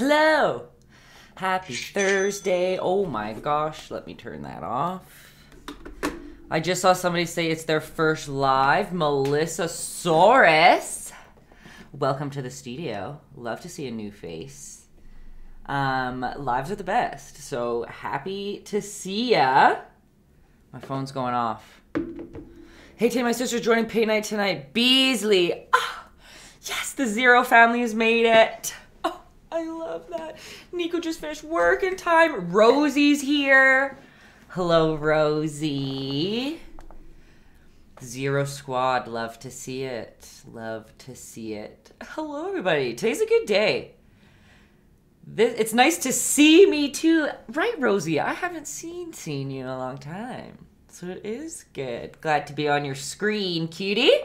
Hello. Happy Thursday. Oh my gosh, let me turn that off. I just saw somebody say it's their first live. Melissa Soros. Welcome to the studio. Love to see a new face. Um, lives are the best. So happy to see ya. My phone's going off. Hey, Tay, my sister's joining pay night tonight. Beasley. Ah, yes, the Zero family has made it. Love that. Nico just finished work in time. Rosie's here. Hello, Rosie. Zero Squad. Love to see it. Love to see it. Hello, everybody. Today's a good day. This, it's nice to see me too. Right, Rosie? I haven't seen seen you in a long time. So it is good. Glad to be on your screen, cutie.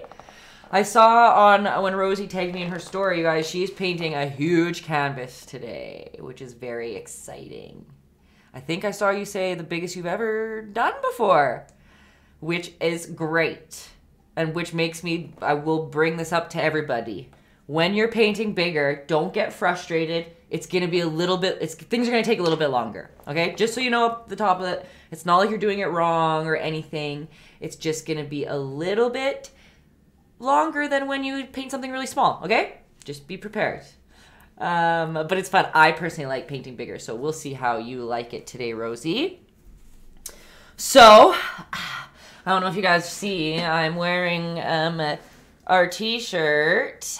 I saw on when Rosie tagged me in her story, you guys, she's painting a huge canvas today, which is very exciting. I think I saw you say the biggest you've ever done before, which is great. And which makes me, I will bring this up to everybody. When you're painting bigger, don't get frustrated. It's gonna be a little bit, it's things are gonna take a little bit longer. Okay, just so you know up the top of it, it's not like you're doing it wrong or anything. It's just gonna be a little bit longer than when you paint something really small. Okay, just be prepared. Um, but it's fun. I personally like painting bigger, so we'll see how you like it today, Rosie. So, I don't know if you guys see, I'm wearing um, our t-shirt.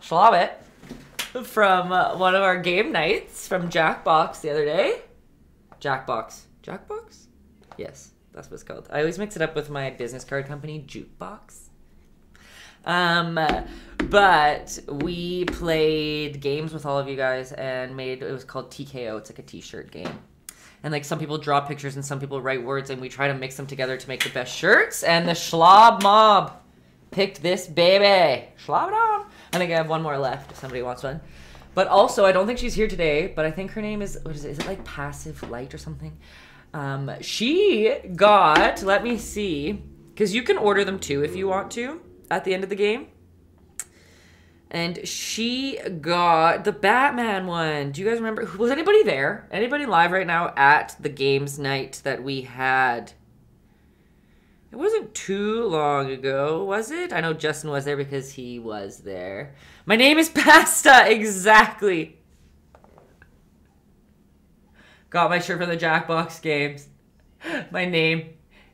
Schlab it from one of our game nights from Jackbox the other day. Jackbox. Jackbox? Yes, that's what it's called. I always mix it up with my business card company, Jukebox. Um, but we played games with all of you guys and made it was called TKO. It's like a T-shirt game. And like some people draw pictures and some people write words, and we try to mix them together to make the best shirts. And the Schlob Mob picked this baby. Schlob it on. I think I have one more left if somebody wants one. But also, I don't think she's here today, but I think her name is, what is it? Is it like Passive Light or something? Um, she got, let me see, because you can order them too if you want to at the end of the game. And she got the Batman one. Do you guys remember? Was anybody there? Anybody live right now at the games night that we had? It wasn't too long ago, was it? I know Justin was there because he was there. My name is Pasta, exactly. Got my shirt from the Jackbox games. My name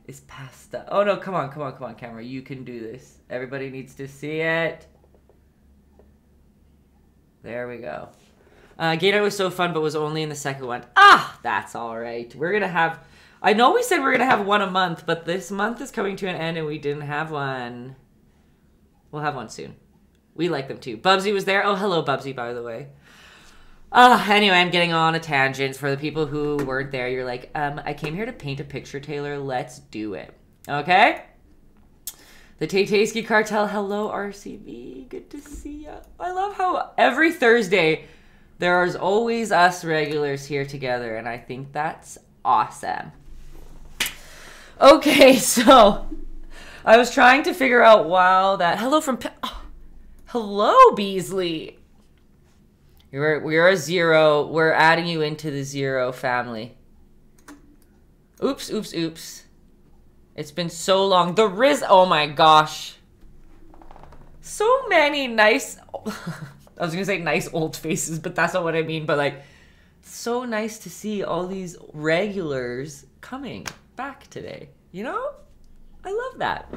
is Pasta. Oh no, come on, come on, come on, camera. You can do this. Everybody needs to see it. There we go. Uh, Gator was so fun, but was only in the second one. Ah, that's all right. We're gonna have. I know we said we are gonna have one a month, but this month is coming to an end, and we didn't have one. We'll have one soon. We like them too. Bubsy was there. Oh, hello, Bubsy, by the way. Uh, anyway, I'm getting on a tangent. For the people who weren't there, you're like, um, I came here to paint a picture, Taylor. Let's do it. Okay? The Tay Cartel. Hello, RCB. Good to see ya. I love how every Thursday there is always us regulars here together, and I think that's awesome. Okay, so I was trying to figure out while that hello from oh, hello Beasley. You're we're a zero. We're adding you into the zero family. Oops, oops, oops. It's been so long. The Riz. Oh my gosh. So many nice. I was gonna say nice old faces, but that's not what I mean. But like, so nice to see all these regulars coming back today. You know? I love that.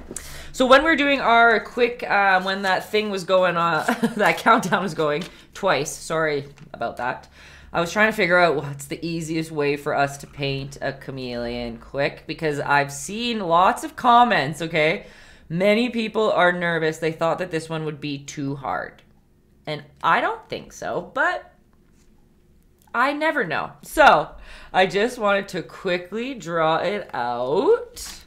So when we're doing our quick, um, when that thing was going on, that countdown was going twice. Sorry about that. I was trying to figure out what's the easiest way for us to paint a chameleon quick because I've seen lots of comments, okay? Many people are nervous. They thought that this one would be too hard. And I don't think so, but I never know. So I just wanted to quickly draw it out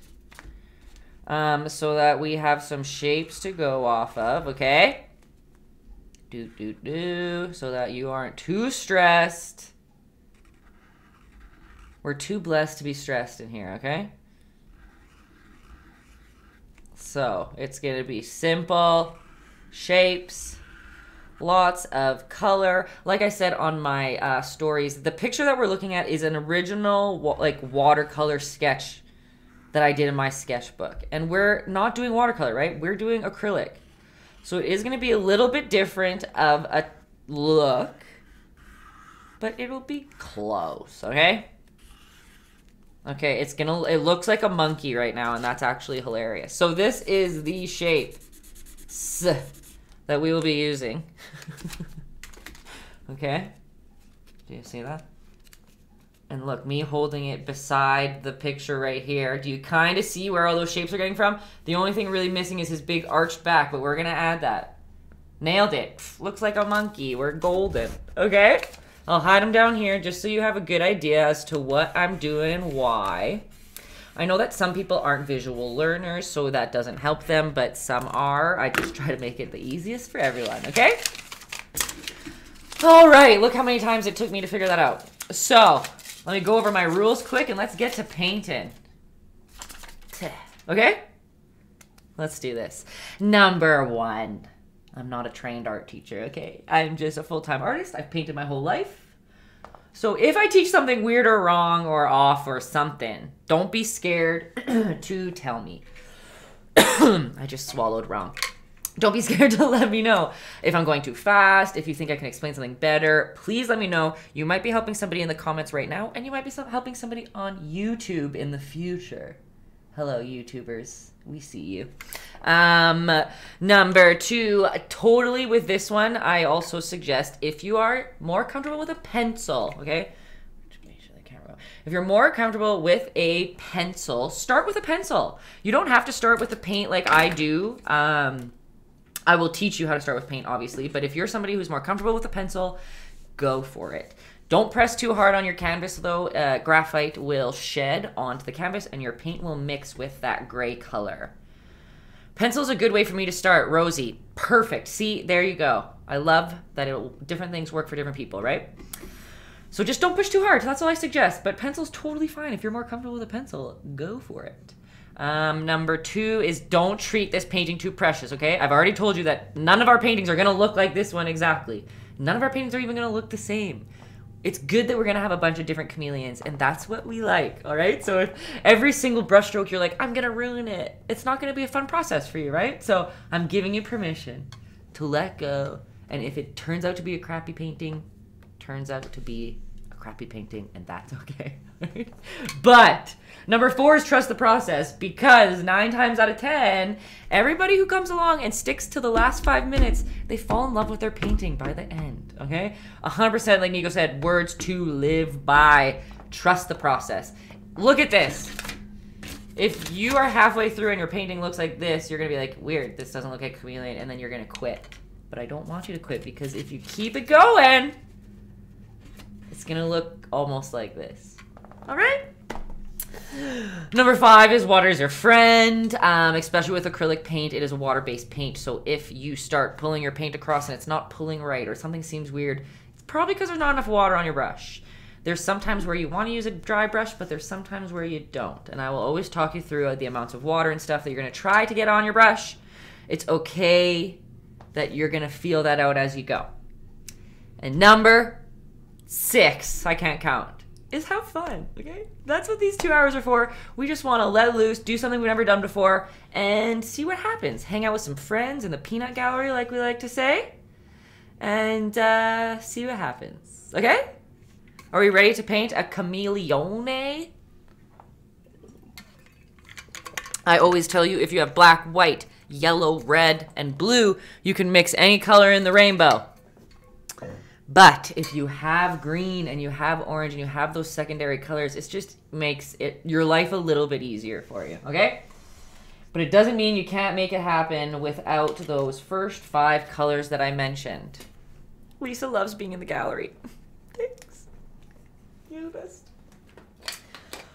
um, so that we have some shapes to go off of, okay? Do, do, do, so that you aren't too stressed. We're too blessed to be stressed in here, okay? So, it's going to be simple shapes. lots of color. Like I said on my uh, stories, the picture that we're looking at is an original like watercolor sketch that I did in my sketchbook. And we're not doing watercolor, right? We're doing acrylic. So it is going to be a little bit different of a look, but it'll be close, okay? Okay, it's gonna, it looks like a monkey right now, and that's actually hilarious. So this is the shape that we will be using. okay? Do you see that? And look, me holding it beside the picture right here. Do you kind of see where all those shapes are getting from? The only thing really missing is his big arched back, but we're going to add that. Nailed it. Looks like a monkey. We're golden. Okay? I'll hide them down here just so you have a good idea as to what I'm doing and why. I know that some people aren't visual learners, so that doesn't help them, but some are. I just try to make it the easiest for everyone, okay? All right, look how many times it took me to figure that out. So, let me go over my rules quick and let's get to painting. Okay? Let's do this. Number one. I'm not a trained art teacher, okay? I'm just a full-time artist. I've painted my whole life. So if I teach something weird or wrong or off or something, don't be scared to tell me. I just swallowed wrong. Don't be scared to let me know if I'm going too fast, if you think I can explain something better. Please let me know. You might be helping somebody in the comments right now, and you might be helping somebody on YouTube in the future. Hello, YouTubers. We see you. Um, number two, totally with this one, I also suggest if you are more comfortable with a pencil, okay? If you're more comfortable with a pencil, start with a pencil. You don't have to start with the paint like I do. Um, I will teach you how to start with paint, obviously, but if you're somebody who's more comfortable with a pencil, go for it. Don't press too hard on your canvas though. Uh, graphite will shed onto the canvas and your paint will mix with that gray color. Pencil's a good way for me to start. Rosie, perfect. See, there you go. I love that it different things work for different people, right? So just don't push too hard. That's all I suggest. But pencil's totally fine. If you're more comfortable with a pencil, go for it. Um, number two is don't treat this painting too precious, okay? I've already told you that none of our paintings are going to look like this one exactly. None of our paintings are even going to look the same. It's good that we're gonna have a bunch of different chameleons, and that's what we like, all right? So if every single brushstroke you're like, I'm gonna ruin it, it's not gonna be a fun process for you, right? So I'm giving you permission to let go, and if it turns out to be a crappy painting, turns out to be a crappy painting, and that's okay. but Number four is trust the process because nine times out of ten, everybody who comes along and sticks to the last five minutes, they fall in love with their painting by the end. Okay? 100%, like Nico said, words to live by. Trust the process. Look at this. If you are halfway through and your painting looks like this, you're going to be like, weird, this doesn't look like chameleon, and then you're going to quit. But I don't want you to quit because if you keep it going, it's going to look almost like this. All right? Number five is water is your friend, um, especially with acrylic paint. It is a water-based paint, so if you start pulling your paint across and it's not pulling right or something seems weird, it's probably because there's not enough water on your brush. There's sometimes where you want to use a dry brush, but there's sometimes where you don't. And I will always talk you through the amounts of water and stuff that you're going to try to get on your brush. It's okay that you're going to feel that out as you go. And number six, I can't count is have fun, okay? That's what these two hours are for. We just want to let loose, do something we've never done before, and see what happens. Hang out with some friends in the peanut gallery, like we like to say, and uh, see what happens, okay? Are we ready to paint a chameleone? I always tell you if you have black, white, yellow, red, and blue, you can mix any color in the rainbow. But if you have green and you have orange and you have those secondary colors, it just makes it your life a little bit easier for you, okay? But it doesn't mean you can't make it happen without those first five colors that I mentioned. Lisa loves being in the gallery. Thanks. You're the best.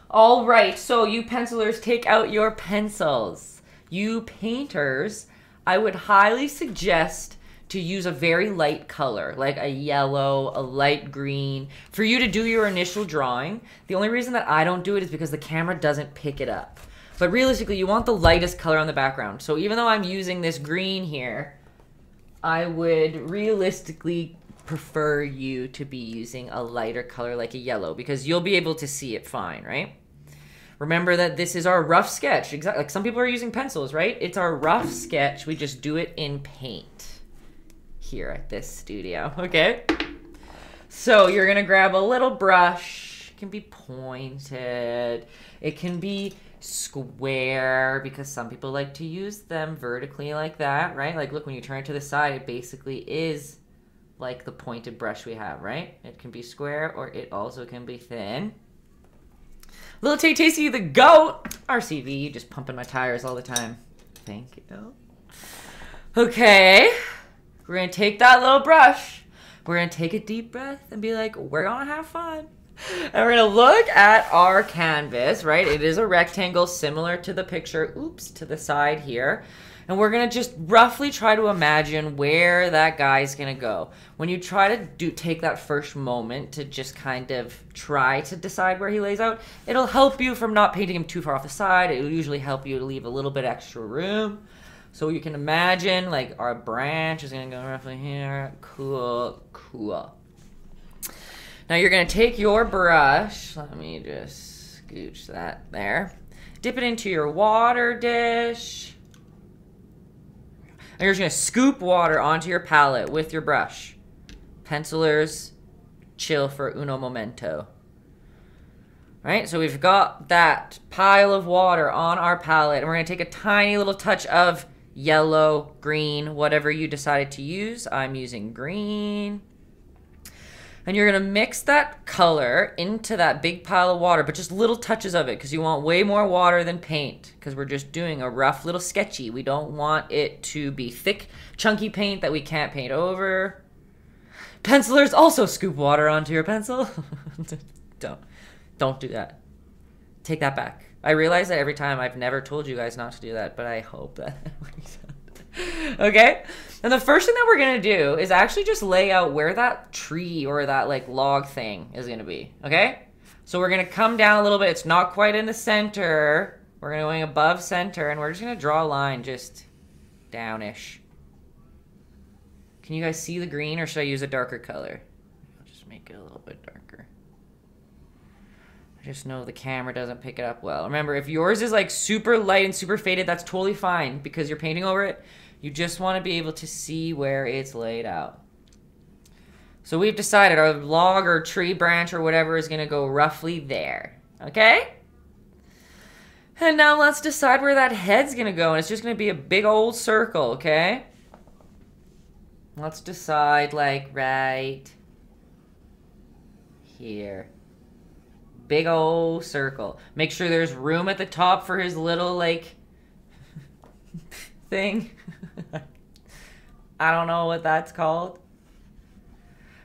All right, so you pencilers, take out your pencils. You painters, I would highly suggest to use a very light color, like a yellow, a light green, for you to do your initial drawing. The only reason that I don't do it is because the camera doesn't pick it up. But realistically, you want the lightest color on the background. So even though I'm using this green here, I would realistically prefer you to be using a lighter color like a yellow because you'll be able to see it fine, right? Remember that this is our rough sketch. Exactly. Like some people are using pencils, right? It's our rough sketch. We just do it in paint here at this studio, okay? So you're gonna grab a little brush. It can be pointed. It can be square because some people like to use them vertically like that, right? Like look, when you turn it to the side, it basically is like the pointed brush we have, right? It can be square or it also can be thin. Little Taytayski the goat. RCV, just pumping my tires all the time. Thank you. Okay. We're to take that little brush. We're to take a deep breath and be like, we're to have fun. And we're to look at our canvas, right? It is a rectangle similar to the picture, oops, to the side here. And we're to just roughly try to imagine where that guy's to go. When you try to do take that first moment to just kind of try to decide where he lays out, it'll help you from not painting him too far off the side. It'll usually help you to leave a little bit extra room. So you can imagine like our branch is to go roughly here. Cool, cool. Now you're to take your brush. Let me just scooch that there. Dip it into your water dish. And you're just gonna scoop water onto your palette with your brush. Pencilers, chill for uno momento. Right, so we've got that pile of water on our palette, and we're gonna take a tiny little touch of yellow, green, whatever you decided to use. I'm using green. And you're going to mix that color into that big pile of water, but just little touches of it because you want way more water than paint because we're just doing a rough little sketchy. We don't want it to be thick, chunky paint that we can't paint over. Pencilers also scoop water onto your pencil. don't. Don't do that. Take that back. I realize that every time I've never told you guys not to do that, but I hope that okay? And the first thing that we're gonna do is actually just lay out where that tree or that like log thing is gonna be, okay? So we're gonna come down a little bit. It's not quite in the center. We're gonna going above center and we're just gonna draw a line just downish. Can you guys see the green or should I use a darker color? I'll just make it a little bit darker. I just know the camera doesn't pick it up well. Remember, if yours is like super light and super faded, that's totally fine because you're painting over it. You just want to be able to see where it's laid out. So we've decided our log or tree branch or whatever is going to go roughly there. Okay? And now let's decide where that head's going to go. And it's just going to be a big old circle, okay? Let's decide, like, right here. Big old circle. Make sure there's room at the top for his little, like, thing. I don't know what that's called.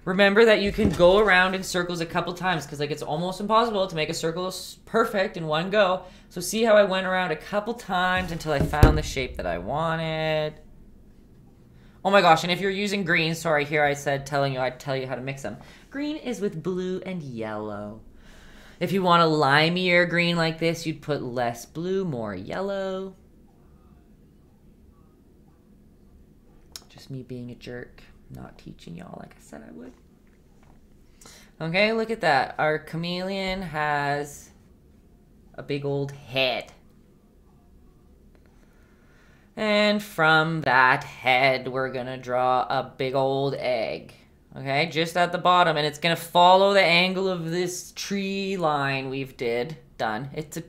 Remember that you can go around in circles a couple times because like it's almost impossible to make a circle perfect in one go. So see how I went around a couple times until I found the shape that I wanted. Oh my gosh, and if you're using green, sorry, here I said telling you I'd tell you how to mix them. Green is with blue and yellow. If you want a limier green like this, you'd put less blue, more yellow. Just me being a jerk, not teaching y'all like I said I would. Okay, look at that. Our chameleon has a big old head. And from that head, we're going to draw a big old egg. Okay, just at the bottom. And it's to follow the angle of this tree line we've did. Done. It's a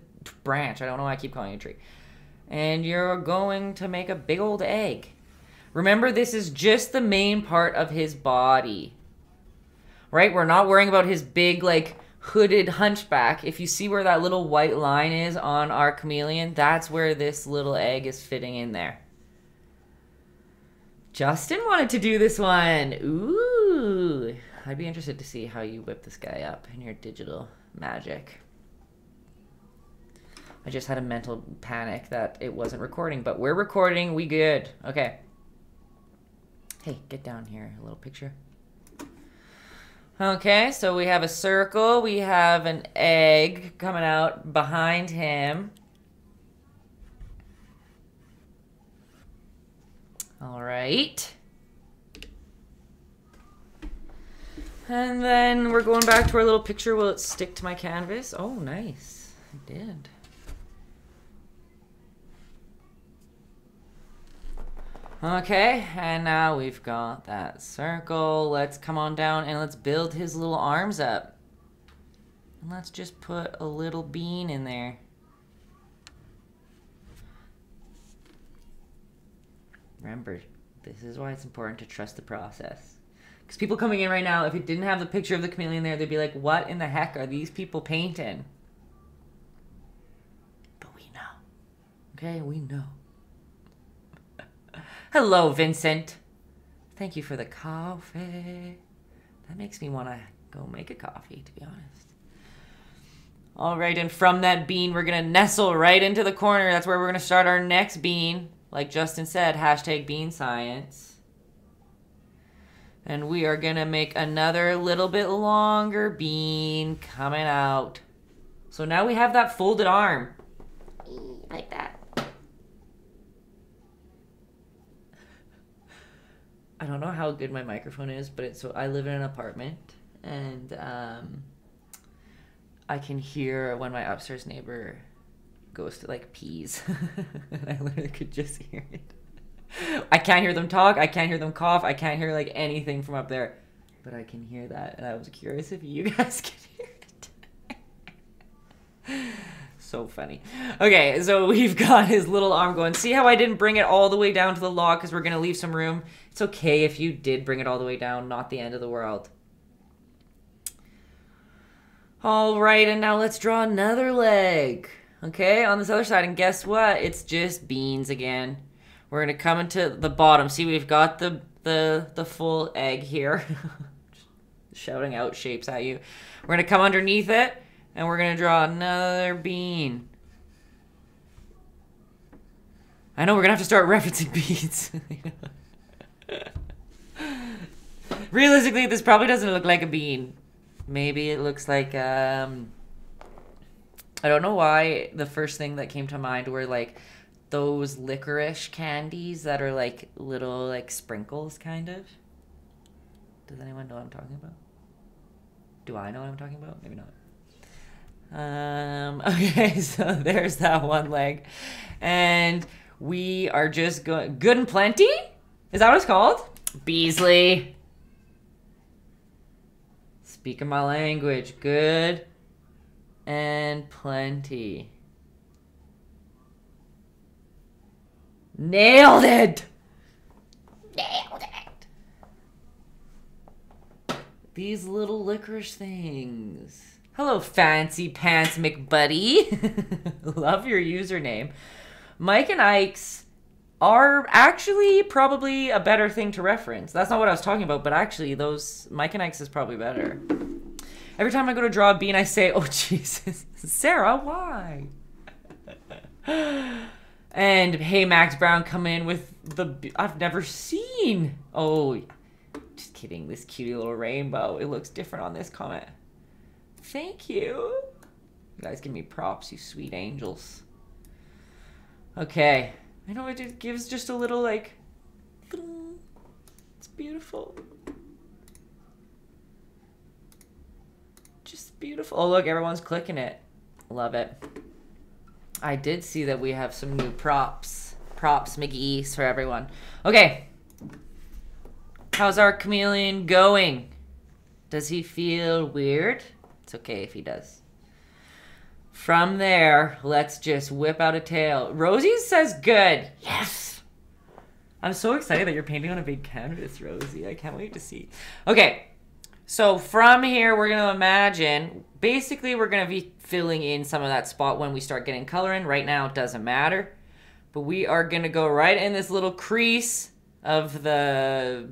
branch. I don't know why I keep calling it a tree. And you're going to make a big old egg. Remember, this is just the main part of his body. Right? We're not worrying about his big, like, hooded hunchback. If you see where that little white line is on our chameleon, that's where this little egg is fitting in there. Justin wanted to do this one. Ooh. I'd be interested to see how you whip this guy up in your digital magic. I just had a mental panic that it wasn't recording, but we're recording. We good. Okay. Hey, get down here, a little picture. Okay, so we have a circle. We have an egg coming out behind him. All right. And then we're going back to our little picture. Will it stick to my canvas? Oh, nice. It did. Okay, and now we've got that circle. Let's come on down and let's build his little arms up. And let's just put a little bean in there. Remember, this is why it's important to trust the process. Because people coming in right now, if it didn't have the picture of the chameleon there, they'd be like, what in the heck are these people painting? But we know. Okay, we know. Hello, Vincent. Thank you for the coffee. That makes me want to go make a coffee, to be honest. All right, and from that bean, we're going to nestle right into the corner. That's where we're going to start our next bean. Like Justin said, hashtag bean science. And we are going to make another little bit longer bean coming out. So now we have that folded arm. Like that. I don't know how good my microphone is, but it's so I live in an apartment and um, I can hear when my upstairs neighbor goes to like peas. and I literally could just hear it. I can't hear them talk, I can't hear them cough, I can't hear like anything from up there. But I can hear that and I was curious if you guys can hear it. so funny. Okay, so we've got his little arm going. See how I didn't bring it all the way down to the log because we're going to leave some room? It's okay if you did bring it all the way down, not the end of the world. All right, and now let's draw another leg. Okay, on this other side, and guess what? It's just beans again. We're gonna come into the bottom. See, we've got the the the full egg here. shouting out shapes at you. We're gonna come underneath it, and we're gonna draw another bean. I know we're gonna have to start referencing beans. Realistically, this probably doesn't look like a bean. Maybe it looks like um I don't know why the first thing that came to mind were like those licorice candies that are like little like sprinkles kind of. Does anyone know what I'm talking about? Do I know what I'm talking about? Maybe not. Um okay, so there's that one leg. And we are just going good and plenty? Is that what it's called? Beasley. Speaking my language. Good and plenty. Nailed it! Nailed it! These little licorice things. Hello, Fancy Pants McBuddy. Love your username. Mike and Ike's are actually probably a better thing to reference. That's not what I was talking about, but actually, those Mike and Ike's is probably better. Every time I go to draw a bean, I say, "Oh Jesus, Sarah, why?" and hey, Max Brown, come in with the I've never seen. Oh, just kidding. This cutie little rainbow. It looks different on this comment. Thank you. You guys give me props, you sweet angels. Okay. I know it gives just a little like. It's beautiful. Just beautiful. Oh, look, everyone's clicking it. Love it. I did see that we have some new props. Props, McGee's for everyone. Okay. How's our chameleon going? Does he feel weird? It's okay if he does. From there, let's just whip out a tail. Rosie says good. Yes. I'm so excited that you're painting on a big canvas, Rosie. I can't wait to see. Okay. So from here, we're going to imagine, basically we're going to be filling in some of that spot when we start getting color in. Right now, it doesn't matter. But we are going to go right in this little crease of the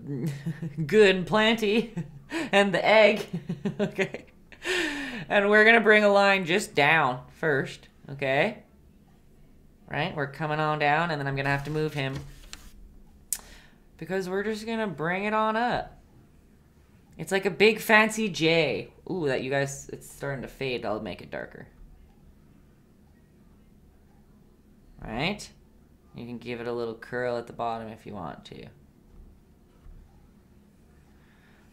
good and plenty and the egg. okay. And we're going to bring a line just down first, okay? Right? We're coming on down, and then I'm going to have to move him. Because we're just going to bring it on up. It's like a big fancy J. Ooh, that you guys, it's starting to fade. I'll make it darker. Right? You can give it a little curl at the bottom if you want to.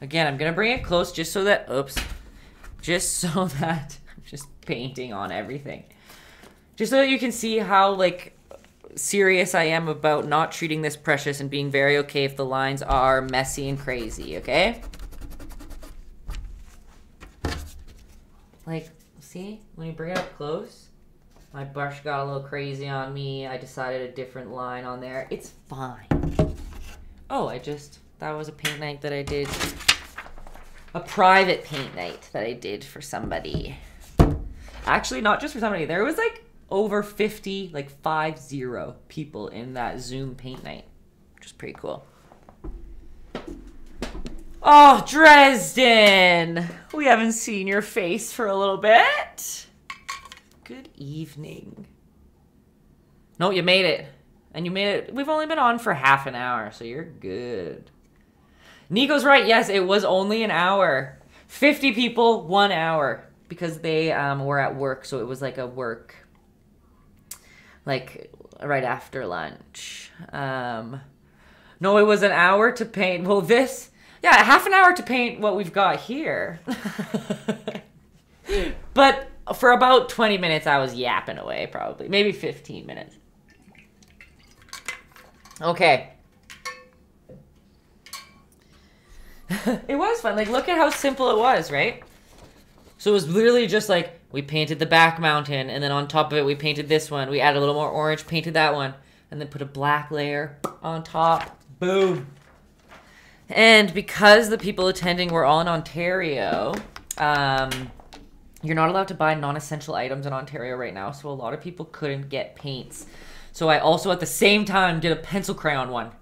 Again, I'm gonna bring it close just so that, oops, just so that, I'm just painting on everything. Just so that you can see how, like, serious I am about not treating this precious and being very okay if the lines are messy and crazy, okay? Like, see? When you bring it up close, my brush got a little crazy on me. I decided a different line on there. It's fine. Oh, I just, that was a paint night that I did. A private paint night that I did for somebody. Actually, not just for somebody. There was like over 50, like five zero people in that Zoom paint night, which is pretty cool. Oh, Dresden! We haven't seen your face for a little bit. Good evening. No, you made it. And you made it. We've only been on for half an hour, so you're good. Nico's right. Yes, it was only an hour. 50 people, one hour. Because they um, were at work, so it was like a work like right after lunch. Um, no, it was an hour to paint. Well, this, yeah, half an hour to paint what we've got here. but for about 20 minutes, I was yapping away, probably. Maybe 15 minutes. Okay. it was fun. Like, look at how simple it was, right? So it was literally just like we painted the back mountain, and then on top of it, we painted this one. We added a little more orange, painted that one, and then put a black layer on top. Boom. And because the people attending were all in Ontario, um, you're not allowed to buy non-essential items in Ontario right now, so a lot of people couldn't get paints. So I also, at the same time, did a pencil crayon one.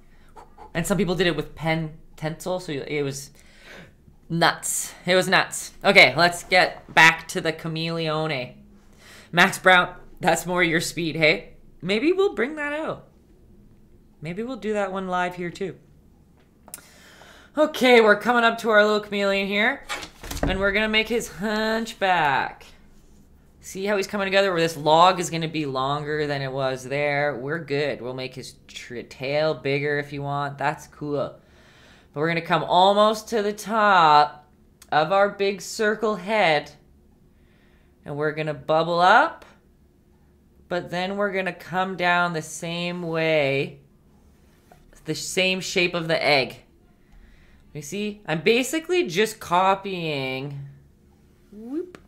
And some people did it with pen pencil, so it was Nuts. It was nuts. Okay, let's get back to the Chameleone. Max Brown, that's more your speed, hey? Maybe we'll bring that out. Maybe we'll do that one live here too. Okay, we're coming up to our little chameleon here. And we're gonna make his hunchback. See how he's coming together? Where this log is gonna be longer than it was there. We're good. We'll make his tail bigger if you want. That's cool. But we're going to come almost to the top of our big circle head. And we're going to bubble up. But then we're going to come down the same way. The same shape of the egg. You see? I'm basically just copying whoop,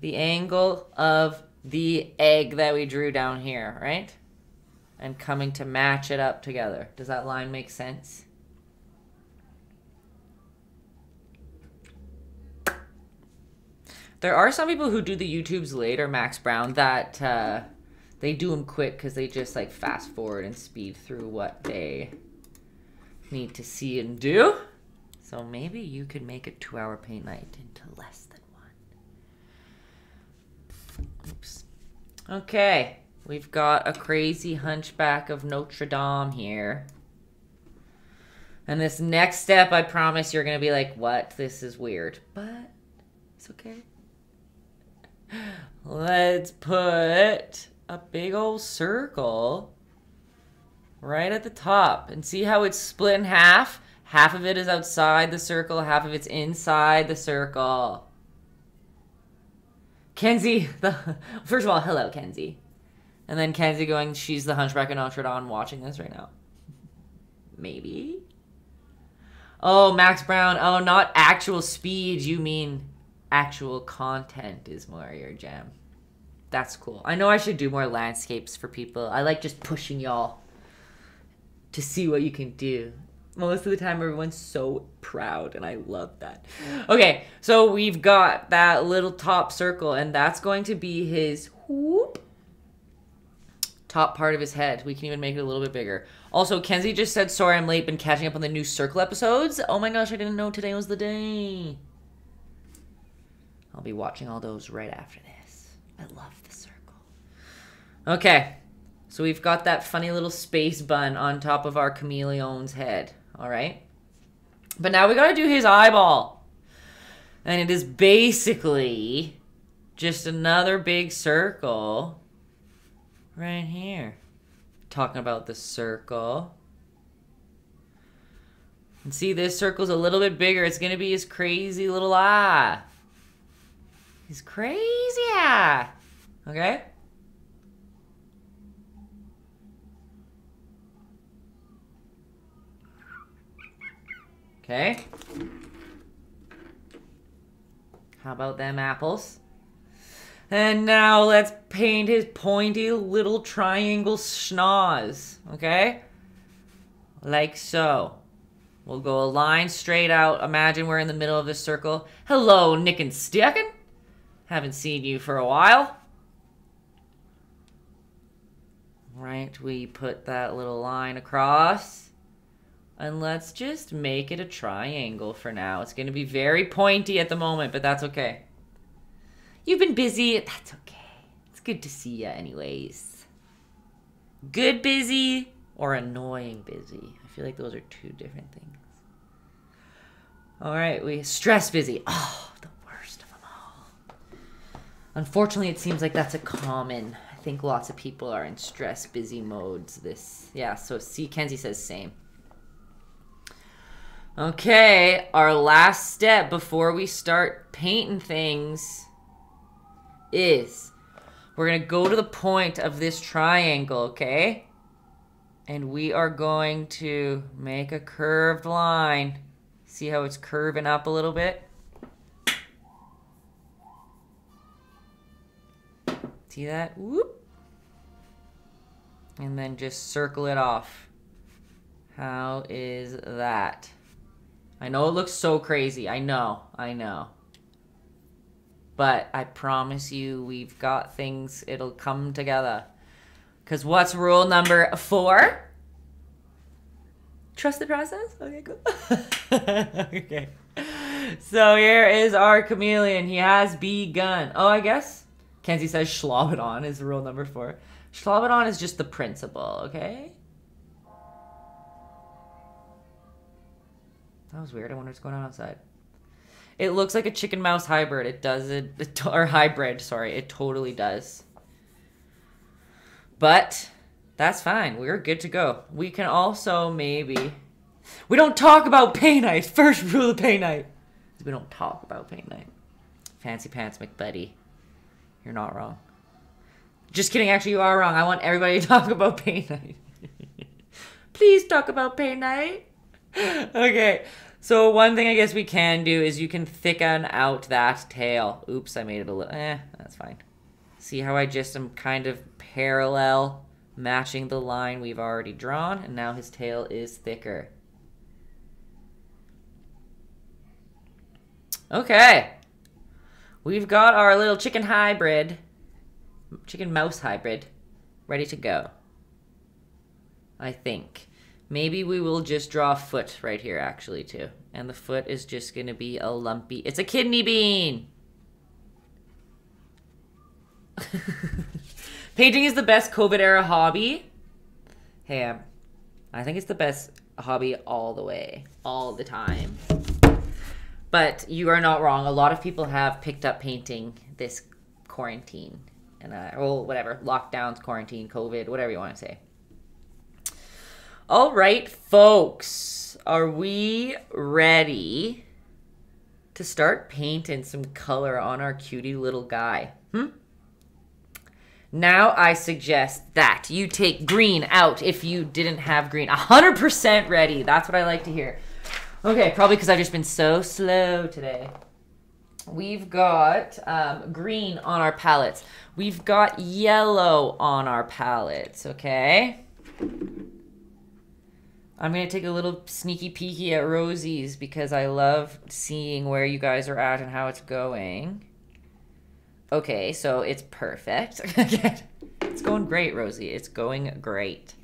the angle of the egg that we drew down here, right? And coming to match it up together. Does that line make sense? There are some people who do the YouTubes later, Max Brown, that uh, they do them quick because they just like fast forward and speed through what they need to see and do. So maybe you could make a two hour paint night into less than one. Oops. Okay, we've got a crazy hunchback of Notre Dame here. And this next step, I promise you're going to be like, what? This is weird. But it's okay. Let's put a big old circle right at the top and see how it's split in half? Half of it is outside the circle, half of it's inside the circle. Kenzie, the first of all, hello, Kenzie. And then Kenzie going, she's the Hunchback of Notre Dame watching this right now. Maybe. Oh, Max Brown. Oh, not actual speed. You mean actual content is more your jam. That's cool. I know I should do more landscapes for people. I like just pushing y'all to see what you can do. Most of the time, everyone's so proud, and I love that. Okay, so we've got that little top circle, and that's going to be his whoop top part of his head. We can even make it a little bit bigger. Also, Kenzie just said, sorry I'm late, been catching up on the new circle episodes. Oh my gosh, I didn't know today was the day. I'll be watching all those right after this. I love the circle. Okay, so we've got that funny little space bun on top of our chameleon's head, all right? But now we gotta do his eyeball. And it is basically just another big circle right here. Talking about the circle. And see, this circle's a little bit bigger. It's going to be his crazy little eye. His crazy eye. Okay? Okay. How about them apples? And now let's paint his pointy little triangle schnoz, okay? Like so. We'll go a line straight out. Imagine we're in the middle of this circle. Hello, Nick and Stecken. Haven't seen you for a while. Right, we put that little line across. And let's just make it a triangle for now. It's going to be very pointy at the moment, but that's okay. You've been busy. That's okay. It's good to see you anyways. Good busy or annoying busy. I feel like those are two different things. All right, we stress busy. Oh, the worst of them all. Unfortunately, it seems like that's a common. I think lots of people are in stress busy modes. This, yeah. So see, Kenzie says same. Okay, our last step before we start painting things is we're going to go to the point of this triangle, okay? And we are going to make a curved line. See how it's curving up a little bit? See that? Whoop. And then just circle it off. How is that? I know it looks so crazy. I know. I know. But I promise you, we've got things. It'll come together. Because what's rule number four? Trust the process? Okay, cool. okay. So here is our chameleon. He has begun. Oh, I guess Kenzie says Schlabadon is rule number four. Schlabadon is just the principle, okay? That was weird. I wonder what's going on outside. It looks like a chicken mouse hybrid. It does it, or hybrid. Sorry, it totally does. But that's fine. We're good to go. We can also maybe. We don't talk about pay night. First rule of pay night. We don't talk about pay night. Fancy pants McBuddy. You're not wrong. Just kidding. Actually, you are wrong. I want everybody to talk about pay night. Please talk about pay night. okay. So one thing I guess we can do is you can thicken out that tail. Oops, I made it a little, eh, that's fine. See how I just am kind of parallel matching the line we've already drawn, and now his tail is thicker. Okay. We've got our little chicken hybrid, chicken mouse hybrid, ready to go. I think. Maybe we will just draw a foot right here, actually, too. And the foot is just going to be a lumpy... It's a kidney bean! Painting is the best COVID-era hobby. Hey, I think it's the best hobby all the way. All the time. But you are not wrong. A lot of people have picked up painting this quarantine. And, uh, or whatever. Lockdowns, quarantine, COVID, whatever you want to say. All right, folks, are we ready to start painting some color on our cutie little guy? Hmm? Now I suggest that you take green out if you didn't have green. 100% ready. That's what I like to hear. Okay, probably because I've just been so slow today. We've got um, green on our palettes. We've got yellow on our palettes, okay? I'm going to take a little sneaky peeky at Rosie's because I love seeing where you guys are at and how it's going. Okay, so it's perfect. it's going great, Rosie. It's going great.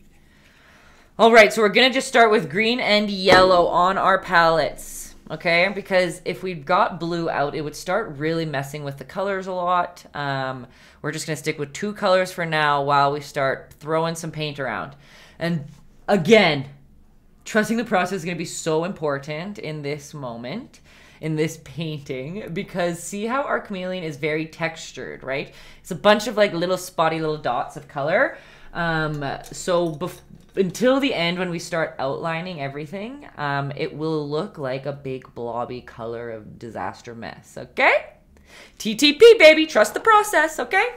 All right, so we're going to just start with green and yellow on our palettes, okay? Because if we got blue out, it would start really messing with the colors a lot. Um, we're just going to stick with two colors for now while we start throwing some paint around. And again, trusting the process is going to be so important in this moment in this painting because see how our chameleon is very textured right it's a bunch of like little spotty little dots of color um so until the end when we start outlining everything, um, it will look like a big blobby color of disaster mess, okay? TTP, baby, trust the process, okay?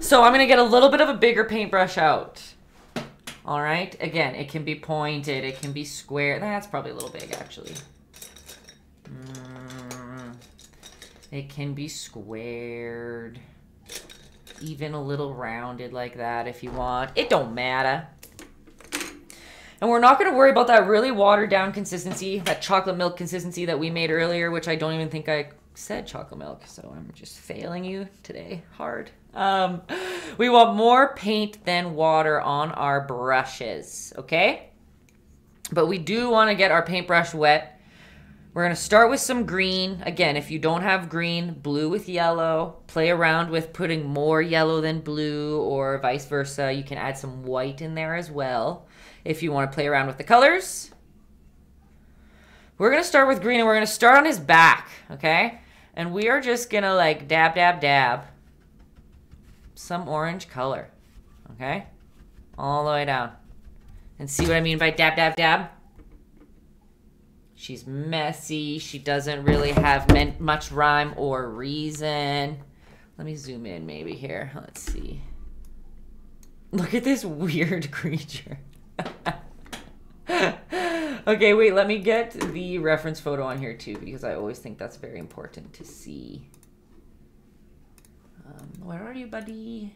So I'm gonna get a little bit of a bigger paintbrush out. All right, again, it can be pointed, it can be square. That's probably a little big, actually. Mm, it can be squared even a little rounded like that if you want. It don't matter. And we're not going to worry about that really watered down consistency, that chocolate milk consistency that we made earlier, which I don't even think I said chocolate milk. So I'm just failing you today hard. Um, we want more paint than water on our brushes, okay? But we do want to get our paintbrush wet we're going to start with some green. Again, if you don't have green, blue with yellow. Play around with putting more yellow than blue or vice versa. You can add some white in there as well if you want to play around with the colors. We're going to start with green and we're going to start on his back, okay? And we are just going to like dab, dab, dab some orange color, okay? All the way down. And see what I mean by dab, dab, dab? She's messy. She doesn't really have much rhyme or reason. Let me zoom in maybe here. Let's see. Look at this weird creature. okay, wait, let me get the reference photo on here too because I always think that's very important to see. Where are you, buddy?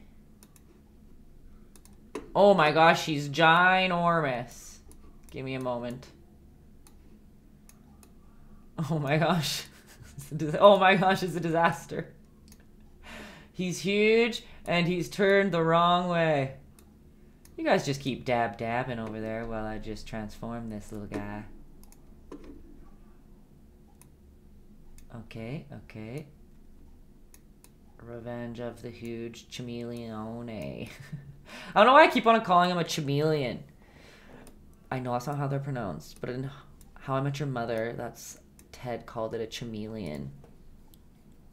Oh my gosh, she's ginormous. Give me a moment. Oh my gosh. oh my gosh, it's a disaster. He's huge and he's turned the wrong way. You guys just keep dab dabbing over there while I just transform this little guy. Okay, okay. Revenge of the Huge Chameleon. I don't know why I keep on calling him a chameleon. I know that's not how they're pronounced, but in How I Met Your Mother, that's Ted called it a chameleon.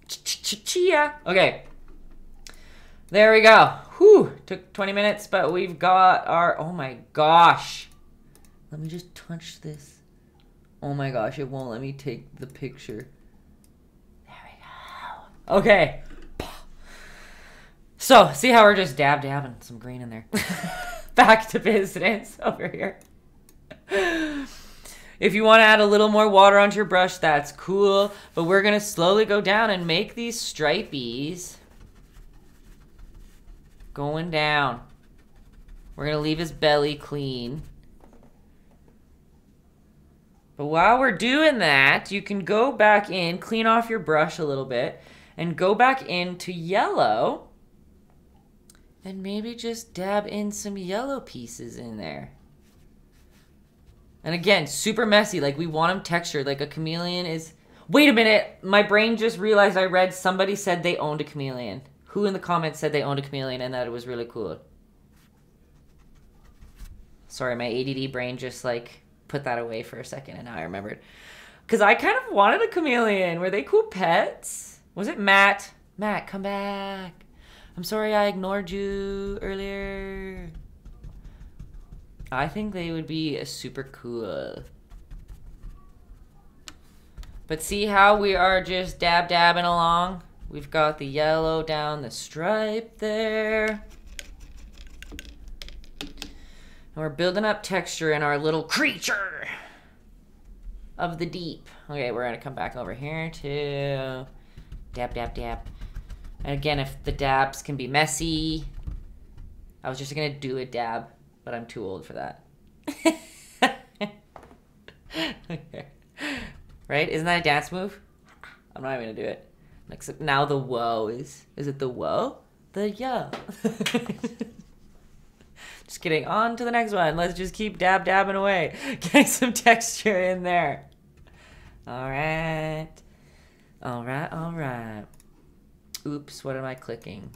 Chia. Okay. There we go. Whew. Took 20 minutes, but we've got our... Oh my gosh. Let me just touch this. Oh my gosh, it won't let me take the picture. There we go. Okay. So, see how we're just dab dabbing some green in there. Back to business over here. If you want to add a little more water onto your brush, that's cool. But we're going to slowly go down and make these stripies going down. We're going to leave his belly clean. But while we're doing that, you can go back in, clean off your brush a little bit, and go back into yellow. And maybe just dab in some yellow pieces in there. And again, super messy. Like we want them textured. Like a chameleon is. Wait a minute. My brain just realized I read somebody said they owned a chameleon. Who in the comments said they owned a chameleon and that it was really cool? Sorry, my ADD brain just like put that away for a second and now I remembered. Because I kind of wanted a chameleon. Were they cool pets? Was it Matt? Matt, come back. I'm sorry I ignored you earlier. I think they would be uh, super cool. But see how we are just dab dabbing along? We've got the yellow down the stripe there. And we're building up texture in our little creature of the deep. Okay, we're gonna come back over here to dab, dab, dab. And again, if the dabs can be messy, I was just gonna do a dab but I'm too old for that. okay. Right? Isn't that a dance move? I'm not even gonna do it. Except now the whoa is is it the whoa? The yo. just kidding. On to the next one. Let's just keep dab dabbing away. Getting some texture in there. Alright. Alright, alright. Oops, what am I clicking?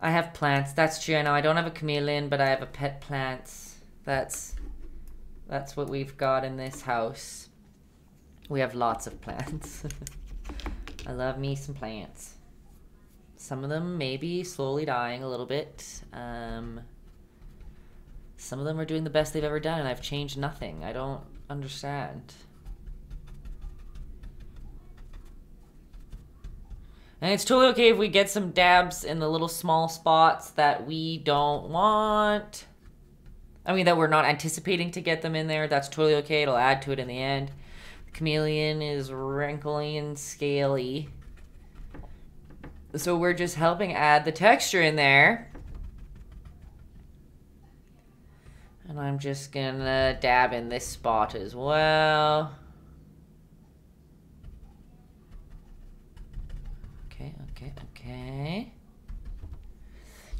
I have plants. That's true. I know I don't have a chameleon, but I have a pet plant. That's that's what we've got in this house. We have lots of plants. I love me some plants. Some of them may be slowly dying a little bit. Um, some of them are doing the best they've ever done, and I've changed nothing. I don't understand. And it's totally okay if we get some dabs in the little small spots that we don't want. I mean, that we're not anticipating to get them in there. That's totally okay. It'll add to it in the end. The chameleon is wrinkly and scaly. So we're just helping add the texture in there. And I'm just gonna dab in this spot as well. Okay, okay.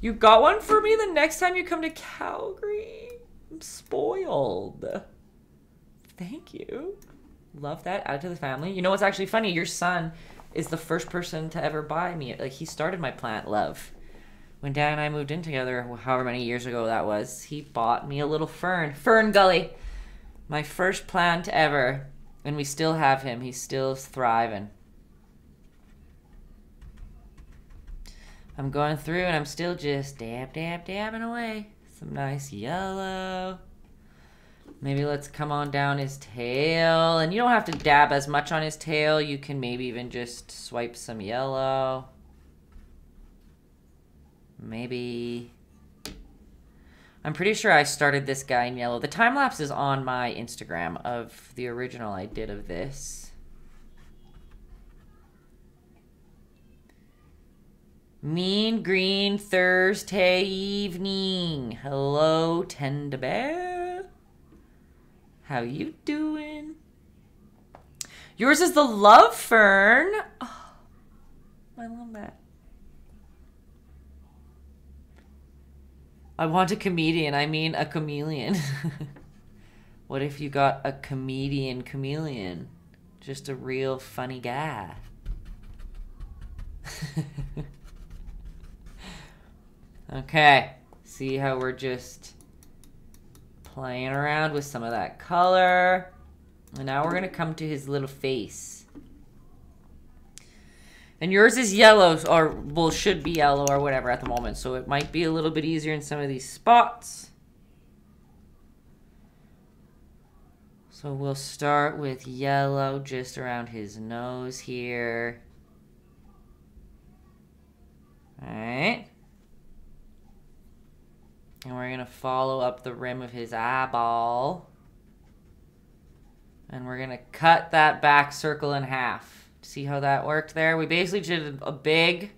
You got one for me the next time you come to Calgary? I'm spoiled. Thank you. Love that. Add to the family. You know what's actually funny? Your son is the first person to ever buy me. Like, he started my plant love. When Dad and I moved in together, however many years ago that was, he bought me a little fern. FernGully. My first plant ever. And we still have him. He's still thriving. I'm going through and I'm still just dab, dab, dabbing away. Some nice yellow. Maybe let's come on down his tail. And you don't have to dab as much on his tail. You can maybe even just swipe some yellow. Maybe... I'm pretty sure I started this guy in yellow. The time lapse is on my Instagram of the original I did of this. Mean Green Thursday evening. Hello, Tender Bear. How you doing? Yours is the love fern. Oh, I love that. I want a comedian. I mean a chameleon. what if you got a comedian chameleon? Just a real funny guy. Okay, see how we're just playing around with some of that color. And now we're gonna come to his little face. And yours is yellow, or well, should be yellow or whatever at the moment. So it might be a little bit easier in some of these spots. So we'll start with yellow just around his nose here. All right. And we're going to follow up the rim of his eyeball. And we're going to cut that back circle in half. See how that worked there? We basically did a big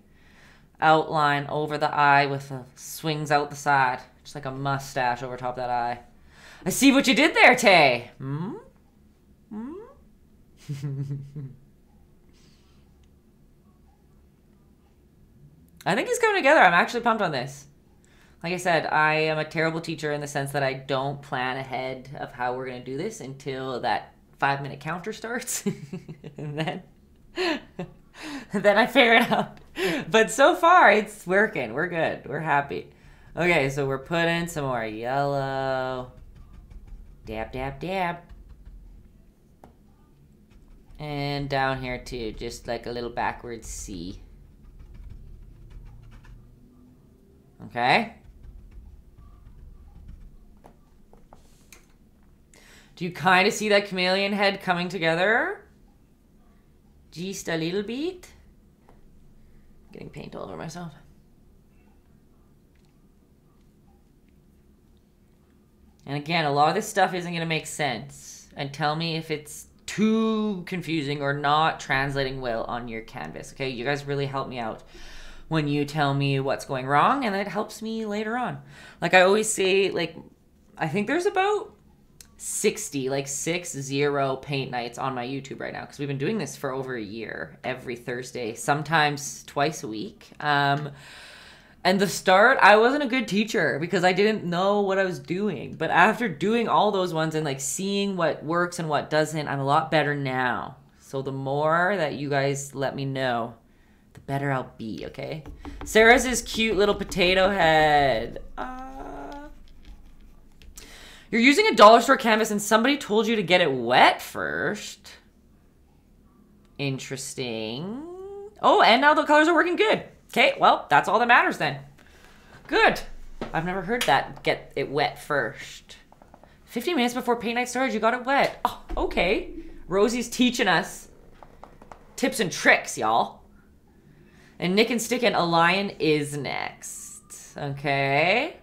outline over the eye with the swings out the side. Just like a mustache over top that eye. I see what you did there, Tay. Hmm? Hmm? I think he's coming together. I'm actually pumped on this. Like I said, I am a terrible teacher in the sense that I don't plan ahead of how we're going to do this until that five minute counter starts. and then, then I figure it out. But so far, it's working. We're good. We're happy. Okay, so we're putting some more yellow. Dab, dab, dab. And down here too, just like a little backwards C. Okay. Do you kind of see that chameleon head coming together? Just a little bit. Getting paint all over myself. And again, a lot of this stuff isn't going to make sense. And tell me if it's too confusing or not translating well on your canvas. Okay, you guys really help me out when you tell me what's going wrong, and it helps me later on. Like I always say, like, I think there's about 60 like six zero paint nights on my youtube right now because we've been doing this for over a year every thursday sometimes twice a week. Um and the start i wasn't a good teacher because i didn't know what i was doing. But after doing all those ones and like seeing what works and what doesn't i'm a lot better now. So the more that you guys let me know the better i'll be okay? Sarah's is cute little potato head. Uh, you're using a dollar store canvas and somebody told you to get it wet first. Interesting. Oh, and now the colors are working good. Okay, well, that's all that matters then. Good. I've never heard that. Get it wet first. 15 minutes before paint night started, you got it wet. Oh, okay. Rosie's teaching us tips and tricks, y'all. And Nick and Stick and a lion is next. Okay.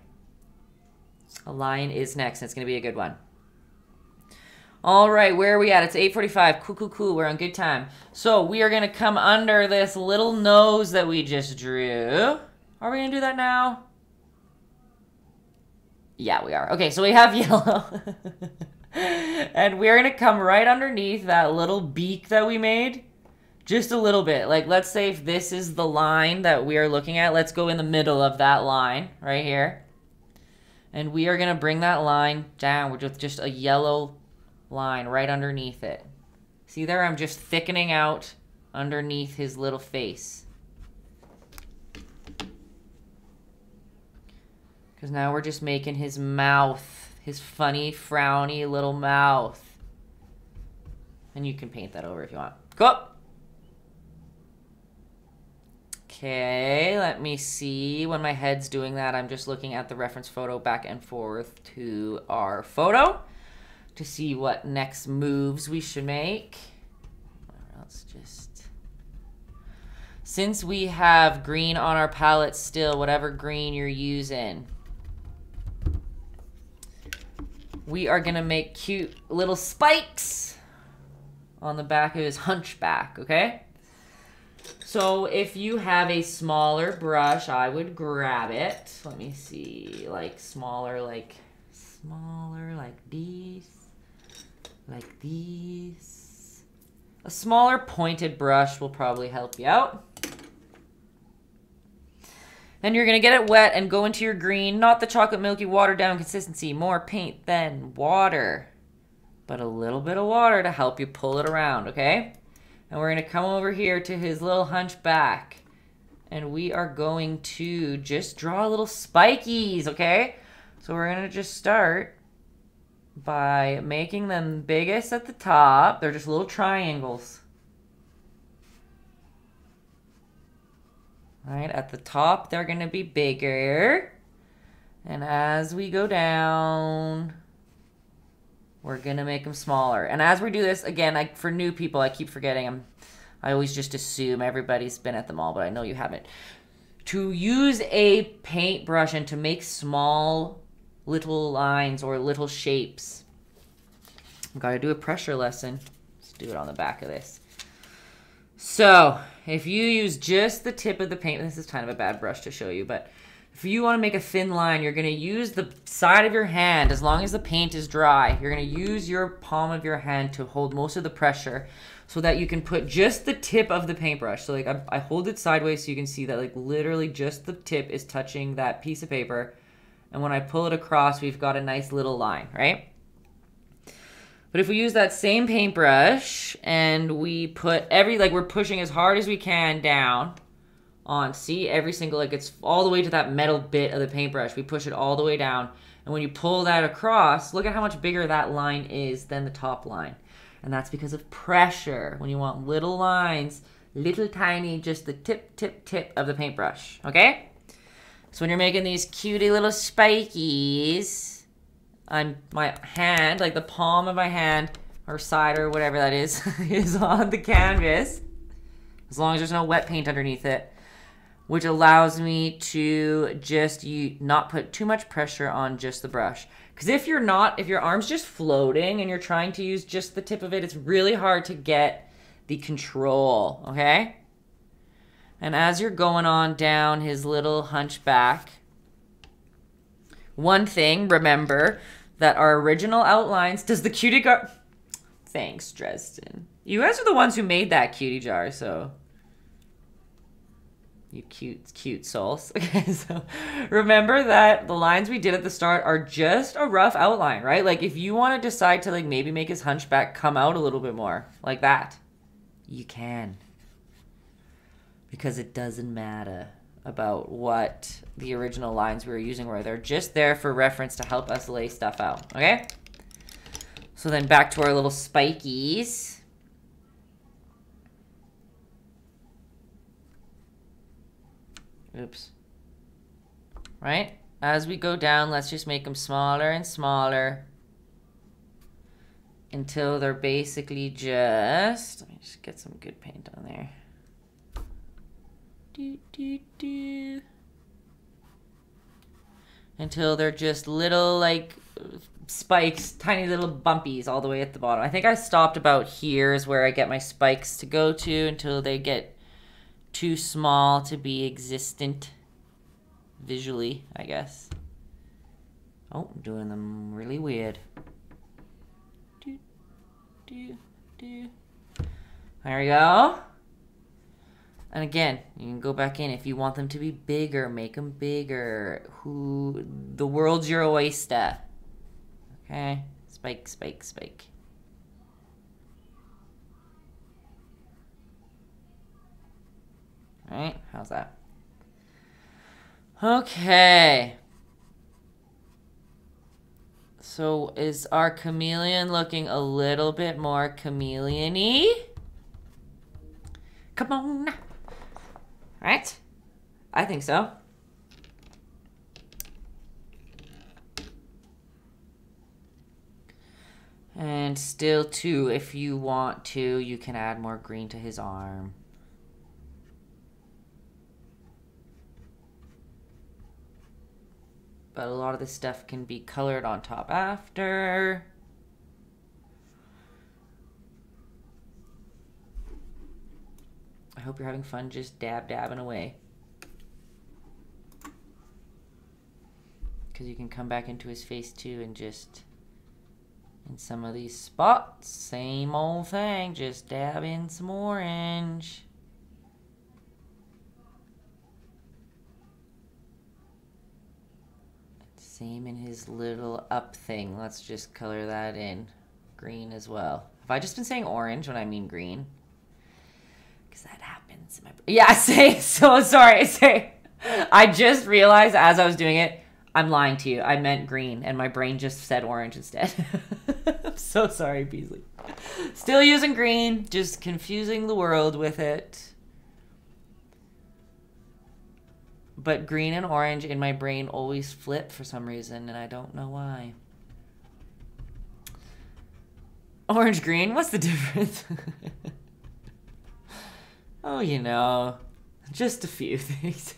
A lion is next, and it's going to be a good one. All right, where are we at? It's 8.45. Cool, cool, cool. We're on good time. So we are going to come under this little nose that we just drew. Are we to do that now? Yeah, we are. Okay, so we have yellow. and we're going to come right underneath that little beak that we made. Just a little bit. Like, let's say if this is the line that we are looking at, let's go in the middle of that line right here. And we are going to bring that line down with just a yellow line right underneath it. See there? I'm just thickening out underneath his little face. Because now we're just making his mouth, his funny, frowny little mouth. And you can paint that over if you want. Go! Okay, let me see. When my head's doing that, I'm just looking at the reference photo back and forth to our photo to see what next moves we should make. Let's just... Since we have green on our palette still, whatever green you're using, we are going to make cute little spikes on the back of his hunchback, okay? So if you have a smaller brush, I would grab it. Let me see, like smaller, like smaller, like these like these. A smaller pointed brush will probably help you out. Then you're going to get it wet and go into your green, not the chocolate milky watered down consistency, more paint than water. But a little bit of water to help you pull it around, okay? And we're going to come over here to his little hunchback. And we are going to just draw little spikies, okay? So we're going to just start by making them biggest at the top. They're just little triangles. Right, at the top they're going to be bigger. And as we go down, we're to make them smaller. And as we do this, again, I, for new people, I keep forgetting them. I always just assume everybody's been at the mall, but I know you haven't. To use a paintbrush and to make small little lines or little shapes. I've got to do a pressure lesson. Let's do it on the back of this. So, if you use just the tip of the paint, this is kind of a bad brush to show you, but if you want to make a thin line, you're going to use the side of your hand, as long as the paint is dry, you're going to use your palm of your hand to hold most of the pressure so that you can put just the tip of the paintbrush. So like I, I hold it sideways so you can see that like literally just the tip is touching that piece of paper and when I pull it across, we've got a nice little line, right? But if we use that same paintbrush and we put every, like we're pushing as hard as we can down on, see, every single, like it's all the way to that metal bit of the paintbrush. We push it all the way down. And when you pull that across, look at how much bigger that line is than the top line. And that's because of pressure. When you want little lines, little tiny, just the tip, tip, tip of the paintbrush, okay? So when you're making these cutie little spikies, I'm my hand, like the palm of my hand, or side or whatever that is, is on the canvas. As long as there's no wet paint underneath it. Which allows me to just you not put too much pressure on just the brush. Because if you're not, if your arm's just floating and you're trying to use just the tip of it, it's really hard to get the control, okay? And as you're going on down his little hunchback, one thing, remember that our original outlines, does the cutie jar... Thanks, Dresden. You guys are the ones who made that cutie jar, so... You cute, cute souls. Okay, so remember that the lines we did at the start are just a rough outline, right? Like if you want to decide to like maybe make his hunchback come out a little bit more, like that, you can because it doesn't matter about what the original lines we were using were. They're just there for reference to help us lay stuff out, okay? So then back to our little spikies. Oops. Right? As we go down, let's just make them smaller and smaller until they're basically just, let me just get some good paint on there. Do, do, do. Until they're just little like spikes, tiny little bumpies all the way at the bottom. I think I stopped about here is where I get my spikes to go to until they get too small to be existent visually, I guess. Oh, I'm doing them really weird. Do, do, do. There we go. And again, you can go back in if you want them to be bigger, make them bigger. Who the world's your oyster. Okay, spike, spike, spike. Right, how's that? Okay. So is our chameleon looking a little bit more chameleon-y? Come on. Right? I think so. And still too, if you want to, you can add more green to his arm. But a lot of this stuff can be colored on top after. I hope you're having fun just dab dabbing away. Because you can come back into his face too and just, in some of these spots, same old thing, just dab in some orange. Same in his little up thing. Let's just color that in green as well. Have I just been saying orange when I mean green? Because that happens. In my... Yeah, say, so sorry. Say, I just realized as I was doing it, I'm lying to you. I meant green, and my brain just said orange instead. I'm so sorry, Beasley. Still using green, just confusing the world with it. But green and orange in my brain always flip for some reason, and I don't know why. Orange green, what's the difference? oh, you know, just a few things.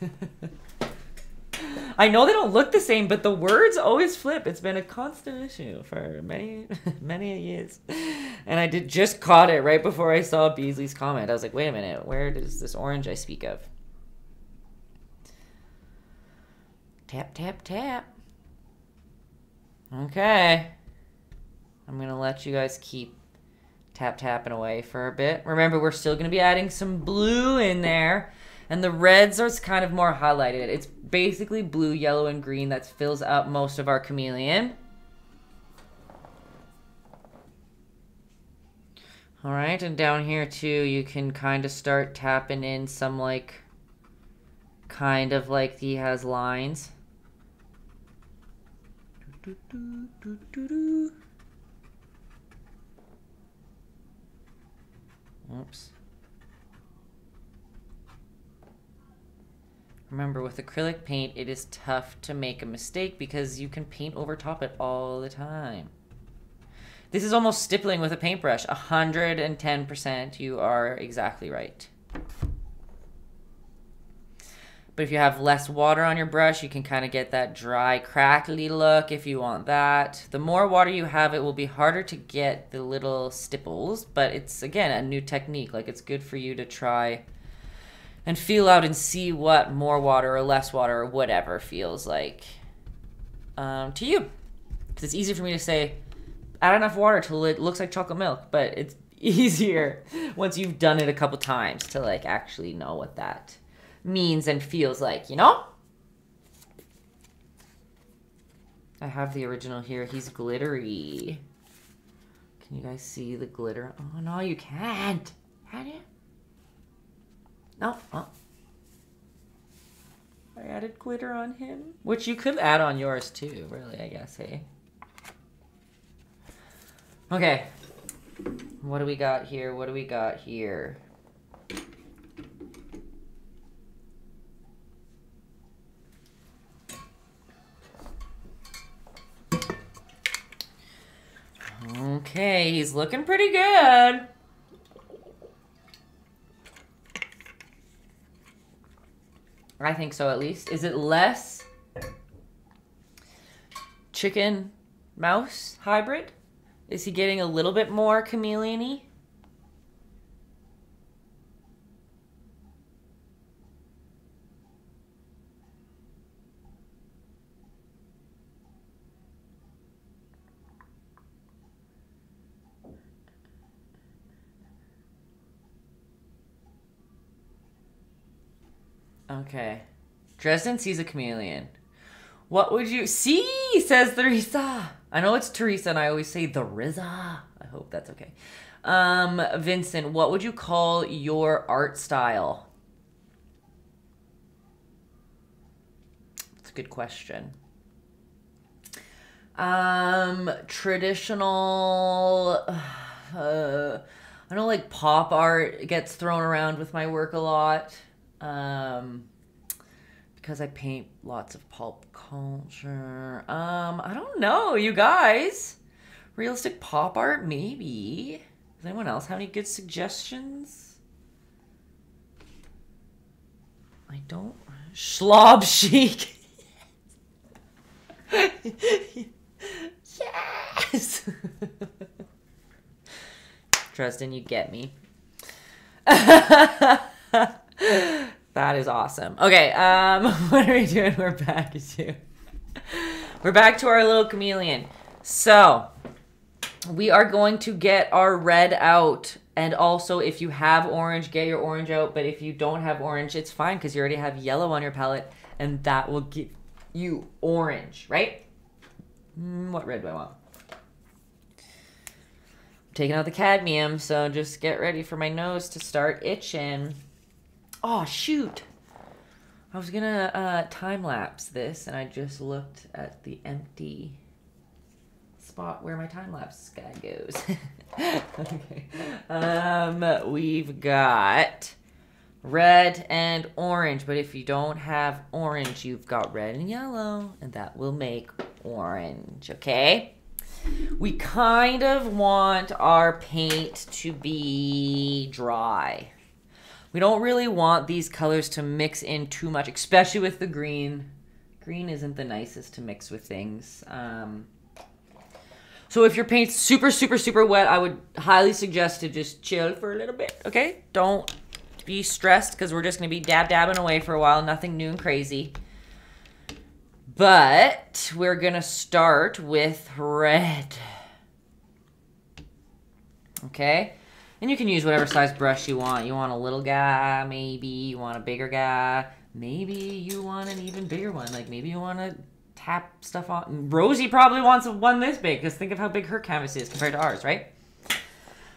I know they don't look the same, but the words always flip. It's been a constant issue for many, many years. And I did just caught it right before I saw Beasley's comment. I was like, wait a minute, where does this orange I speak of? Tap, tap, tap. Okay. I'm going to let you guys keep tap tapping away for a bit. Remember, we're still going to be adding some blue in there. And the reds are kind of more highlighted. It's basically blue, yellow, and green that fills up most of our chameleon. All right, and down here too, you can kind of start tapping in some like, kind of like he has lines. Do, do, do, Oops. Remember, with acrylic paint, it is tough to make a mistake because you can paint over top it all the time. This is almost stippling with a paintbrush. 110%, you are exactly right. But if you have less water on your brush, you can kind of get that dry, crackly look if you want that. The more water you have, it will be harder to get the little stipples, but it's, again, a new technique. Like, it's good for you to try and feel out and see what more water or less water or whatever feels like um, to you. Because it's easy for me to say, add enough water till it looks like chocolate milk, but it's easier once you've done it a couple times to, like, actually know what that means and feels like, you know? I have the original here. He's glittery. Can you guys see the glitter? Oh, no, you can't. Can you? No. Oh. I added glitter on him. Which you could add on yours too, really, I guess, hey? Okay. What do we got here? What do we got here? Okay, he's looking pretty good. I think so, at least. Is it less chicken mouse hybrid? Is he getting a little bit more chameleon-y? Okay. Dresden sees a chameleon. What would you see? Says Teresa. I know it's Teresa, and I always say the Riza. I hope that's okay. Um, Vincent, what would you call your art style? It's a good question. Um, traditional. Uh, I know like pop art gets thrown around with my work a lot. Um, because I paint lots of pulp culture. Um, I don't know, you guys. Realistic pop art, maybe. Does anyone else have any good suggestions? I don't. Schlob chic. yes. Tristan, you get me. That is awesome. Okay, um, what are we doing? We're back to we're back to our little chameleon. So we are going to get our red out. And also, if you have orange, get your orange out. But if you don't have orange, it's fine because you already have yellow on your palette, and that will give you orange, right? Mm, what red do I want? I'm taking out the cadmium, so just get ready for my nose to start itching. Oh, shoot. I was gonna uh, time lapse this, and I just looked at the empty spot where my time lapse guy goes. okay. Um, we've got red and orange, but if you don't have orange, you've got red and yellow, and that will make orange, okay? We kind of want our paint to be dry. We don't really want these colors to mix in too much, especially with the green. Green isn't the nicest to mix with things. Um, so if your paint's super, super, super wet, I would highly suggest to just chill for a little bit, okay? Don't be stressed because we're just going to be dab-dabbing away for a while. Nothing new and crazy. But we're going to start with red. Okay? And you can use whatever size brush you want. You want a little guy, maybe. You want a bigger guy. Maybe you want an even bigger one. Like maybe you want to tap stuff on. Rosie probably wants one this big because think of how big her canvas is compared to ours, right?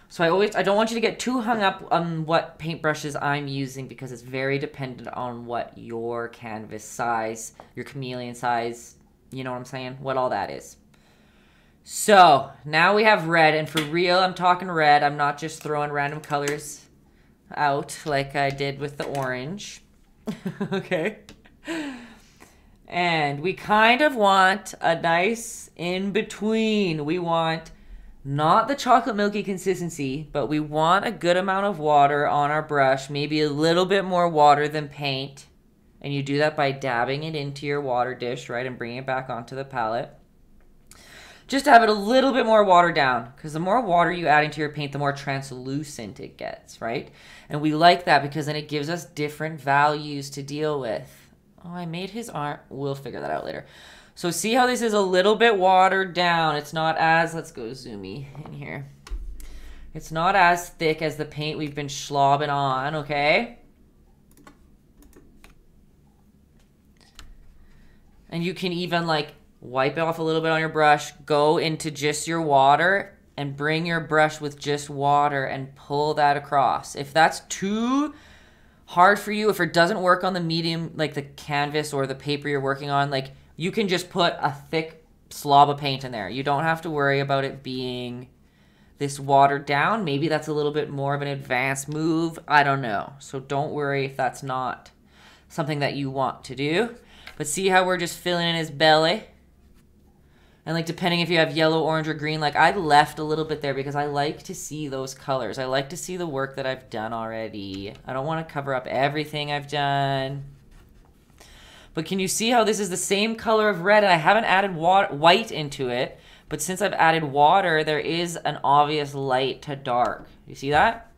So I always I don't want you to get too hung up on what paintbrushes I'm using because it's very dependent on what your canvas size, your chameleon size, you know what I'm saying? What all that is. So now we have red, and for real, I'm talking red. I'm not just throwing random colors out like I did with the orange. okay. And we kind of want a nice in between. We want not the chocolate milky consistency, but we want a good amount of water on our brush, maybe a little bit more water than paint. And you do that by dabbing it into your water dish, right, and bringing it back onto the palette just to have it a little bit more watered down because the more water you add into your paint the more translucent it gets right? And we like that because then it gives us different values to deal with. Oh i made his arm we'll figure that out later. So see how this is a little bit watered down? It's not as let's go zoomy in here. It's not as thick as the paint we've been slobbing on okay? And you can even like wipe it off a little bit on your brush, go into just your water, and bring your brush with just water and pull that across. If that's too hard for you, if it doesn't work on the medium, like the canvas or the paper you're working on, like you can just put a thick slob of paint in there. You don't have to worry about it being this watered down. Maybe that's a little bit more of an advanced move. I don't know. So don't worry if that's not something that you want to do. But see how we're just filling in his belly? And like depending if you have yellow, orange, or green, like I left a little bit there because I like to see those colors. I like to see the work that I've done already. I don't want to cover up everything I've done. But can you see how this is the same color of red and I haven't added white into it. But since I've added water, there is an obvious light to dark. You see that?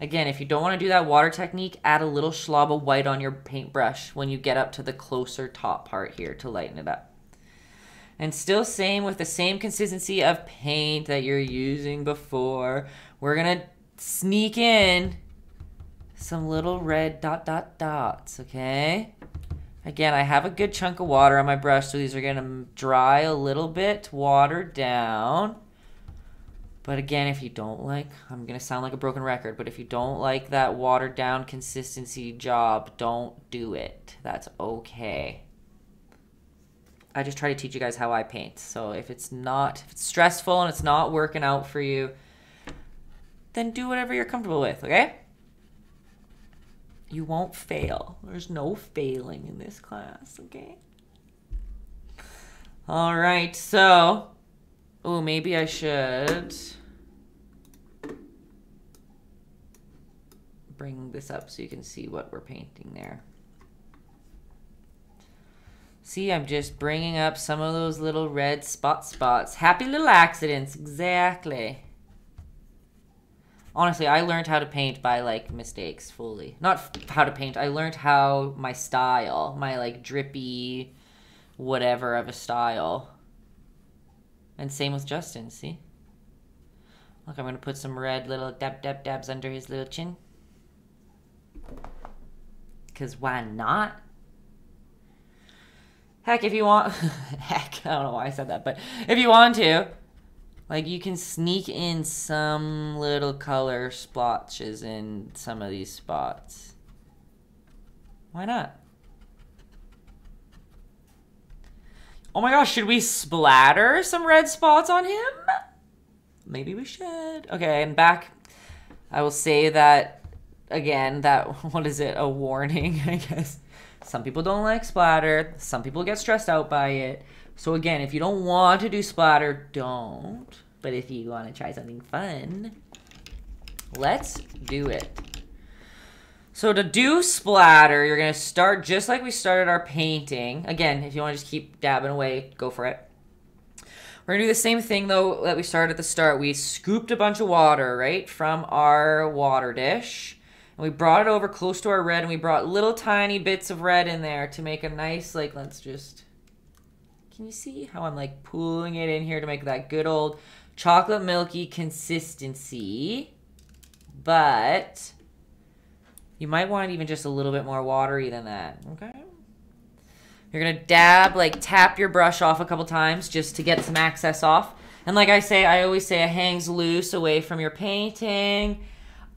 Again, if you don't want to do that water technique, add a little slob of white on your paintbrush when you get up to the closer top part here to lighten it up. And still same with the same consistency of paint that you're using before. We're to sneak in some little red dot dot dots, okay? Again, I have a good chunk of water on my brush, so these are to dry a little bit, water down. But again, if you don't like, I'm to sound like a broken record, but if you don't like that watered down consistency job, don't do it. That's okay. I just try to teach you guys how I paint. So if it's not, if it's stressful and it's not working out for you, then do whatever you're comfortable with, okay? You won't fail. There's no failing in this class, okay? All right, so, oh, maybe I should bring this up so you can see what we're painting there. See, I'm just bringing up some of those little red spot spots. Happy little accidents, exactly. Honestly, I learned how to paint by, like, mistakes fully. Not how to paint, I learned how my style, my, like, drippy whatever of a style. And same with Justin, see? Look, I'm going to put some red little dab dab dabs under his little chin. Because why not? Heck, if you want, heck, I don't know why I said that, but if you want to, like you can sneak in some little color splotches in some of these spots. Why not? Oh my gosh, should we splatter some red spots on him? Maybe we should. Okay, and back. I will say that, again, that, what is it, a warning, I guess. Some people don't like splatter. Some people get stressed out by it. So again, if you don't want to do splatter, don't. But if you want to try something fun, let's do it. So to do splatter, you're going to start just like we started our painting. Again, if you want to just keep dabbing away, go for it. We're going to do the same thing, though, that we started at the start. We scooped a bunch of water, right, from our water dish. And we brought it over close to our red and we brought little tiny bits of red in there to make a nice, like, let's just, can you see how I'm like pulling it in here to make that good old chocolate milky consistency? But you might want even just a little bit more watery than that, okay? You're gonna dab, like tap your brush off a couple times just to get some excess off. And like I say, I always say it hangs loose away from your painting.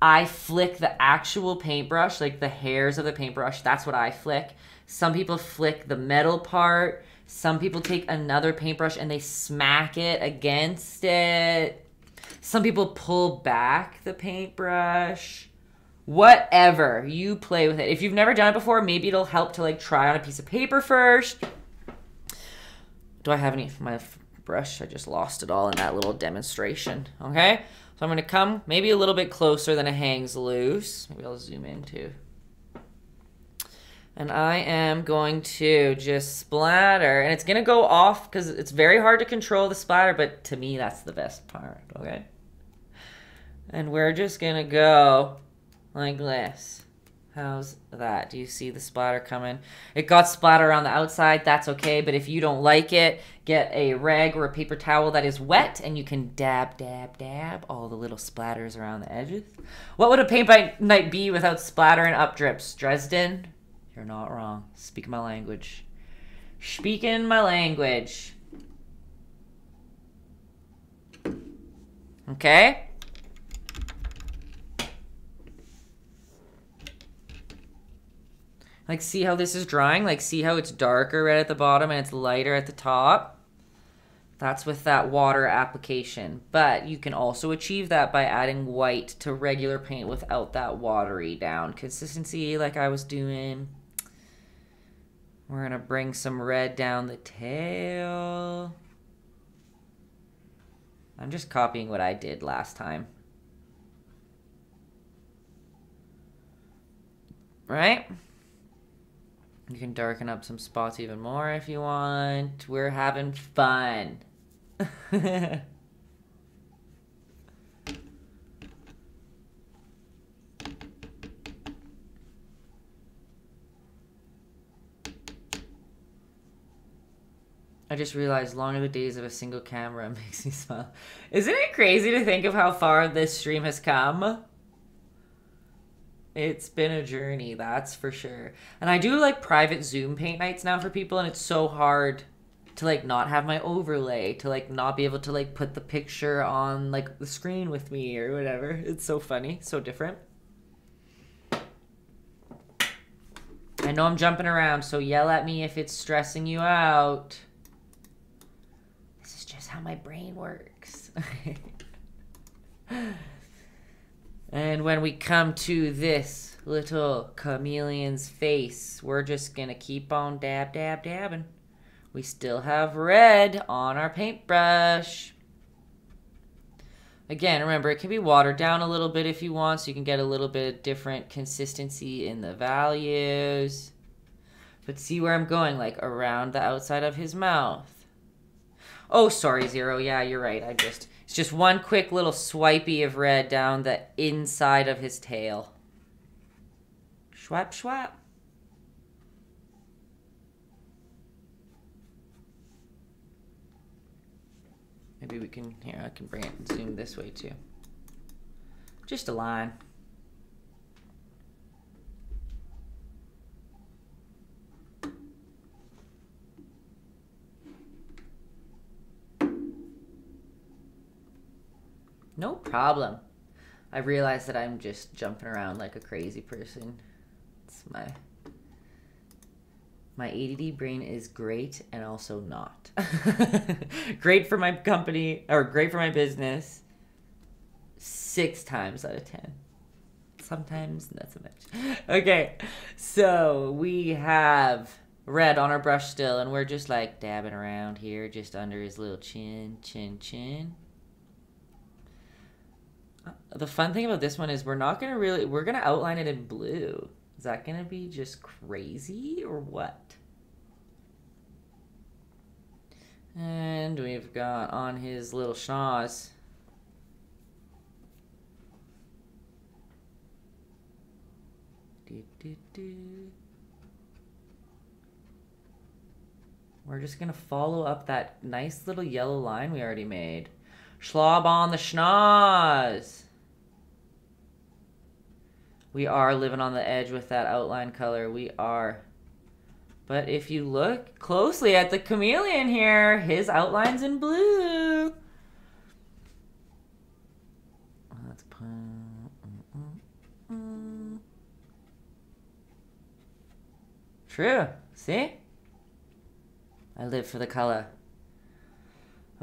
I flick the actual paintbrush, like the hairs of the paintbrush. That's what I flick. Some people flick the metal part. Some people take another paintbrush and they smack it against it. Some people pull back the paintbrush. Whatever. You play with it. If you've never done it before, maybe it'll help to like try on a piece of paper first. Do I have any my brush? I just lost it all in that little demonstration. Okay? I'm going to come maybe a little bit closer than it hangs loose. Maybe I'll zoom in too. And I am going to just splatter. And it's going to go off because it's very hard to control the splatter. But to me, that's the best part. Okay? And we're just going to go like this. How's that? Do you see the splatter coming? It got splatter on the outside. That's okay. But if you don't like it, get a rag or a paper towel that is wet and you can dab, dab, dab all the little splatters around the edges. What would a paint by night be without splatter and up drips? Dresden? You're not wrong. Speak my language. Speaking my language. Okay? Like, see how this is drying? Like, see how it's darker right at the bottom and it's lighter at the top? That's with that water application. But you can also achieve that by adding white to regular paint without that watery down consistency like I was doing. We're going to bring some red down the tail. I'm just copying what I did last time. Right? You can darken up some spots even more if you want. We're having fun. I just realized longer the days of a single camera makes me smile. Isn't it crazy to think of how far this stream has come? It's been a journey, that's for sure. And I do like private Zoom paint nights now for people, and it's so hard to like not have my overlay, to like not be able to like put the picture on like the screen with me or whatever. It's so funny, so different. I know I'm jumping around, so yell at me if it's stressing you out This is just how my brain works. and when we come to this little chameleon's face, we're just gonna keep on dab, dab, dabbing. We still have red on our paintbrush. Again, remember, it can be watered down a little bit if you want, so you can get a little bit of different consistency in the values. But see where I'm going, like around the outside of his mouth. Oh, sorry, Zero. Yeah, you're right. I just... It's just one quick little swipey of red down the inside of his tail. Schwap, schwap. Maybe we can... Here, I can bring it and zoom this way, too. Just a line. No problem. I realize that I'm just jumping around like a crazy person. It's my my ADD brain is great and also not. great for my company or great for my business. 6 times out of 10. Sometimes not so much. Okay. So, we have red on our brush still and we're just like dabbing around here just under his little chin, chin, chin uh, the fun thing about this one is we're not gonna really we're gonna outline it in blue. Is that gonna be just crazy or what? And we've got on his little schnoz. We're just gonna follow up that nice little yellow line we already made. Schlob on the schnoz. We are living on the edge with that outline color. We are. But if you look closely at the chameleon here, his outline's in blue. True. See? I live for the color.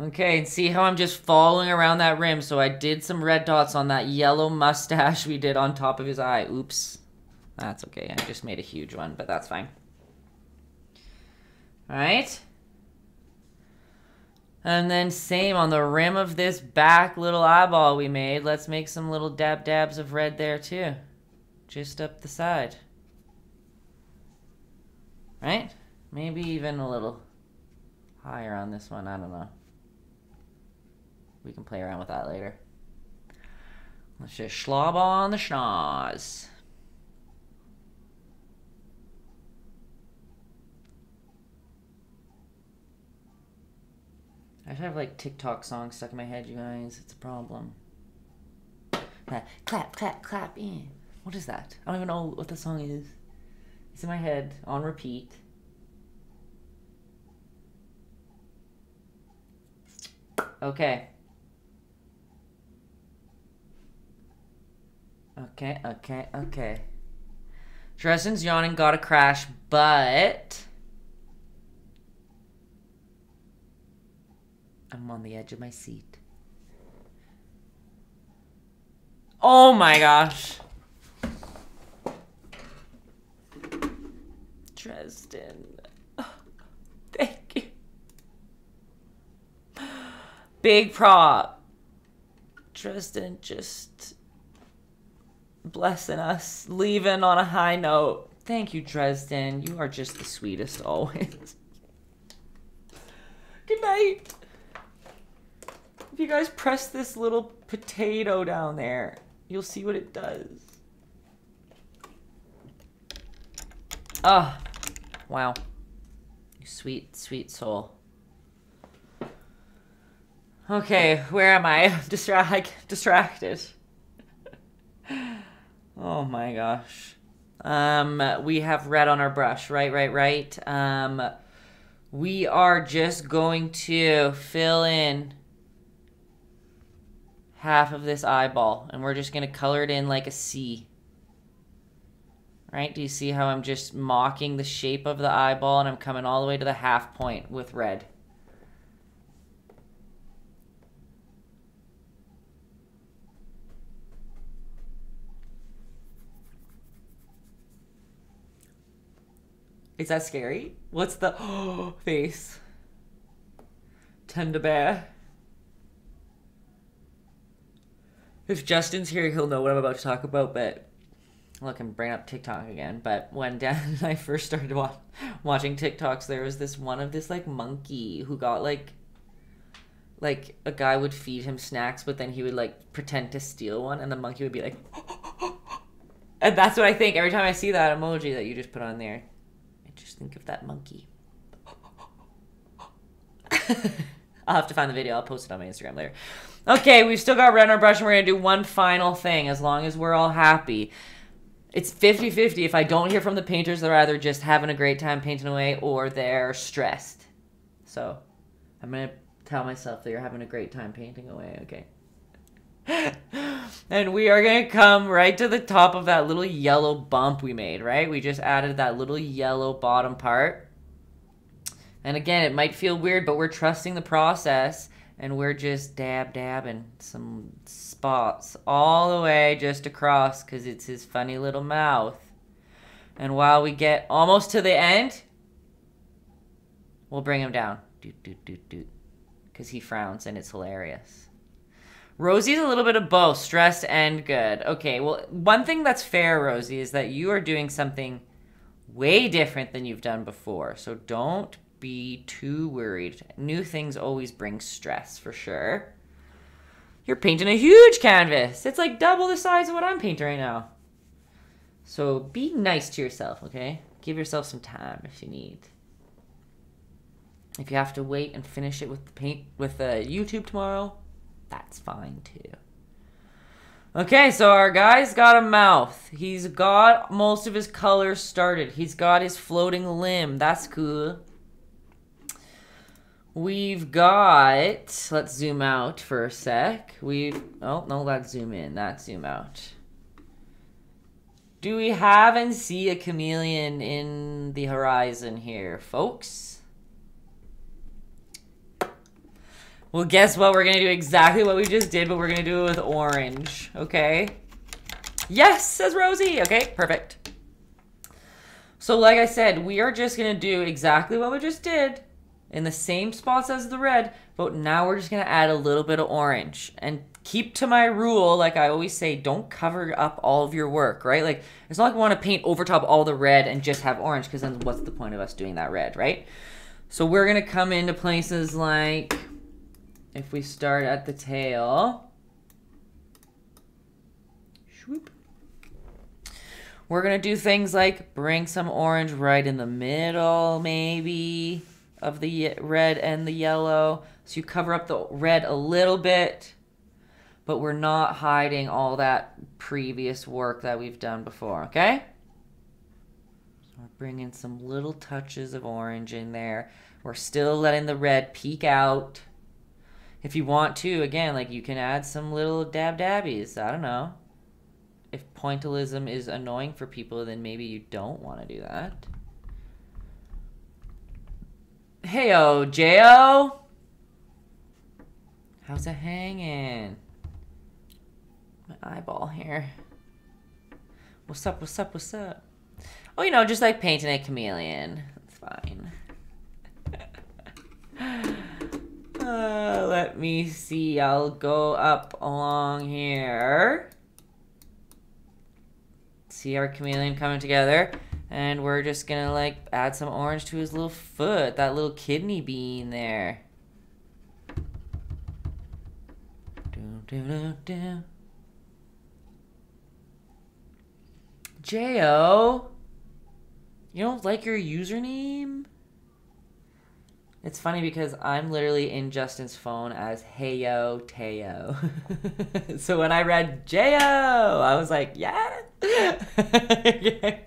Okay, and see how I'm just following around that rim. So I did some red dots on that yellow mustache we did on top of his eye. Oops. That's okay. I just made a huge one, but that's fine. Alright. And then same on the rim of this back little eyeball we made. Let's make some little dab dabs of red there too. Just up the side. Right? Maybe even a little higher on this one. I don't know. We can play around with that later. Let's just schlob on the schnoz. I have like TikTok songs stuck in my head, you guys. It's a problem. clap, clap, clap in. What is that? I don't even know what the song is. It's in my head on repeat. Okay. Okay, okay, okay. Dresden's yawning got a crash, but... I'm on the edge of my seat. Oh my gosh. Dresden. Thank you. Big prop. Dresden just blessing us, leaving on a high note. Thank you, Dresden. You are just the sweetest always. Good night. If you guys press this little potato down there, you'll see what it does. Ah, oh, wow. You sweet, sweet soul. Okay, where am I? Distract distracted. Oh my gosh. Um, we have red on our brush, right, right, right. Um, we are just going to fill in half of this eyeball, and we're just going to color it in like a C. Right? Do you see how I'm just mocking the shape of the eyeball, and I'm coming all the way to the half point with red. Is that scary? What's the face? Tender bear. If Justin's here, he'll know what I'm about to talk about, but look, I'm bringing up TikTok again. But when Dan and I first started wa- watching TikToks, there was this one of this like monkey who got like like a guy would feed him snacks, but then he would like pretend to steal one, and the monkey would be like, and that's what I think every time I see that emoji that you just put on there. Think of that monkey. I'll have to find the video. I'll post it on my Instagram later. Okay, we've still got red on our brush, and we're going to do one final thing as long as we're all happy. It's 50-50. If I don't hear from the painters, they're either just having a great time painting away or they're stressed. So I'm going to tell myself that you're having a great time painting away, okay? and we are going to come right to the top of that little yellow bump we made, right? We just added that little yellow bottom part. And again, it might feel weird, but we're trusting the process and we're just dab dabbing some spots all the way just across because it's his funny little mouth. And while we get almost to the end, we'll bring him down. Doot, doot, doot, doot. Because he frowns and it's hilarious. Rosie's a little bit of both, stressed and good. Okay, well, one thing that's fair, Rosie, is that you are doing something way different than you've done before. So don't be too worried. New things always bring stress, for sure. You're painting a huge canvas. It's like double the size of what I'm painting right now. So be nice to yourself, okay? Give yourself some time if you need. If you have to wait and finish it with the paint with the YouTube tomorrow, that's fine too. Okay, so our guy's got a mouth. He's got most of his colors started. He's got his floating limb. That's cool. We've got, let's zoom out for a sec. We've, oh, no, let's zoom in. That's zoom out. Do we have and see a chameleon in the horizon here, folks? Well, guess what? We're going to do exactly what we just did, but we're going to do it with orange. Okay? Yes, says Rosie. Okay, perfect. So like I said, we are just going to do exactly what we just did in the same spots as the red, but now we're just going to add a little bit of orange. And keep to my rule, like I always say, don't cover up all of your work, right? Like, it's not like we want to paint over top all the red and just have orange, because then what's the point of us doing that red, right? So we're going to come into places like if we start at the tail, swoop, we're going to do things like bring some orange right in the middle, maybe, of the red and the yellow. So you cover up the red a little bit, but we're not hiding all that previous work that we've done before, okay? So we're bringing some little touches of orange in there. We're still letting the red peek out if you want to, again, like you can add some little dab dabbies. I don't know. If pointillism is annoying for people, then maybe you don't want to do that. Heyo, Jo. How's it hanging? My eyeball here. What's up, what's up, what's up? Oh, you know, just like painting a chameleon. It's fine. Uh, let me see. I'll go up along here. See our chameleon coming together. And we're just gonna like add some orange to his little foot, that little kidney bean there. J-O, you don't like your username? It's funny because I'm literally in Justin's phone as Heyo Teo. so when I read J-O, I was like, yeah.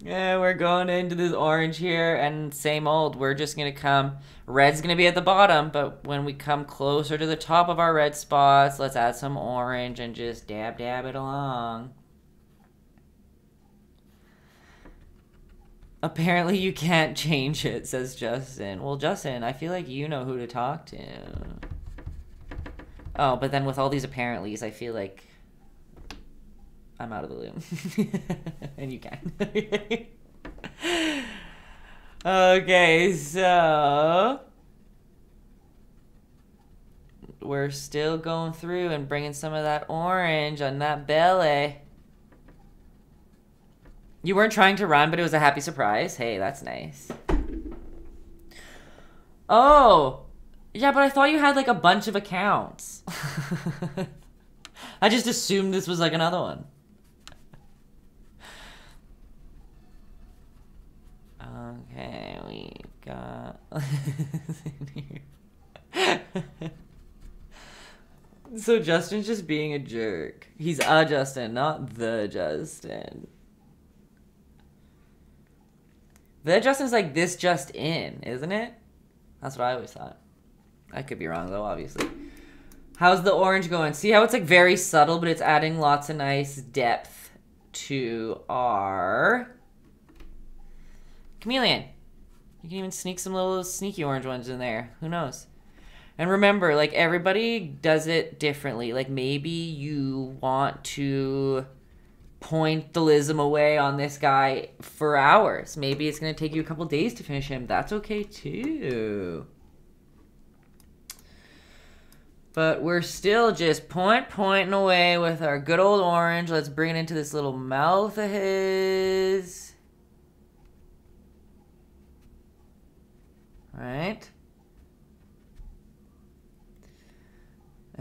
yeah, we're going into this orange here and same old. We're just going to come, red's going to be at the bottom, but when we come closer to the top of our red spots, let's add some orange and just dab dab it along. Apparently you can't change it, says Justin. Well, Justin, I feel like you know who to talk to. Oh, but then with all these apparentlys, I feel like I'm out of the loop. and you can. okay, so... We're still going through and bringing some of that orange on that belly. You weren't trying to run, but it was a happy surprise. Hey, that's nice. Oh, yeah, but I thought you had like a bunch of accounts. I just assumed this was like another one. Okay, we got. so Justin's just being a jerk. He's a Justin, not the Justin. The Justin's like this just in, isn't it? That's what I always thought. I could be wrong though, obviously. How's the orange going? See how it's like very subtle, but it's adding lots of nice depth to our chameleon. You can even sneak some little sneaky orange ones in there. Who knows? And remember, like everybody does it differently. Like maybe you want to pointillism away on this guy for hours. Maybe it's going to take you a couple days to finish him. That's okay too. But we're still just point pointing away with our good old orange. Let's bring it into this little mouth of his. Right?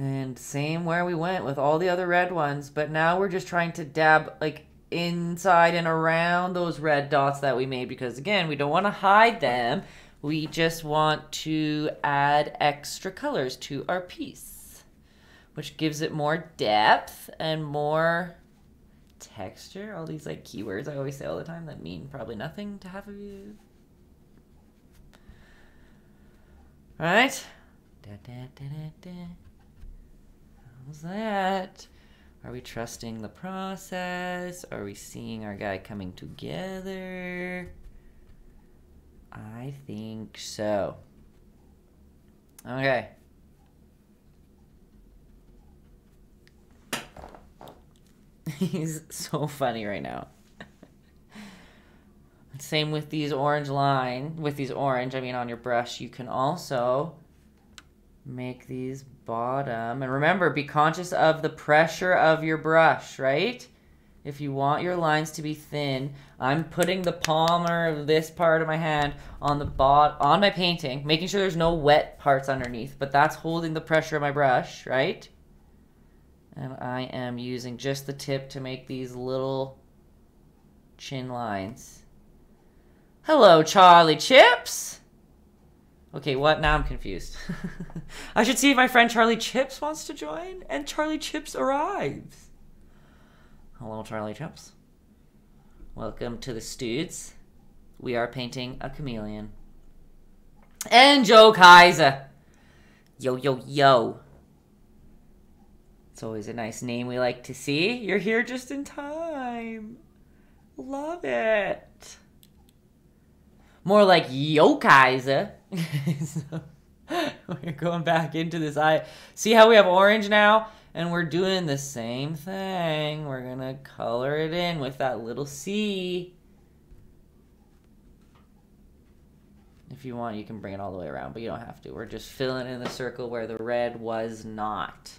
And same where we went with all the other red ones, but now we're just trying to dab like inside and around those red dots that we made because again, we don't want to hide them. We just want to add extra colors to our piece, which gives it more depth and more texture. All these like keywords I always say all the time that mean probably nothing to half of you. All right. Da, da, da, How's that? Are we trusting the process? Are we seeing our guy coming together? I think so. Okay. He's so funny right now. Same with these orange line. With these orange, I mean on your brush, you can also make these bottom. And remember, be conscious of the pressure of your brush, right? If you want your lines to be thin, I'm putting the palmer of this part of my hand on the bot on my painting, making sure there's no wet parts underneath, but that's holding the pressure of my brush, right? And I am using just the tip to make these little chin lines. Hello, Charlie Chips! Okay, what? Now I'm confused. I should see if my friend Charlie Chips wants to join. And Charlie Chips arrives. Hello, Charlie Chips. Welcome to the Studs. We are painting a chameleon. And Joe Kaiser. Yo, yo, yo. It's always a nice name we like to see. You're here just in time. Love it. More like Yo Kaiser. So, we're going back into this eye. See how we have orange now? And we're doing the same thing. We're going to color it in with that little C. If you want, you can bring it all the way around, but you don't have to. We're just filling in the circle where the red was not.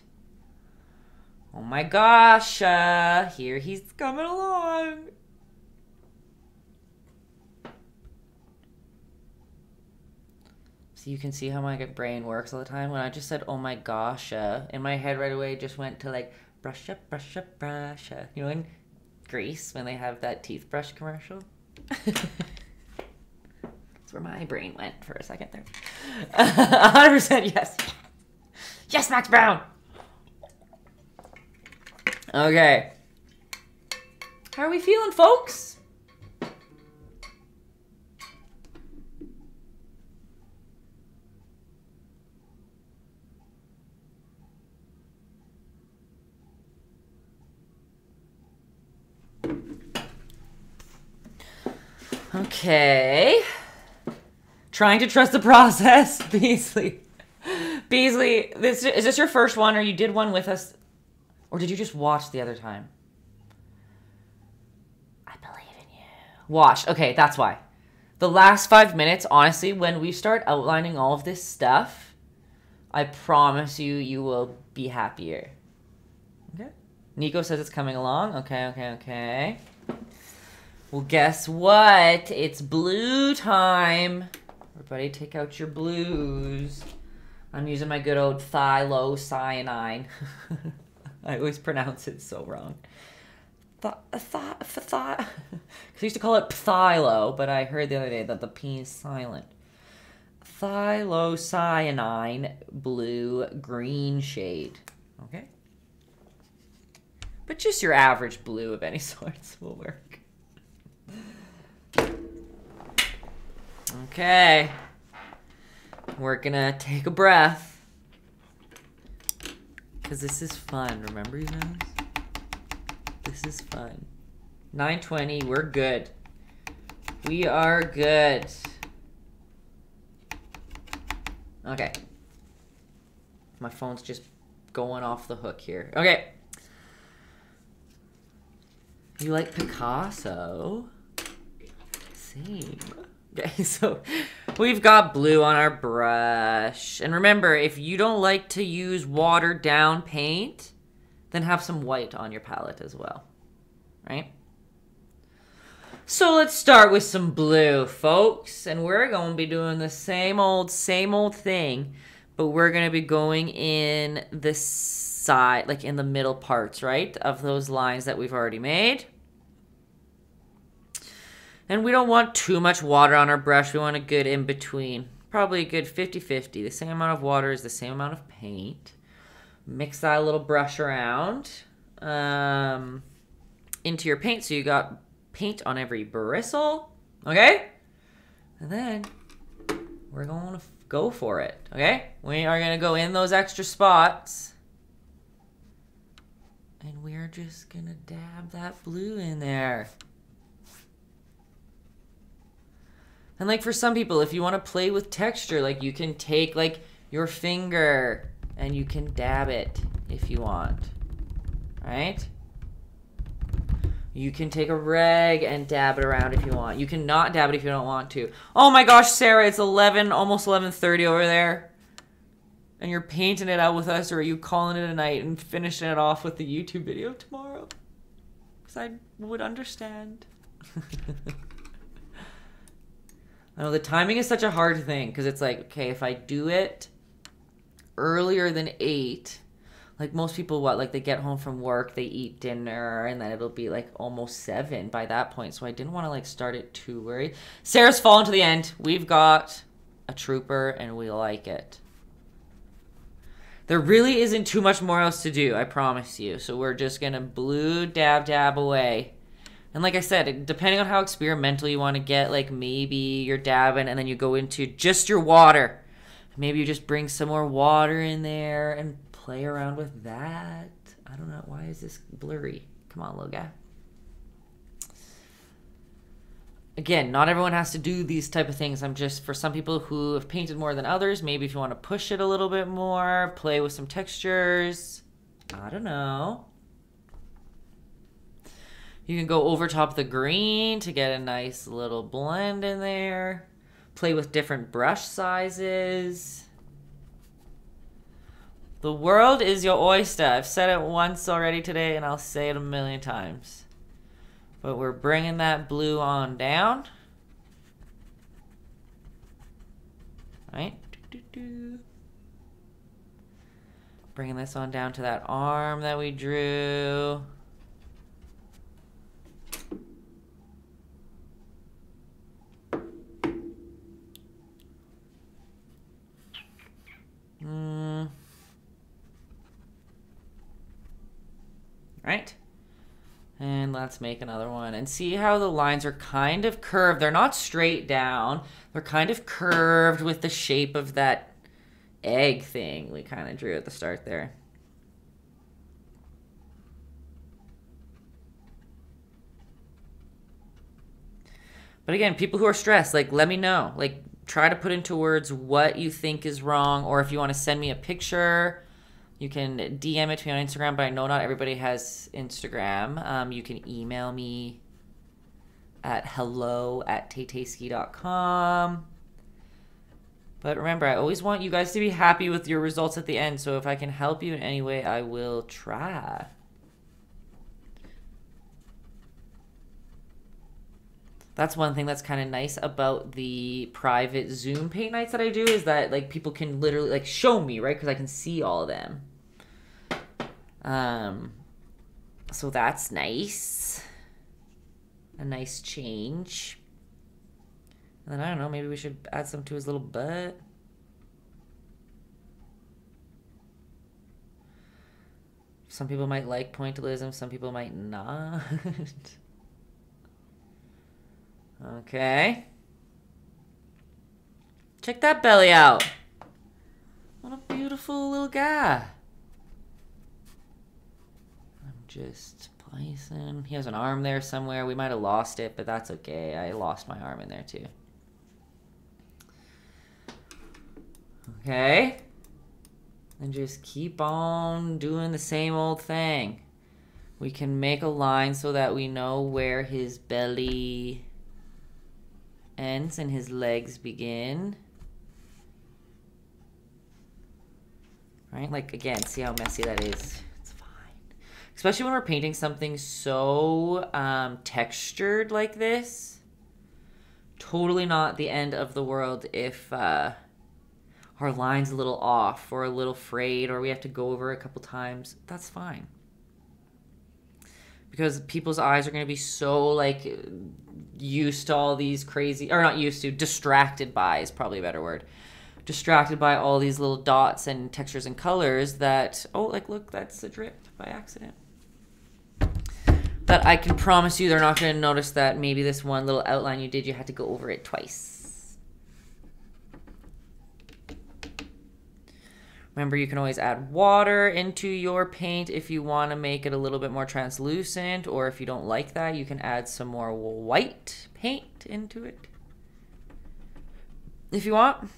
Oh my gosh, uh, here he's coming along. So you can see how my brain works all the time. When I just said, oh my gosh, uh, in my head right away just went to like, brush up, brush up, brush up. You know, in Grease, when they have that teeth brush commercial? That's where my brain went for a second there. 100% yes. Yes, Max Brown! Okay. How are we feeling, folks? Okay. Trying to trust the process, Beasley. Beasley, this is this your first one, or you did one with us, or did you just watch the other time? I believe in you. Watch. Okay, that's why. The last five minutes, honestly, when we start outlining all of this stuff, I promise you, you will be happier. Okay. Nico says it's coming along. Okay, okay, okay. Well, guess what? It's blue time. Everybody take out your blues. I'm using my good old thylocyanine. I always pronounce it so wrong. Th I used to call it pthylo, but I heard the other day that the P is silent. Thylocyanine blue green shade. Okay? But just your average blue of any sorts will work. Okay. We're gonna take a breath. Because this is fun, remember you guys? This is fun. 920, we're good. We are good. Okay. My phone's just going off the hook here. Okay. You like Picasso? Same. Okay, so we've got blue on our brush. And remember, if you don't like to use watered down paint, then have some white on your palette as well, right? So let's start with some blue, folks. And we're going to be doing the same old, same old thing, but we're going to be going in the side, like in the middle parts, right, of those lines that we've already made. And we don't want too much water on our brush. We want a good in between. Probably a good 50-50. The same amount of water is the same amount of paint. Mix that little brush around um, into your paint. So you got paint on every bristle. Okay? And then we're going to go for it. Okay? We are going to go in those extra spots. And we're just going to dab that blue in there. And like for some people, if you want to play with texture, like you can take like your finger and you can dab it if you want. Right? You can take a rag and dab it around if you want. You cannot dab it if you don't want to. Oh my gosh, Sarah, it's 11, almost 11.30 over there. And you're painting it out with us, or are you calling it a night and finishing it off with the YouTube video tomorrow? Because I would understand. I know the timing is such a hard thing because it's like, okay, if I do it earlier than eight, like most people, what, like they get home from work, they eat dinner, and then it'll be like almost seven by that point. So I didn't want to like start it too early. Sarah's fallen to the end. We've got a trooper and we like it. There really isn't too much more else to do, I promise you. So we're just going to blue dab dab away. And like I said, depending on how experimental you want to get, like maybe you're dabbing and then you go into just your water. Maybe you just bring some more water in there and play around with that. I don't know. Why is this blurry? Come on, little guy. Again, not everyone has to do these type of things. I'm just, for some people who have painted more than others, maybe if you want to push it a little bit more, play with some textures. I don't know. You can go over top the green to get a nice little blend in there. play with different brush sizes. The world is your oyster. I've said it once already today, and I'll say it a million times. But we're bringing that blue on down. Right? Bringing this on down to that arm that we drew. Mm. Right? And let's make another one. And see how the lines are kind of curved. They're not straight down. They're kind of curved with the shape of that egg thing we kind of drew at the start there. But again, people who are stressed, like, let me know. Like, try to put into words what you think is wrong, or if you want to send me a picture, you can DM it to me on Instagram. But I know not everybody has Instagram. Um, you can email me at hello at taytayski.com. But remember, I always want you guys to be happy with your results at the end. So if I can help you in any way, I will try. That's one thing that's kind of nice about the private Zoom paint nights that I do is that like people can literally like show me, right? Because I can see all of them. Um, so that's nice. A nice change. And then I don't know, maybe we should add some to his little butt. Some people might like pointillism, some people might not. okay. Check that belly out. What a beautiful little guy. I'm just placing. He has an arm there somewhere. We might have lost it, but that's okay. I lost my arm in there too. Okay. And just keep on doing the same old thing. We can make a line so that we know where his belly ends and his legs begin. Right? Like, again, see how messy that is. It's fine. Especially when we're painting something so um, textured like this. Totally not the end of the world if... Uh, our line's a little off or a little frayed or we have to go over a couple times, that's fine. Because people's eyes are going to be so like used to all these crazy or not used to, distracted by is probably a better word. Distracted by all these little dots and textures and colors that oh like look, that's a drip by accident. That I can promise you they're not going to notice that maybe this one little outline you did you had to go over it twice. Remember, you can always add water into your paint if you want to make it a little bit more translucent, or if you don't like that, you can add some more white paint into it if you want.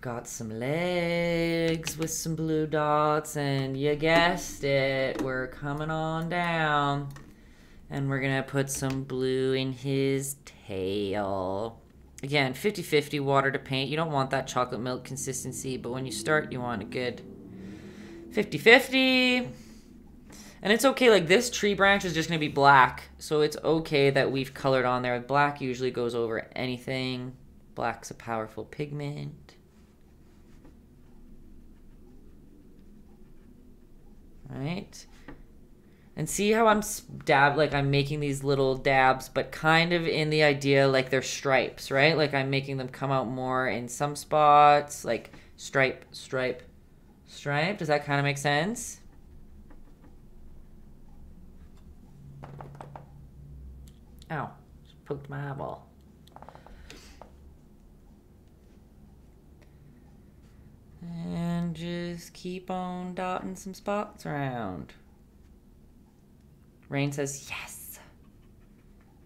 Got some legs with some blue dots, and you guessed it, we're coming on down. And we're gonna put some blue in his tail. Again, 50-50 water to paint. You don't want that chocolate milk consistency, but when you start, you want a good 50-50. And it's okay, like this tree branch is just gonna be black, so it's okay that we've colored on there. Black usually goes over anything. Black's a powerful pigment. Right? And see how I'm dab like I'm making these little dabs, but kind of in the idea like they're stripes, right? Like I'm making them come out more in some spots, like stripe, stripe, stripe. Does that kind of make sense? Ow, just poked my eyeball. And just keep on dotting some spots around. Rain says yes.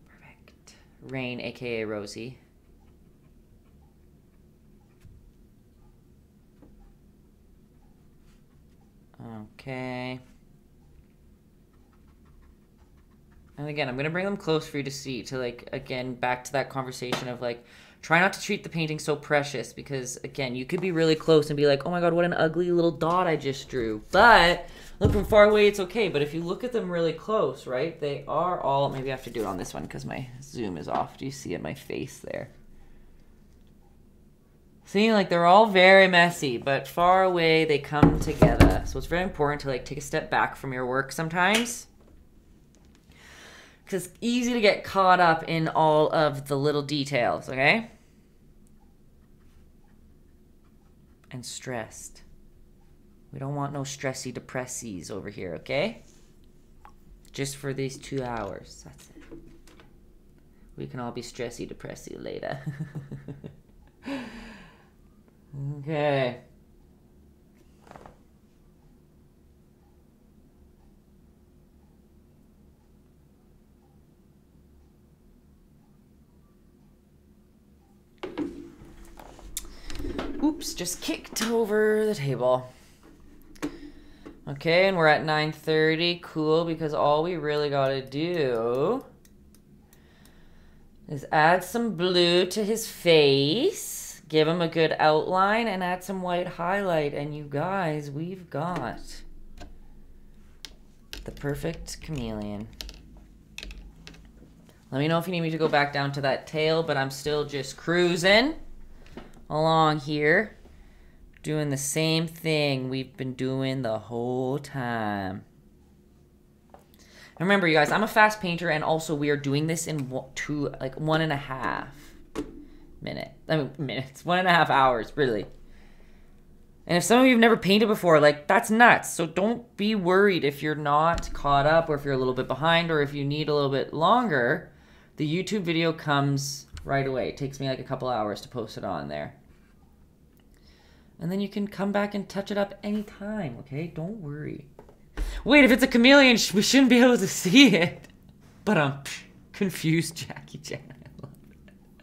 Perfect. Rain, aka Rosie. Okay. And again, I'm gonna bring them close for you to see to like again back to that conversation of like try not to treat the painting so precious because, again, you could be really close and be like, oh my god, what an ugly little dot I just drew. But look from far away, it's okay. But if you look at them really close, right, they are all, maybe I have to do it on this one because my zoom is off. Do you see it, my face there? See, like they're all very messy, but far away they come together. So it's very important to like take a step back from your work sometimes because it's easy to get caught up in all of the little details, okay? And stressed. We don't want no stressy depressies over here, okay? Just for these two hours. That's it. We can all be stressy depressy later. okay. Oops, just kicked over the table. Okay, and we're at 9.30. Cool, because all we really got to do is add some blue to his face, give him a good outline, and add some white highlight. And you guys, we've got the perfect chameleon. Let me know if you need me to go back down to that tail, but I'm still just cruising along here doing the same thing we've been doing the whole time. remember, you guys, I'm a fast painter, and also we are doing this in two, like one and a half minute. I mean, minutes, one and a half hours, really. And if some of you have never painted before, like that's nuts. So don't be worried if you're not caught up, or if you're a little bit behind, or if you need a little bit longer. The YouTube video comes right away. It takes me like a couple hours to post it on there. And then you can come back and touch it up anytime, okay? Don't worry. Wait, if it's a chameleon, we shouldn't be able to see it. But um, I'm confused, Jackie Chan.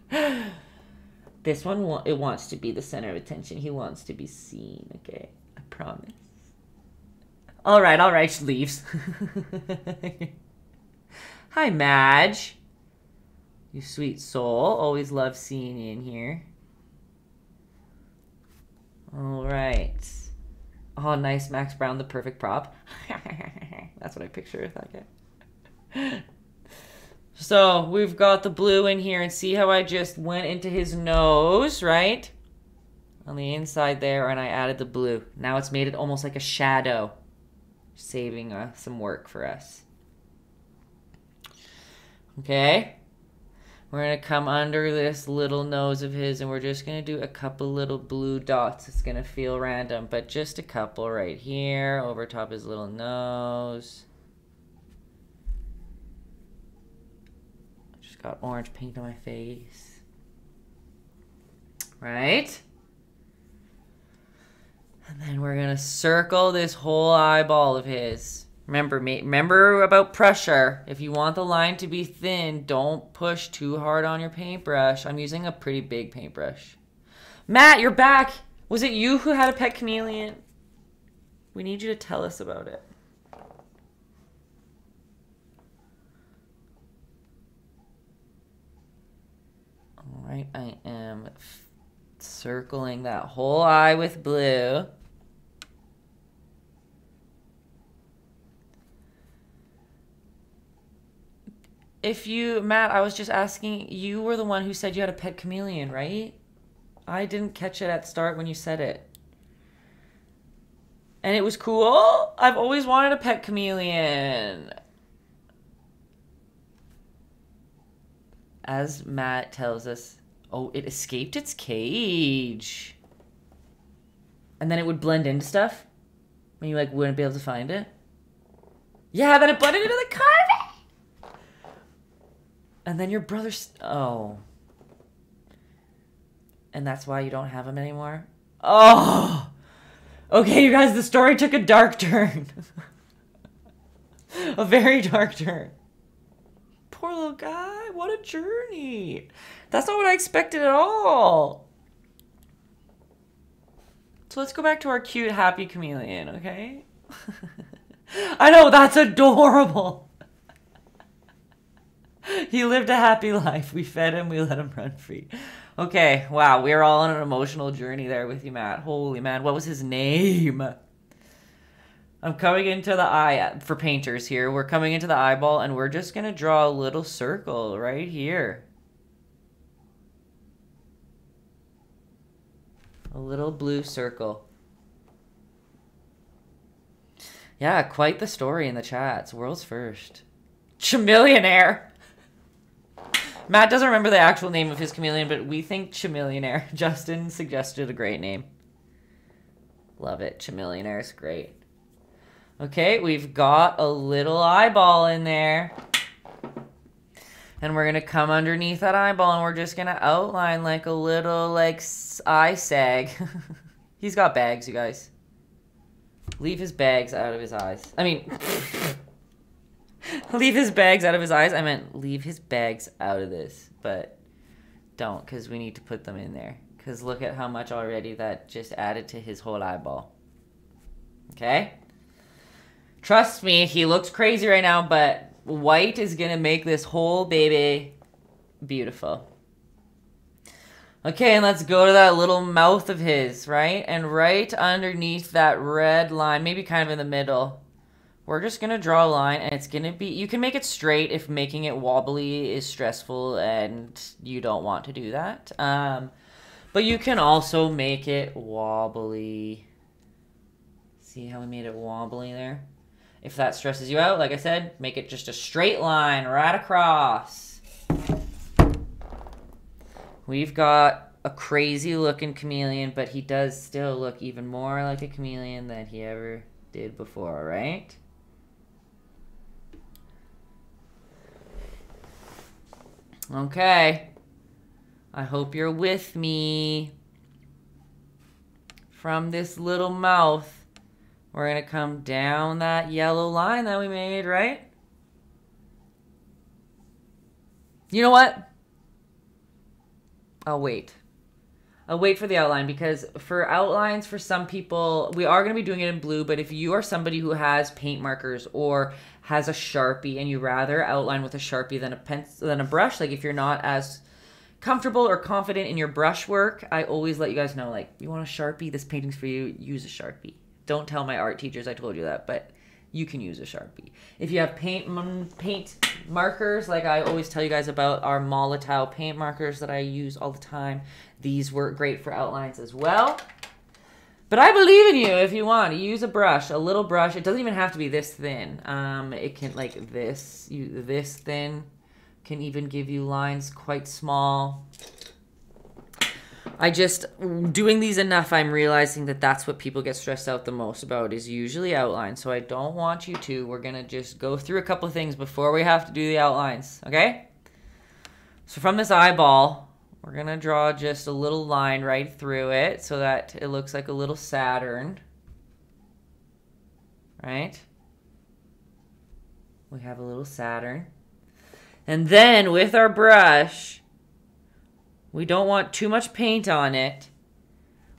this one, it wants to be the center of attention. He wants to be seen, okay? I promise. All right, all right, she leaves. Hi, Madge. You sweet soul. Always love seeing you in here. All right. Oh, nice. Max Brown, the perfect prop. That's what I picture with that guy. so we've got the blue in here and see how I just went into his nose, right? On the inside there, and I added the blue. Now it's made it almost like a shadow, saving uh, some work for us. Okay. We're going to come under this little nose of his and we're just going to do a couple little blue dots. It's going to feel random, but just a couple right here over top his little nose. I just got orange paint on my face. Right? And then we're going to circle this whole eyeball of his. Remember, me remember about pressure. If you want the line to be thin, don't push too hard on your paintbrush. I'm using a pretty big paintbrush. Matt, you're back. Was it you who had a pet chameleon? We need you to tell us about it. All right, I am circling that whole eye with blue. If you, Matt, I was just asking, you were the one who said you had a pet chameleon, right? I didn't catch it at start when you said it. And it was cool? I've always wanted a pet chameleon. As Matt tells us, oh, it escaped its cage. And then it would blend into stuff? And you like wouldn't be able to find it? Yeah, then it blended into the carpet! And then your brother's. Oh. And that's why you don't have him anymore? Oh! Okay, you guys, the story took a dark turn. a very dark turn. Poor little guy. What a journey. That's not what I expected at all. So let's go back to our cute, happy chameleon, okay? I know, that's adorable. He lived a happy life. We fed him, we let him run free. Okay, wow, we are all on an emotional journey there with you, Matt. Holy man, what was his name? I'm coming into the eye uh, for painters here. We're coming into the eyeball and we're just going to draw a little circle right here. A little blue circle. Yeah, quite the story in the chats. World's first. Chameleonaire. Matt doesn't remember the actual name of his chameleon, but we think Chameleonaire. Justin suggested a great name. Love it. Chameleonaire is great. Okay, we've got a little eyeball in there. And we're going to come underneath that eyeball and we're just going to outline like a little like eye sag. He's got bags, you guys. Leave his bags out of his eyes. I mean, leave his bags out of his eyes. I meant leave his bags out of this, but don't because we need to put them in there. Because look at how much already that just added to his whole eyeball. Okay? Trust me, he looks crazy right now, but white is going to make this whole baby beautiful. Okay, and let's go to that little mouth of his, right? And right underneath that red line, maybe kind of in the middle, we're just to draw a line, and it's to be... You can make it straight if making it wobbly is stressful and you don't want to do that. Um, but you can also make it wobbly. See how we made it wobbly there? If that stresses you out, like I said, make it just a straight line right across. We've got a crazy looking chameleon, but he does still look even more like a chameleon than he ever did before, right? Okay. I hope you're with me. From this little mouth we're going to come down that yellow line that we made, right? You know what? I'll wait. I'll wait for the outline because for outlines, for some people, we are going to be doing it in blue, but if you are somebody who has paint markers or has a Sharpie and you rather outline with a Sharpie than a pencil, than a brush, like if you're not as comfortable or confident in your brush work, I always let you guys know, like, you want a Sharpie, this painting's for you, use a Sharpie. Don't tell my art teachers I told you that, but you can use a Sharpie. If you have paint paint markers, like I always tell you guys about our Molotow paint markers that I use all the time, these work great for outlines as well. But I believe in you if you want. Use a brush, a little brush. It doesn't even have to be this thin. Um, it can, like this, you this thin can even give you lines quite small. I just doing these enough. I'm realizing that that's what people get stressed out the most about is usually outlines. So I don't want you to. We're gonna just go through a couple of things before we have to do the outlines. Okay. So from this eyeball, we're gonna draw just a little line right through it so that it looks like a little Saturn. Right. We have a little Saturn. And then with our brush, we don't want too much paint on it.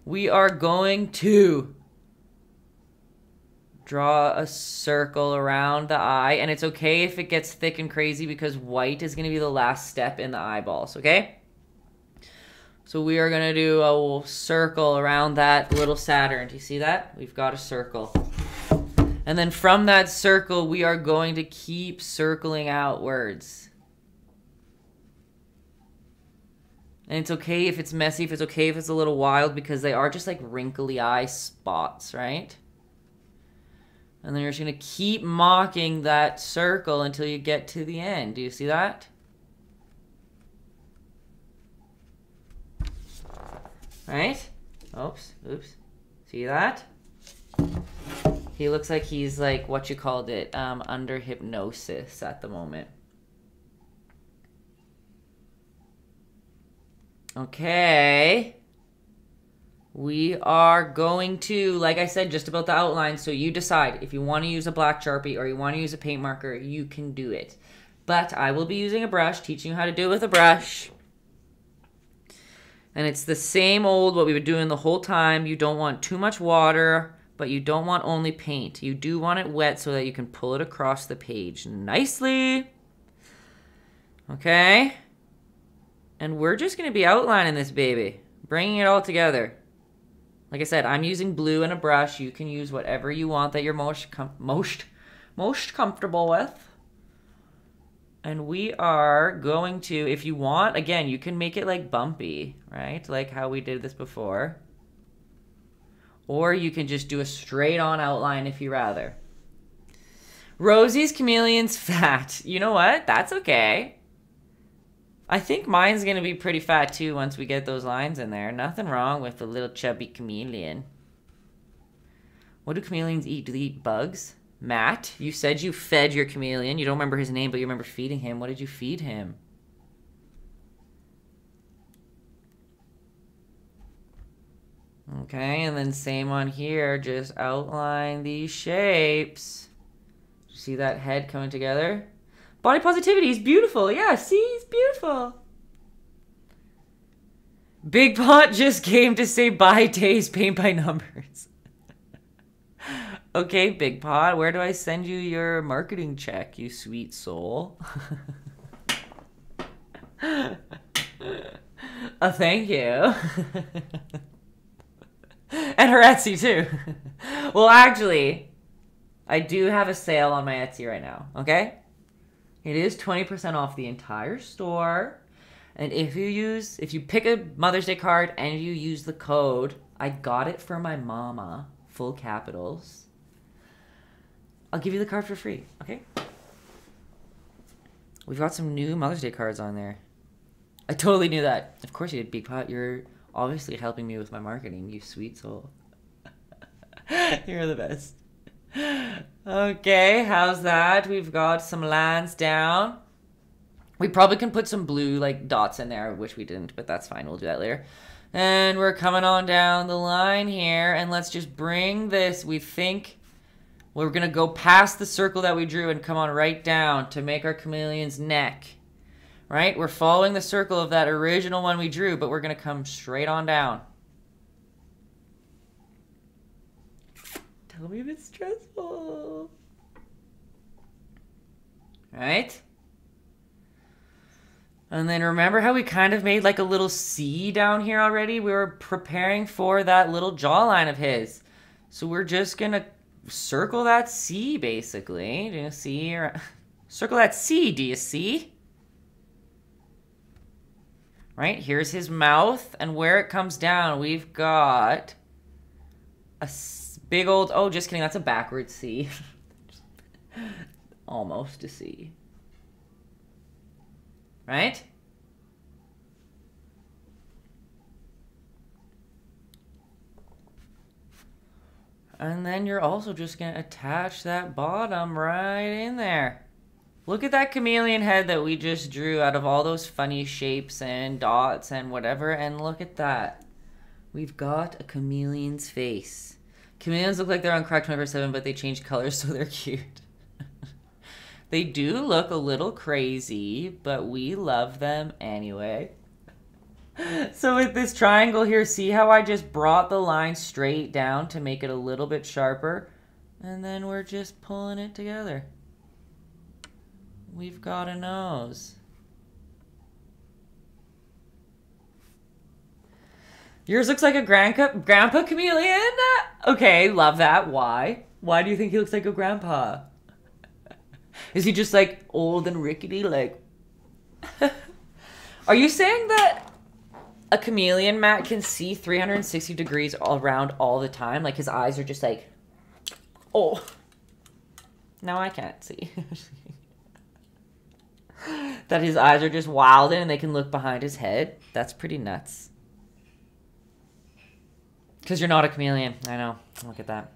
We are going to draw a circle around the eye. And it's okay if it gets thick and crazy because white is going to be the last step in the eyeballs, okay? So we are going to do a circle around that little Saturn. Do you see that? We've got a circle. And then from that circle, we are going to keep circling outwards. And it's okay if it's messy, if it's okay if it's a little wild, because they are just like wrinkly eye spots, right? And then you're just going to keep mocking that circle until you get to the end. Do you see that? Right? Oops, oops. See that? He looks like he's like, what you called it, um, under hypnosis at the moment. Okay. We are going to, like I said, just about the outline. So you decide if you want to use a black Sharpie or you want to use a paint marker, you can do it. But I will be using a brush, teaching you how to do it with a brush. And it's the same old what we've been doing the whole time. You don't want too much water, but you don't want only paint. You do want it wet so that you can pull it across the page nicely. Okay? And we're just going to be outlining this baby, bringing it all together. Like I said, I'm using blue and a brush. You can use whatever you want that you're most most most comfortable with. And we are going to, if you want, again, you can make it like bumpy, right? Like how we did this before. Or you can just do a straight on outline if you rather. Rosie's chameleon's fat. You know what? That's okay. I think mine's going to be pretty fat too once we get those lines in there. Nothing wrong with a little chubby chameleon. What do chameleons eat? Do they eat bugs? Matt, you said you fed your chameleon. You don't remember his name, but you remember feeding him. What did you feed him? Okay, and then same on here. Just outline these shapes. See that head coming together? Body positivity is beautiful. Yeah, see, he's beautiful. Big Pot just came to say bye, days, paint by numbers. Okay, Big Pot, where do I send you your marketing check, you sweet soul? A thank you. and her Etsy too. well, actually, I do have a sale on my Etsy right now, okay? It is 20% off the entire store. And if you use, if you pick a Mother's Day card and you use the code, I got it for my mama, full capitals, I'll give you the card for free, okay? We've got some new Mother's Day cards on there. I totally knew that. Of course you did, Big Pot. You're obviously helping me with my marketing, you sweet soul. You're the best. Okay, how's that? We've got some lands down. We probably can put some blue like dots in there, which we didn't, but that's fine. We'll do that later. And we're coming on down the line here, and let's just bring this. We think we're going to go past the circle that we drew and come on right down to make our chameleon's neck right? We're following the circle of that original one we drew, but we're going to come straight on down. Tell me if it's stressful. Right? And then remember how we kind of made like a little C down here already? We were preparing for that little jawline of his. So we're just going to circle that C basically. Do you see? Circle that C, do you see? right? Here's his mouth, and where it comes down, we've got a big old, oh, just kidding, that's a backwards C. Almost a C. Right? And then you're also just going to attach that bottom right in there. Look at that chameleon head that we just drew out of all those funny shapes and dots and whatever, and look at that. We've got a chameleon's face. Chameleons look like they're on crack 24-7, but they change colors so they're cute. they do look a little crazy, but we love them anyway. So with this triangle here, see how I just brought the line straight down to make it a little bit sharper? And then we're just pulling it together. We've got a nose. Yours looks like a grandpa, grandpa chameleon? Okay, love that. Why? Why do you think he looks like a grandpa? Is he just like old and rickety? Like, are you saying that a chameleon, Matt, can see 360 degrees around all the time? Like his eyes are just like, oh, now I can't see. that his eyes are just wild and they can look behind his head. That's pretty nuts. Because you're not a chameleon. I know. Look at that.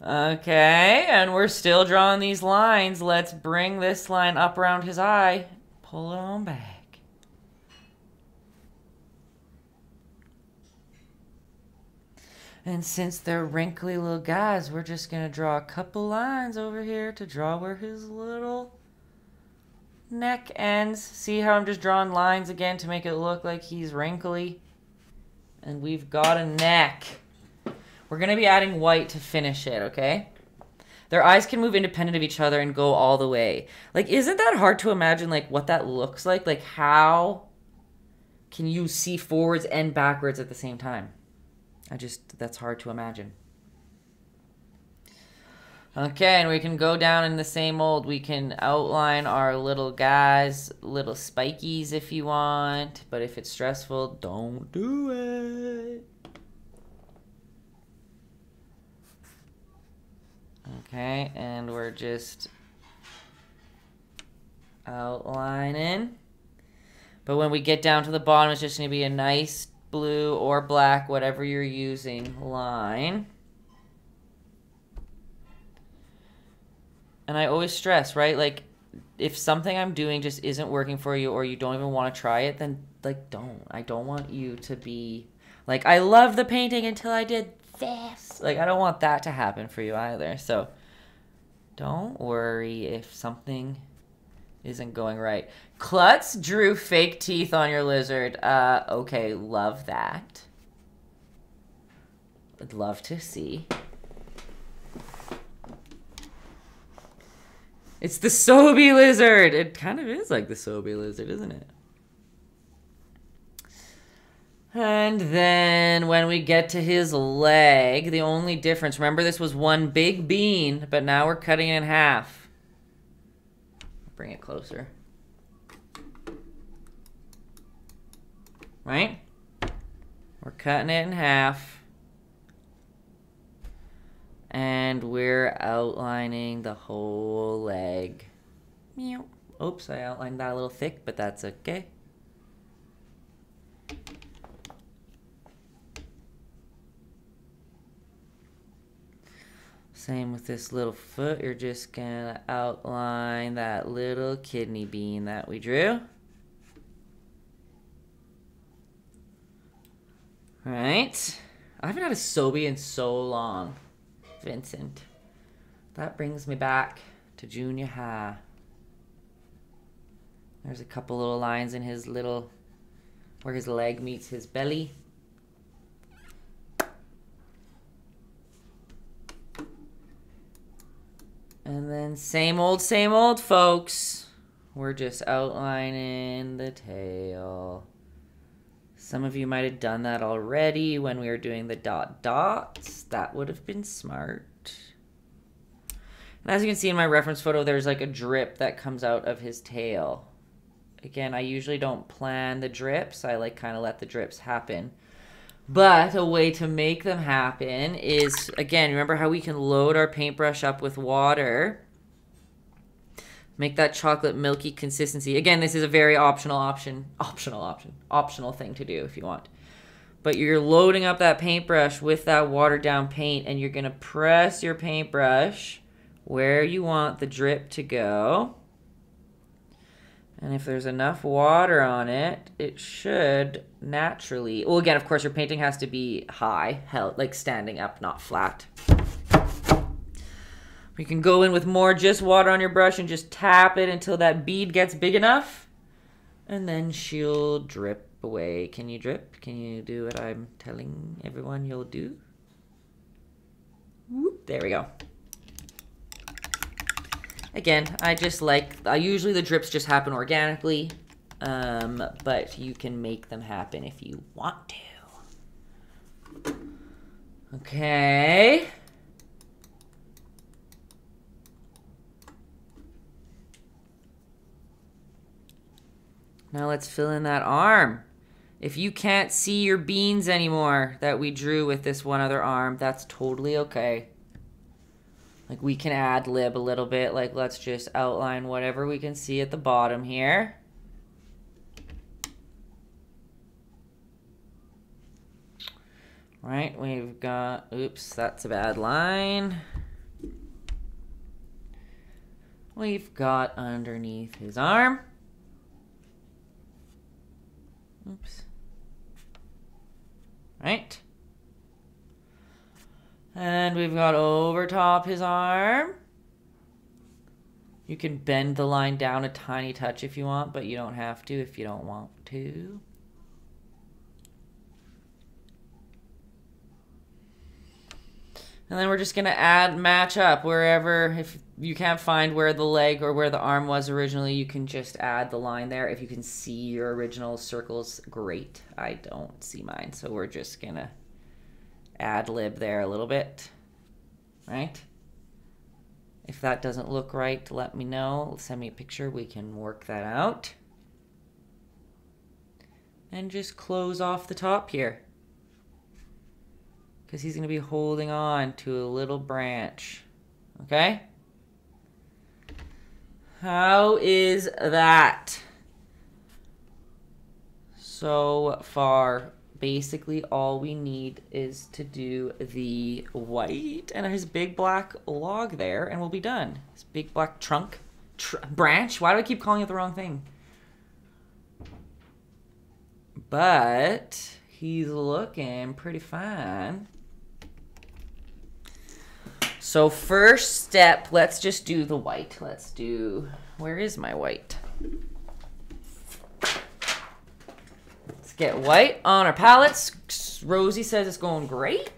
Okay, and we're still drawing these lines. Let's bring this line up around his eye. Pull it on back. And since they're wrinkly little guys, we're just going to draw a couple lines over here to draw where his little neck ends. See how I'm just drawing lines again to make it look like he's wrinkly? And we've got a neck. We're going to be adding white to finish it, okay? Their eyes can move independent of each other and go all the way. Like, isn't that hard to imagine, like, what that looks like? Like, how can you see forwards and backwards at the same time? I just, that's hard to imagine. Okay, and we can go down in the same old. We can outline our little guys, little spikies if you want. But if it's stressful, don't do it. Okay, and we're just outlining. But when we get down to the bottom, it's just going to be a nice blue or black, whatever you're using, line. And I always stress, right? Like, if something I'm doing just isn't working for you or you don't even want to try it, then, like, don't. I don't want you to be like, I love the painting until I did this. Like, I don't want that to happen for you either. So, don't worry if something isn't going right. Klutz drew fake teeth on your lizard. Uh, okay, love that. Would love to see. It's the Sobe lizard. It kind of is like the Sobe lizard, isn't it? And then when we get to his leg, the only difference, remember this was one big bean, but now we're cutting it in half. Bring it closer. Right? We're cutting it in half. And we're outlining the whole leg. Meow. Oops, I outlined that a little thick, but that's okay. Same with this little foot. You're just gonna outline that little kidney bean that we drew. Right? I haven't had a Sobe in so long, Vincent. That brings me back to junior high. There's a couple little lines in his little, where his leg meets his belly. And then same old, same old, folks. We're just outlining the tail. Some of you might have done that already when we were doing the dot dots. That would have been smart. And as you can see in my reference photo, there's like a drip that comes out of his tail. Again, I usually don't plan the drips. I like kind of let the drips happen. But a way to make them happen is, again, remember how we can load our paintbrush up with water. Make that chocolate milky consistency. Again, this is a very optional option, optional option, optional thing to do if you want. But you're loading up that paintbrush with that watered down paint and you're going to press your paintbrush where you want the drip to go. And if there's enough water on it, it should naturally... Well, again, of course, your painting has to be high, held, like standing up, not flat. You can go in with more just water on your brush and just tap it until that bead gets big enough. And then she'll drip away. Can you drip? Can you do what I'm telling everyone you'll do? Whoop, there we go. Again, I just like, usually the drips just happen organically, um, but you can make them happen if you want to. Okay. Now let's fill in that arm. If you can't see your beans anymore that we drew with this one other arm, that's totally okay. Like we can add lib a little bit. Like let's just outline whatever we can see at the bottom here. Right, we've got, oops, that's a bad line. We've got underneath his arm. Oops. Right. And we've got over top his arm. You can bend the line down a tiny touch if you want, but you don't have to if you don't want to. And then we're just gonna add, match up wherever, if you can't find where the leg or where the arm was originally, you can just add the line there. If you can see your original circles, great. I don't see mine, so we're just gonna ad lib there a little bit, right? If that doesn't look right, let me know. Send me a picture, we can work that out. And just close off the top here because he's going to be holding on to a little branch. Okay? How is that? So far, basically all we need is to do the white and his big black log there, and we'll be done. His big black trunk, tr branch. Why do I keep calling it the wrong thing? But he's looking pretty fine. So first step, let's just do the white. Let's do, where is my white? Let's get white on our palettes. Rosie says it's going great.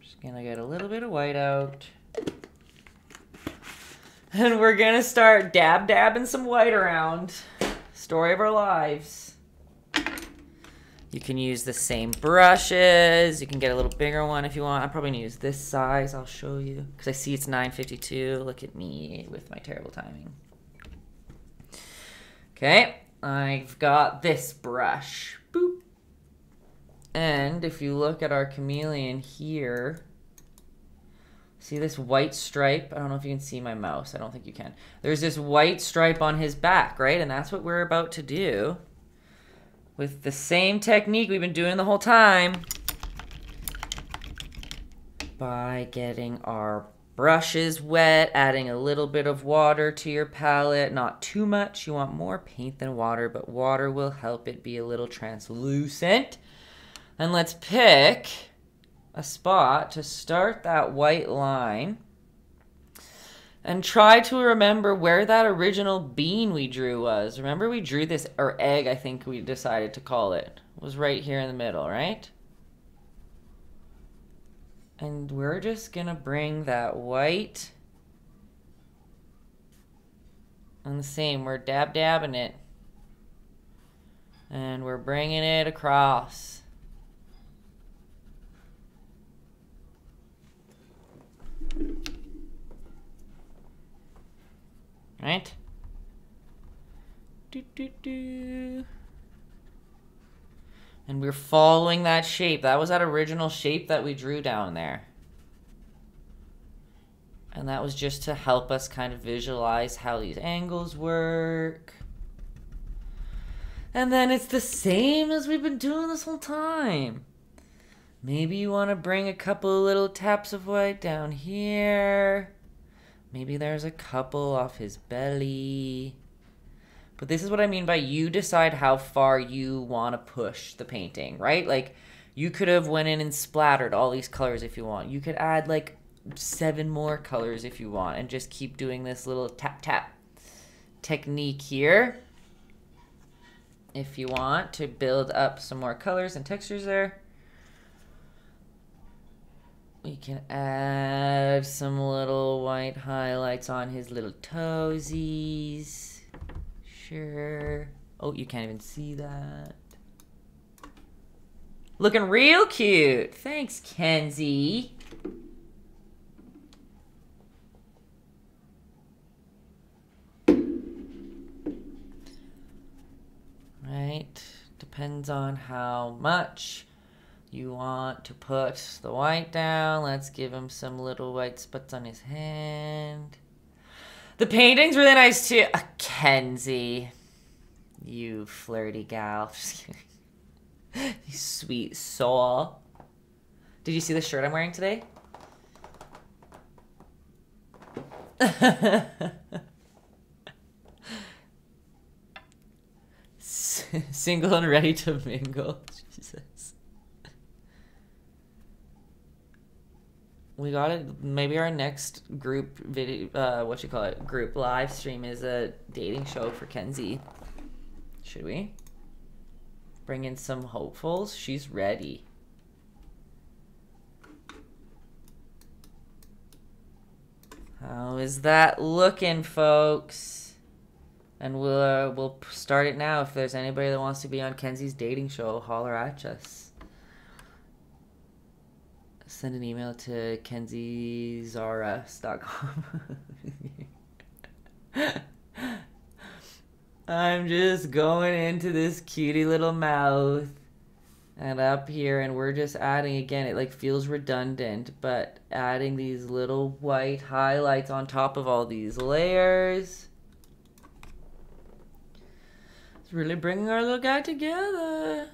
Just gonna get a little bit of white out. And we're gonna start dab dabbing some white around. Story of our lives. You can use the same brushes. You can get a little bigger one if you want. I'm probably gonna use this size. I'll show you because I see it's 952. Look at me with my terrible timing. Okay, I've got this brush. Boop. And if you look at our chameleon here, see this white stripe? I don't know if you can see my mouse. I don't think you can. There's this white stripe on his back, right? And that's what we're about to do with the same technique we've been doing the whole time by getting our brushes wet, adding a little bit of water to your palette. Not too much. You want more paint than water, but water will help it be a little translucent. And let's pick a spot to start that white line and try to remember where that original bean we drew was. Remember we drew this, or egg I think we decided to call it. it was right here in the middle, right? And we're just gonna bring that white and the same, we're dab dabbing it. And we're bringing it across. Right? Do, do, do. And we're following that shape. That was that original shape that we drew down there. And that was just to help us kind of visualize how these angles work. And then it's the same as we've been doing this whole time. Maybe you want to bring a couple little taps of white down here. Maybe there's a couple off his belly. But this is what I mean by you decide how far you want to push the painting, right? Like you could have went in and splattered all these colors if you want. You could add like seven more colors if you want and just keep doing this little tap tap technique here. If you want to build up some more colors and textures there. We can add some little white highlights on his little toesies. Sure. Oh, you can't even see that. Looking real cute. Thanks, Kenzie. Right. Depends on how much you want to put the white down. Let's give him some little white spots on his hand. The painting's really nice too. Uh, Kenzie. You flirty gal. you sweet soul. Did you see the shirt I'm wearing today? Single and ready to mingle. Jesus. We got it. Maybe our next group video, uh, what you call it, group live stream is a dating show for Kenzie. Should we? Bring in some hopefuls. She's ready. How is that looking, folks? And we'll uh, we'll start it now. If there's anybody that wants to be on Kenzie's dating show, holler at us. Send an email to kenziesrs.com. I'm just going into this cutie little mouth and up here and we're just adding again it like feels redundant but adding these little white highlights on top of all these layers it's really bringing our little guy together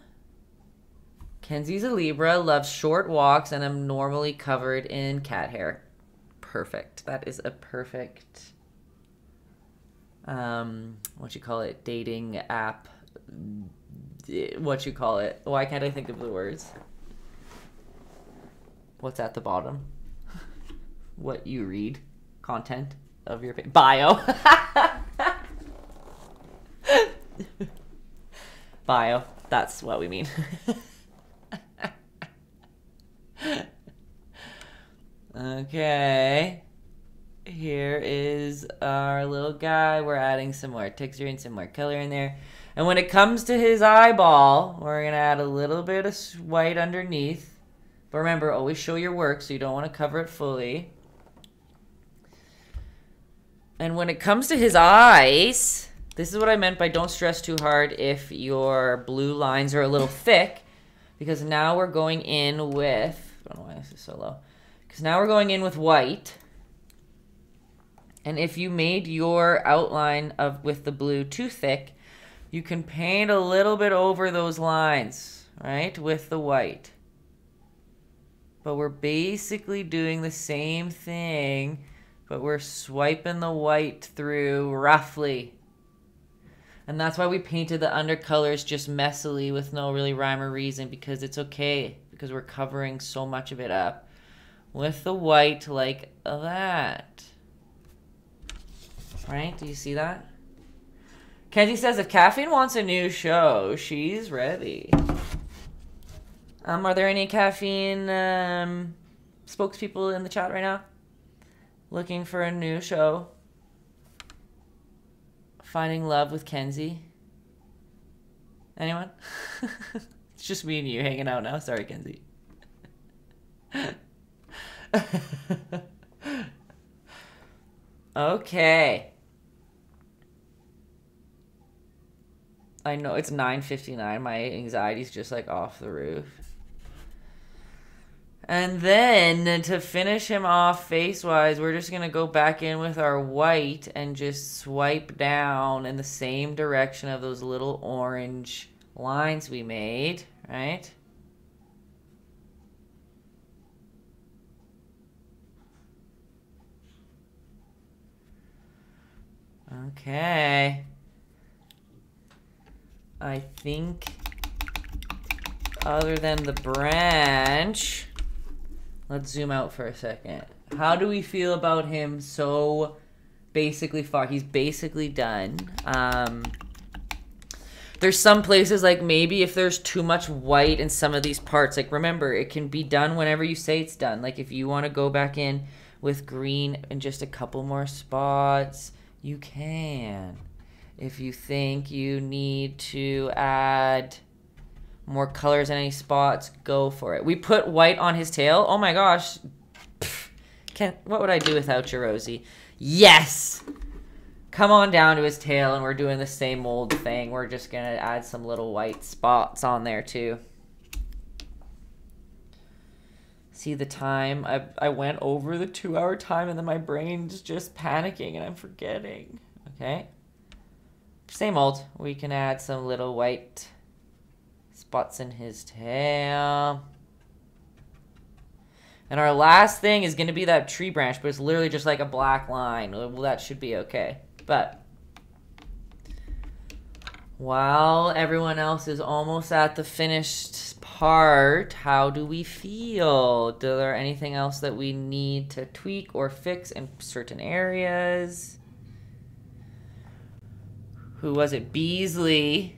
Kenzie's a Libra loves short walks and I'm normally covered in cat hair perfect that is a perfect um what you call it dating app what you call it. Why can't I think of the words? What's at the bottom? what you read, content of your bio. bio. That's what we mean. okay. Here is our little guy. We're adding some more texture and some more color in there. And when it comes to his eyeball, we're going to add a little bit of white underneath. But remember, always show your work, so you don't want to cover it fully. And when it comes to his eyes, this is what I meant by don't stress too hard if your blue lines are a little thick. Because now we're going in with, don't know why this is so low. Because now we're going in with white. And if you made your outline of with the blue too thick, you can paint a little bit over those lines, right, with the white. But we're basically doing the same thing, but we're swiping the white through roughly. And that's why we painted the undercolors just messily with no really rhyme or reason because it's okay because we're covering so much of it up with the white like that. Right? Do you see that? Kenzie says if Caffeine wants a new show, she's ready. Um, are there any caffeine um, spokespeople in the chat right now? Looking for a new show? Finding love with Kenzie? Anyone? just me and you hanging out now. Sorry, Kenzie. okay. I know it's 9:59. My anxiety's just like off the roof. And then to finish him off face-wise, we're just going to go back in with our white and just swipe down in the same direction of those little orange lines we made, right? Okay. I think other than the branch, let's zoom out for a second. How do we feel about him so basically far? He's basically done. Um, there's some places like maybe if there's too much white in some of these parts, like remember, it can be done whenever you say it's done. Like if you want to go back in with green and just a couple more spots, you can. If you think you need to add more colors in any spots, go for it. We put white on his tail. Oh my gosh. can what would I do without you, Rosie? Yes! Come on down to his tail and we're doing the same old thing. We're just going to add some little white spots on there too. See the time? I, I went over the two hour time and then my brain's just panicking and I'm forgetting. Okay same old. We can add some little white spots in his tail. And our last thing is going to be that tree branch, but it's literally just like a black line. Well, that should be okay. But while everyone else is almost at the finished part, how do we feel? Do there anything else that we need to tweak or fix in certain areas? who was it? Beasley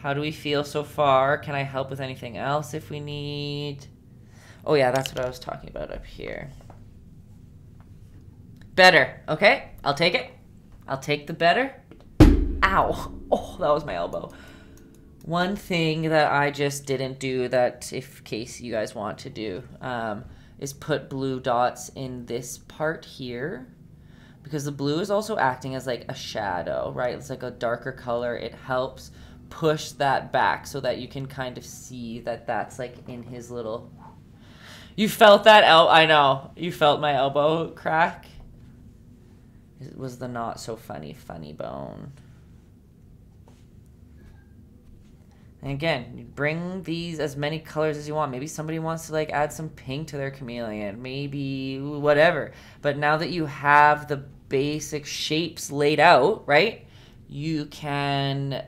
How do we feel so far? Can I help with anything else if we need? Oh yeah, that's what I was talking about up here. Better. Okay, I'll take it. I'll take the better. Ow. Oh, that was my elbow. One thing that I just didn't do that, if case you guys want to do, um, is put blue dots in this part here. Because the blue is also acting as like a shadow, right? It's like a darker color. It helps push that back so that you can kind of see that that's like in his little... You felt that el- I know. You felt my elbow crack. It was the not so funny funny bone. And again, you bring these as many colors as you want. Maybe somebody wants to like add some pink to their chameleon, maybe whatever. But now that you have the basic shapes laid out, right? You can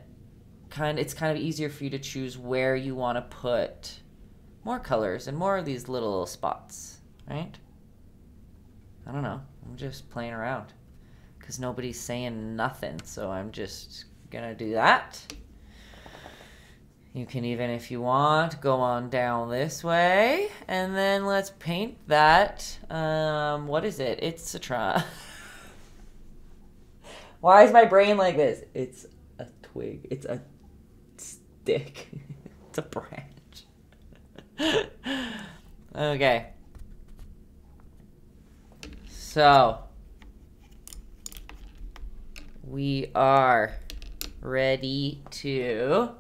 kind of, it's kind of easier for you to choose where you want to put more colors and more of these little spots, right? I don't know. I'm just playing around because nobody's saying nothing. So I'm just gonna do that. You can even, if you want, go on down this way. And then let's paint that. Um, what is it? It's a try. Why is my brain like this? It's a twig. It's a stick. it's a branch. okay. So, we are ready to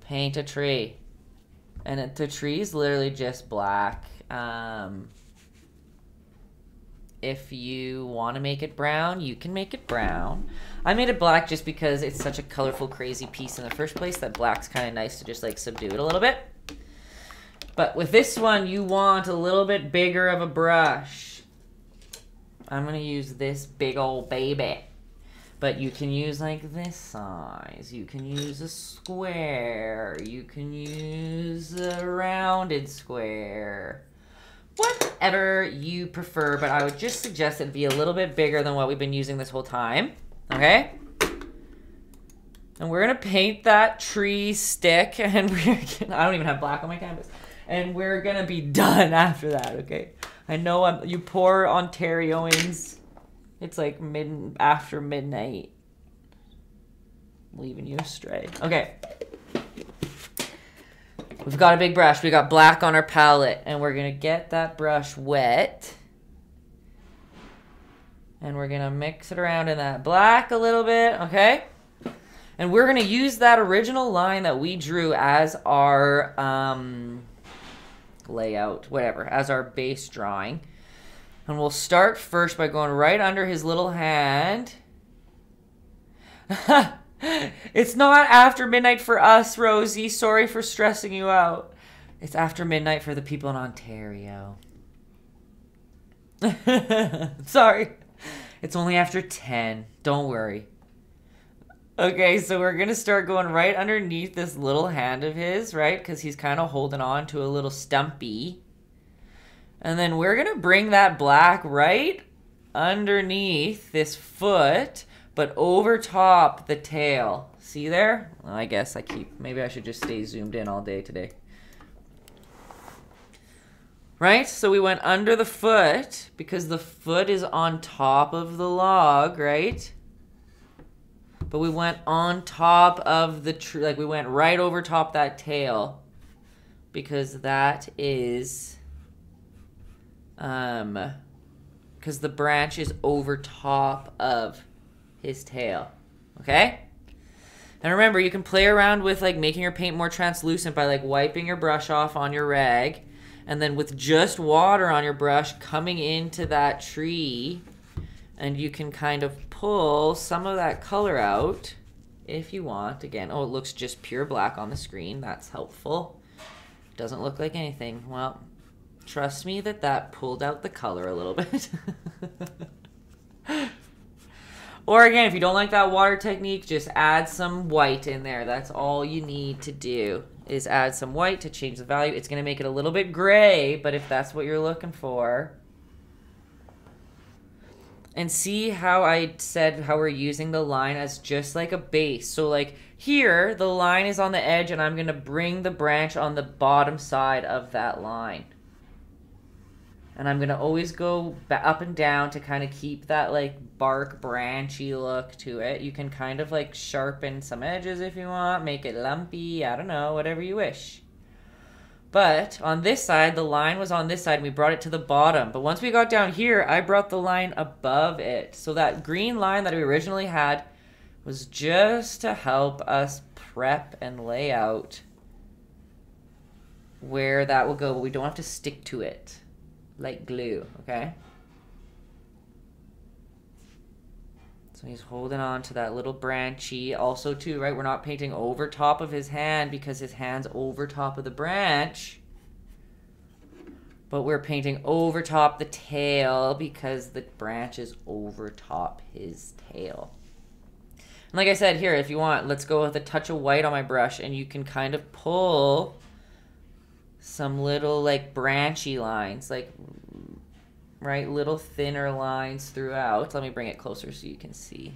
paint a tree. And it, the tree is literally just black. Um, if you want to make it brown, you can make it brown. I made it black just because it's such a colorful, crazy piece in the first place that black's kind of nice to just like subdue it a little bit. But with this one, you want a little bit bigger of a brush. I'm to use this big old baby. But you can use like this size. You can use a square. You can use a rounded square. Whatever you prefer, but I would just suggest it be a little bit bigger than what we've been using this whole time. Okay? And we're gonna paint that tree stick, and we're gonna, I don't even have black on my canvas. And we're gonna be done after that, okay? I know I'm, you poor Ontarians. It's like mid after midnight. Leaving you astray. Okay. We've got a big brush. We got black on our palette. And we're to get that brush wet. And we're to mix it around in that black a little bit. Okay? And we're to use that original line that we drew as our um, layout, whatever, as our base drawing. And we'll start first by going right under his little hand. it's not after midnight for us, Rosie. Sorry for stressing you out. It's after midnight for the people in Ontario. Sorry. It's only after 10. Don't worry. Okay, so we're to start going right underneath this little hand of his, right? Because he's kind of holding on to a little stumpy. And then we're to bring that black right underneath this foot, but over top the tail. See there? Well, I guess I keep, maybe I should just stay zoomed in all day today. Right? So we went under the foot because the foot is on top of the log, right? But we went on top of the tree like we went right over top that tail because that is um because the branch is over top of his tail okay? And remember you can play around with like making your paint more translucent by like wiping your brush off on your rag and then with just water on your brush coming into that tree and you can kind of pull some of that color out if you want. Again, oh, it looks just pure black on the screen. That's helpful. Doesn't look like anything. Well, trust me that that pulled out the color a little bit. or again, if you don't like that water technique, just add some white in there. That's all you need to do is add some white to change the value. It's going to make it a little bit gray, but if that's what you're looking for, and see how I said how we're using the line as just like a base. So like here, the line is on the edge and I'm to bring the branch on the bottom side of that line. And I'm to always go up and down to kind of keep that like bark branchy look to it. You can kind of like sharpen some edges if you want, make it lumpy, I don't know, whatever you wish. But on this side, the line was on this side and we brought it to the bottom. But once we got down here, I brought the line above it. So that green line that we originally had was just to help us prep and lay out where that will go. But we don't have to stick to it like glue, okay? So he's holding on to that little branchy. Also, too, right? We're not painting over top of his hand because his hand's over top of the branch. But we're painting over top the tail because the branch is over top his tail. And like I said, here, if you want, let's go with a touch of white on my brush and you can kind of pull some little like branchy lines, like right? Little thinner lines throughout. Let me bring it closer so you can see.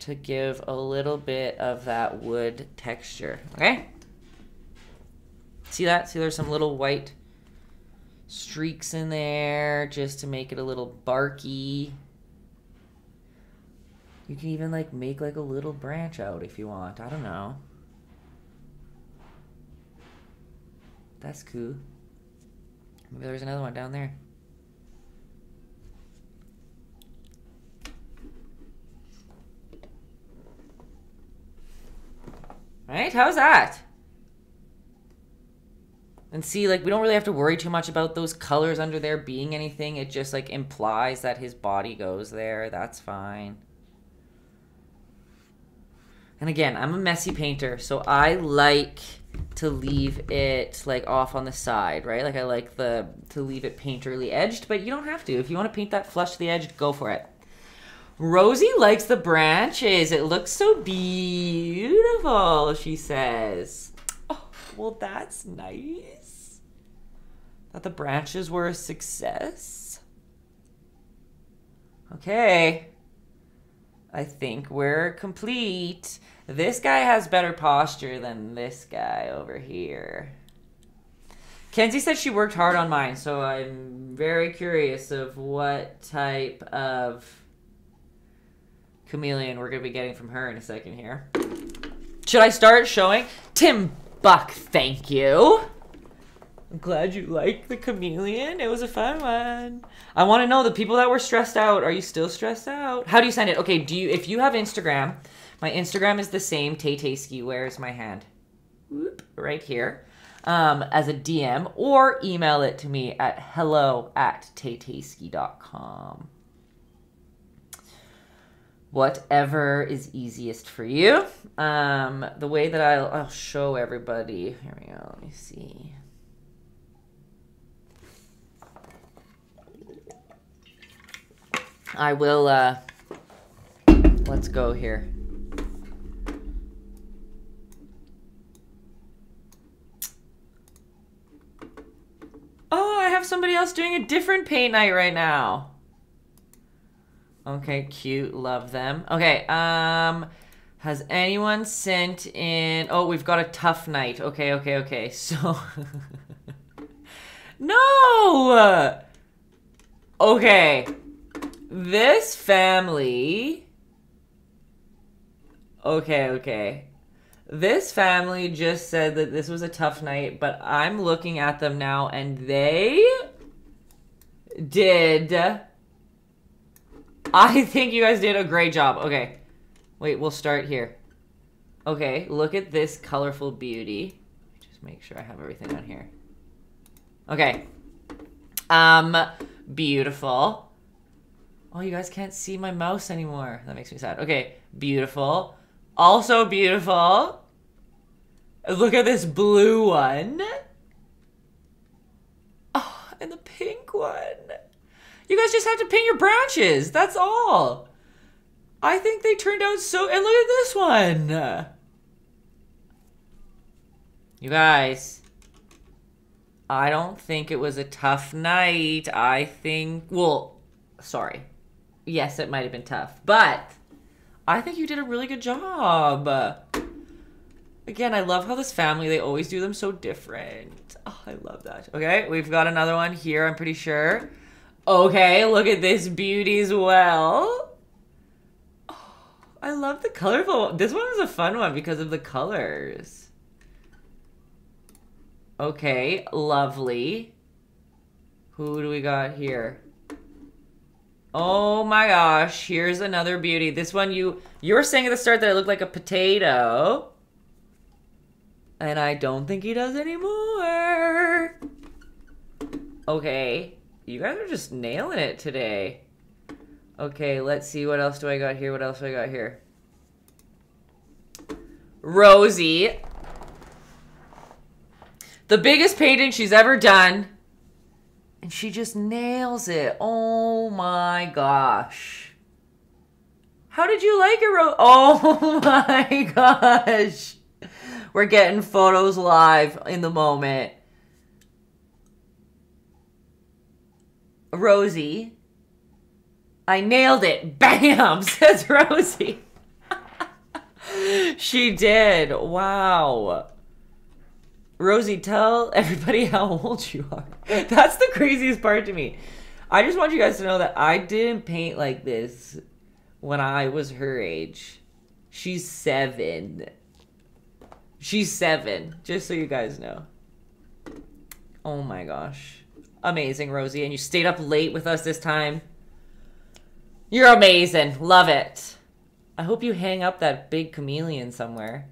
To give a little bit of that wood texture, okay? See that? See there's some little white streaks in there just to make it a little barky. You can even like make like a little branch out if you want. I don't know. That's cool. Maybe there's another one down there. Right? How's that? And see, like, we don't really have to worry too much about those colors under there being anything. It just, like, implies that his body goes there. That's fine. And again, I'm a messy painter, so I like to leave it like off on the side, right? Like I like the to leave it painterly edged, but you don't have to. If you want to paint that flush to the edge, go for it. Rosie likes the branches. It looks so beautiful, she says. Oh, well, that's nice. That the branches were a success. Okay. I think we're complete. This guy has better posture than this guy over here. Kenzie said she worked hard on mine, so I'm very curious of what type of chameleon we're going to be getting from her in a second here. Should I start showing? Tim Buck, thank you. I'm glad you like the chameleon. It was a fun one. I want to know the people that were stressed out. Are you still stressed out? How do you send it? Okay, do you if you have Instagram, my Instagram is the same, Taytayski. Where's my hand? Whoop, right here. Um, as a DM or email it to me at hello at taytayski.com. Whatever is easiest for you. Um, the way that I'll, I'll show everybody. Here we go. Let me see. I will, uh, let's go here. Oh, I have somebody else doing a different paint night right now. Okay, cute. Love them. Okay, um, has anyone sent in... Oh, we've got a tough night. Okay, okay, okay. So... no! Okay. This family... Okay, okay. This family just said that this was a tough night, but I'm looking at them now and they did. I think you guys did a great job. Okay. Wait, we'll start here. Okay, look at this colorful beauty. Just make sure I have everything on here. Okay. Um, beautiful. Oh, you guys can't see my mouse anymore. That makes me sad. Okay, beautiful. Also beautiful. Look at this blue one. Oh, and the pink one. You guys just have to paint your branches. That's all. I think they turned out so... And look at this one. You guys. I don't think it was a tough night. I think... Well, Sorry. Yes, it might have been tough, but I think you did a really good job. Again, I love how this family, they always do them so different. Oh, I love that. Okay, we've got another one here, I'm pretty sure. Okay, look at this beauty as well. Oh, I love the colorful. This one was a fun one because of the colors. Okay, lovely. Who do we got here? Oh my gosh, here's another beauty. This one you you were saying at the start that it looked like a potato. And I don't think he does anymore. Okay. You guys are just nailing it today. Okay, let's see. What else do I got here? What else do I got here? Rosie. The biggest painting she's ever done. And she just nails it. Oh my gosh. How did you like it, Rose? Oh my gosh. We're getting photos live in the moment. Rosie. I nailed it. Bam, says Rosie. she did. Wow. Rosie, tell everybody how old you are. That's the craziest part to me. I just want you guys to know that I didn't paint like this when I was her age. She's seven. She's seven, just so you guys know. Oh my gosh. Amazing, Rosie. And you stayed up late with us this time. You're amazing. Love it. I hope you hang up that big chameleon somewhere.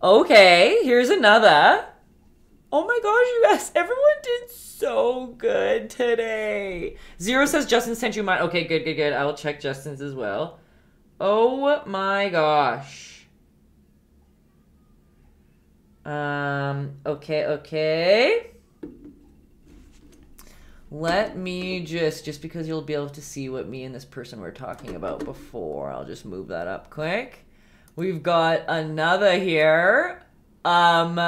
Okay, here's another. Oh my gosh, you guys, everyone did so good today. Zero says Justin sent you mine. Okay, good, good, good. I will check Justin's as well. Oh my gosh. Um, okay, okay. Let me just, just because you'll be able to see what me and this person were talking about before, I'll just move that up quick. We've got another here. Um,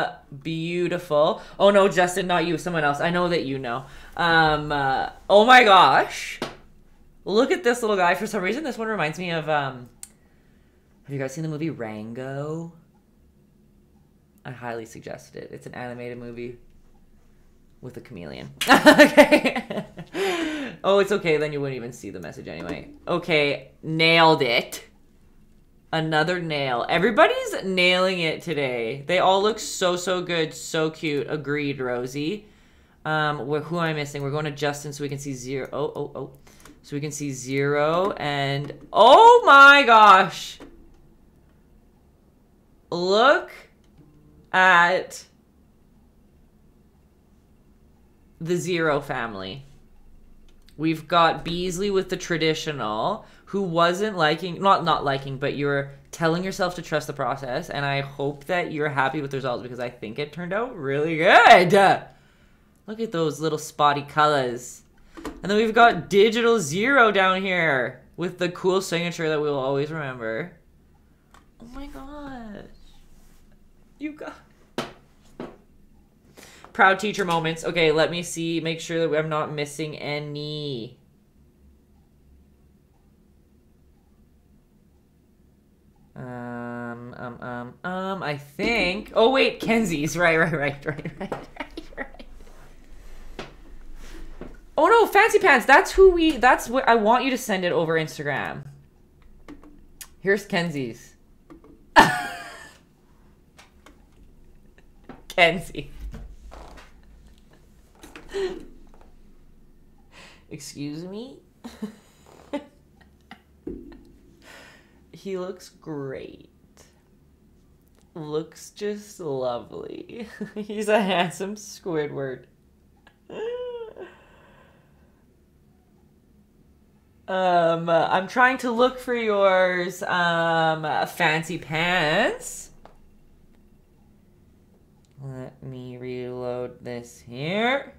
beautiful. Oh no, Justin, not you, someone else. I know that you know. Um, uh, oh my gosh. Look at this little guy. For some reason, this one reminds me of, um, have you guys seen the movie Rango? I highly suggest it. It's an animated movie with a chameleon. okay. oh, it's okay. Then you wouldn't even see the message anyway. Okay, nailed it. Another nail. Everybody's nailing it today. They all look so, so good. So cute. Agreed, Rosie. Um, who am I missing? We're going to Justin so we can see zero. Oh, oh, oh. So we can see zero and... Oh my gosh! Look at the zero family. We've got Beasley with the traditional who wasn't liking, not not liking, but you're telling yourself to trust the process. And I hope that you're happy with the results because I think it turned out really good. Look at those little spotty colors. And then we've got Digital Zero down here with the cool signature that we'll always remember. Oh my gosh. You got... Proud teacher moments. Okay, let me see. Make sure that I'm not missing any. Um, um, um, um, I think. Oh, wait, Kenzie's. Right, right, right, right, right, right, right. Oh, no, Fancy Pants. That's who we. That's what. I want you to send it over Instagram. Here's Kenzie's. Kenzie. Excuse me? He looks great. Looks just lovely. He's a handsome Squidward. um, I'm trying to look for yours, um, fancy pants. Let me reload this here.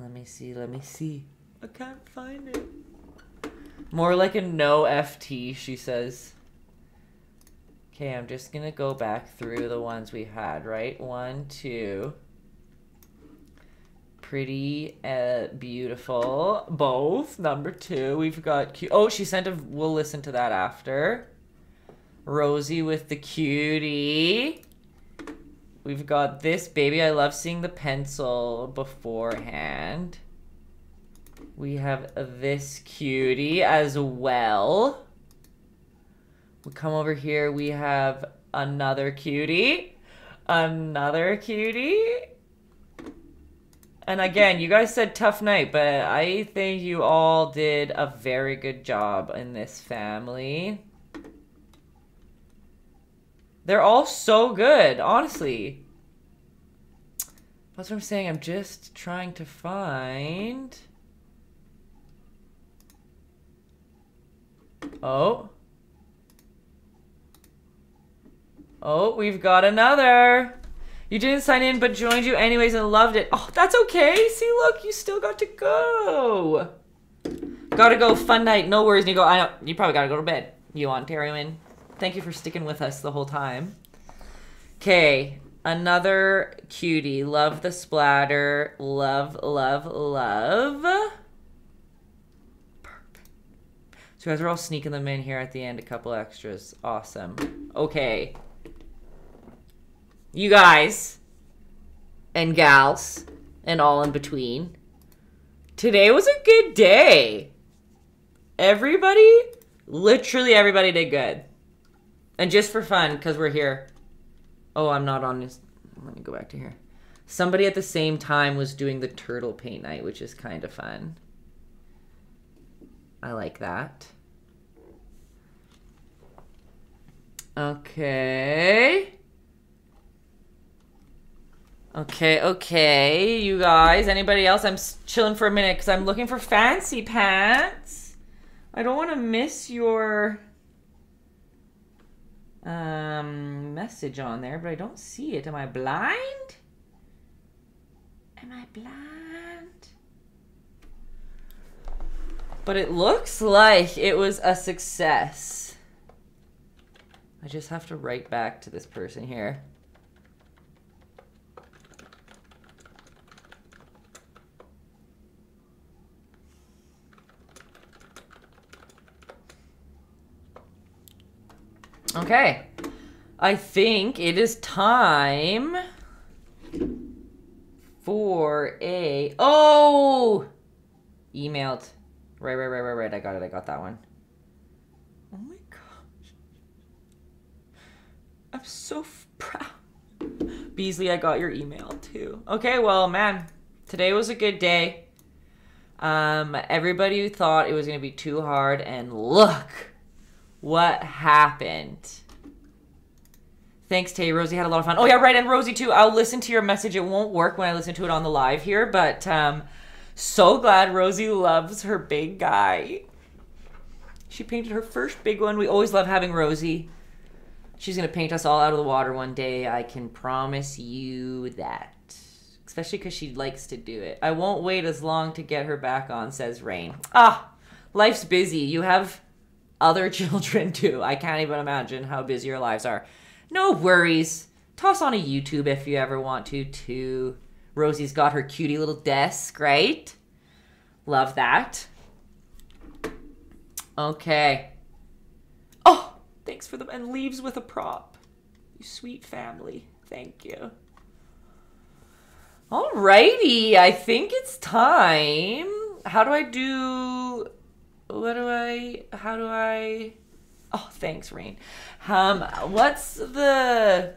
Let me see, let me see. I can't find it. More like a no FT, she says. Okay, I'm just gonna go back through the ones we had, right? One, two. Pretty, uh, beautiful. Both. Number two, we've got cute. Oh, she sent a. We'll listen to that after. Rosie with the cutie. We've got this baby. I love seeing the pencil beforehand. We have this cutie as well. We come over here. We have another cutie. Another cutie. And again, you guys said tough night, but I think you all did a very good job in this family. They're all so good, honestly. That's what I'm saying. I'm just trying to find... Oh. Oh, we've got another. You didn't sign in, but joined you anyways and loved it. Oh, that's okay. See, look, you still got to go. Gotta go. Fun night. No worries. Go, I know. You probably gotta go to bed. You Ontarioan. Thank you for sticking with us the whole time. Okay. Another cutie. Love the splatter. Love, love, love. So you guys are all sneaking them in here at the end. A couple extras. Awesome. Okay you guys and gals and all in between. Today was a good day. Everybody, literally everybody did good. And just for fun, because we're here. Oh, I'm not on this. Let me go back to here. Somebody at the same time was doing the turtle paint night, which is kind of fun. I like that. Okay. Okay, okay, you guys. Anybody else? I'm chilling for a minute because I'm looking for fancy pants. I don't want to miss your um, message on there, but I don't see it. Am I blind? Am I blind? But it looks like it was a success. I just have to write back to this person here. Okay. I think it is time for a... Oh! Emailed. Right, right, right, right, right. I got it. I got that one. Oh my gosh. I'm so proud. Beasley, I got your email too. Okay, well, man, today was a good day. Um, everybody thought it was going to be too hard, and look what happened. Thanks, Tay. Rosie had a lot of fun. Oh, yeah, right. And Rosie, too. I'll listen to your message. It won't work when I listen to it on the live here, but um, so glad Rosie loves her big guy. She painted her first big one. We always love having Rosie. She's going to paint us all out of the water one day. I can promise you that. Especially because she likes to do it. I won't wait as long to get her back on, says Rain. Ah, life's busy. You have other children too. I can't even imagine how busy your lives are. No worries. Toss on a YouTube if you ever want to, too. Rosie's got her cutie little desk, right? Love that. Okay. Oh, thanks for them. And leaves with a prop. You sweet family. Thank you. Alrighty, I think it's time. How do I do what do I, how do I, oh, thanks, Rain. Um, what's the,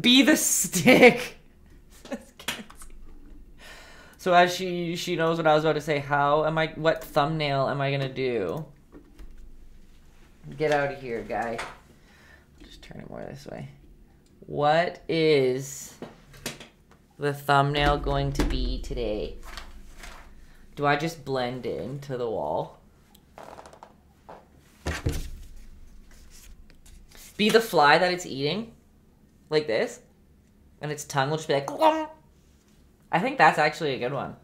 be the stick? so as she, she knows what I was about to say, how am I, what thumbnail am I going to do? Get out of here, guy. Just turn it more this way. What is the thumbnail going to be today? Do I just blend into the wall? Be the fly that it's eating, like this, and its tongue will just be like. I think that's actually a good one.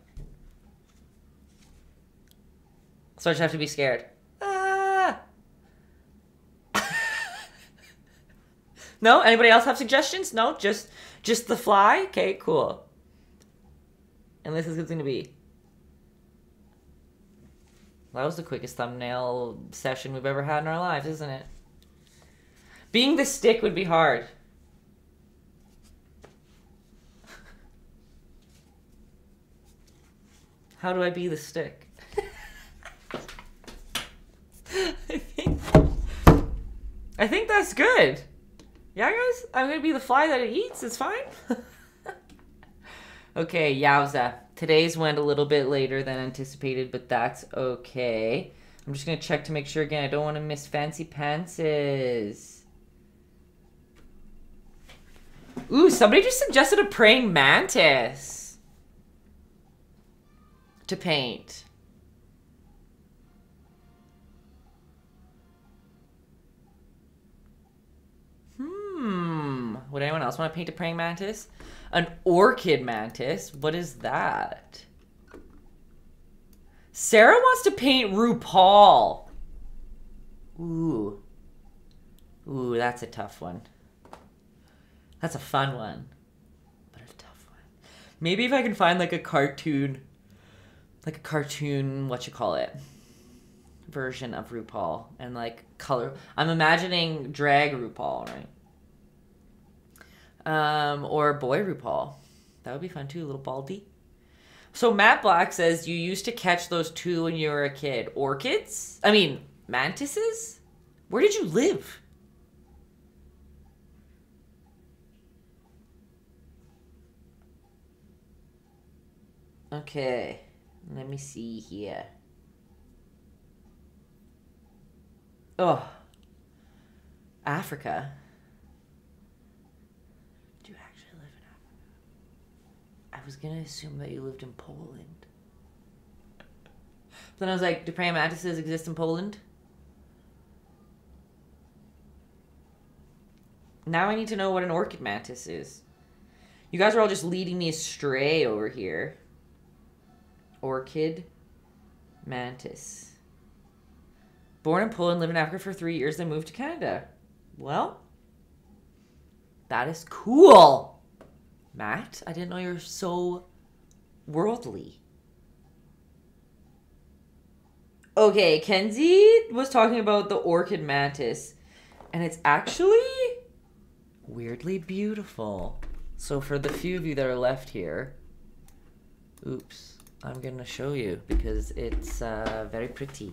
So I just have to be scared. Ah! No? Anybody else have suggestions? No? Just just the fly? Okay, cool. And this is going to be. That was the quickest thumbnail session we've ever had in our lives, isn't it? Being the stick would be hard. How do I be the stick? I think I think that's good. Yeah, guys, I'm gonna be the fly that it eats. It's fine. okay, yowza. Today's went a little bit later than anticipated, but that's okay. I'm just gonna check to make sure again. I don't want to miss fancy pantses. Ooh, somebody just suggested a praying mantis to paint. Hmm. Would anyone else want to paint a praying mantis? An orchid mantis? What is that? Sarah wants to paint RuPaul. Ooh. Ooh, that's a tough one. That's a fun one. But a tough one. Maybe if I can find like a cartoon, like a cartoon, what you call it, version of RuPaul and like color. I'm imagining drag RuPaul, right? Um, or boy RuPaul. That would be fun too, a little baldy. So Matt Black says you used to catch those two when you were a kid. Orchids? I mean, mantises? Where did you live? Okay, let me see here. Oh, Africa. Do you actually live in Africa? I was gonna assume that you lived in Poland. Then I was like, do praying mantises exist in Poland? Now I need to know what an orchid mantis is. You guys are all just leading me astray over here. Orchid mantis. Born in Poland, lived in Africa for three years, then moved to Canada. Well, that is cool. Matt, I didn't know you were so worldly. Okay, Kenzie was talking about the orchid mantis, and it's actually weirdly beautiful. So, for the few of you that are left here, oops. I'm gonna show you because it's uh, very pretty.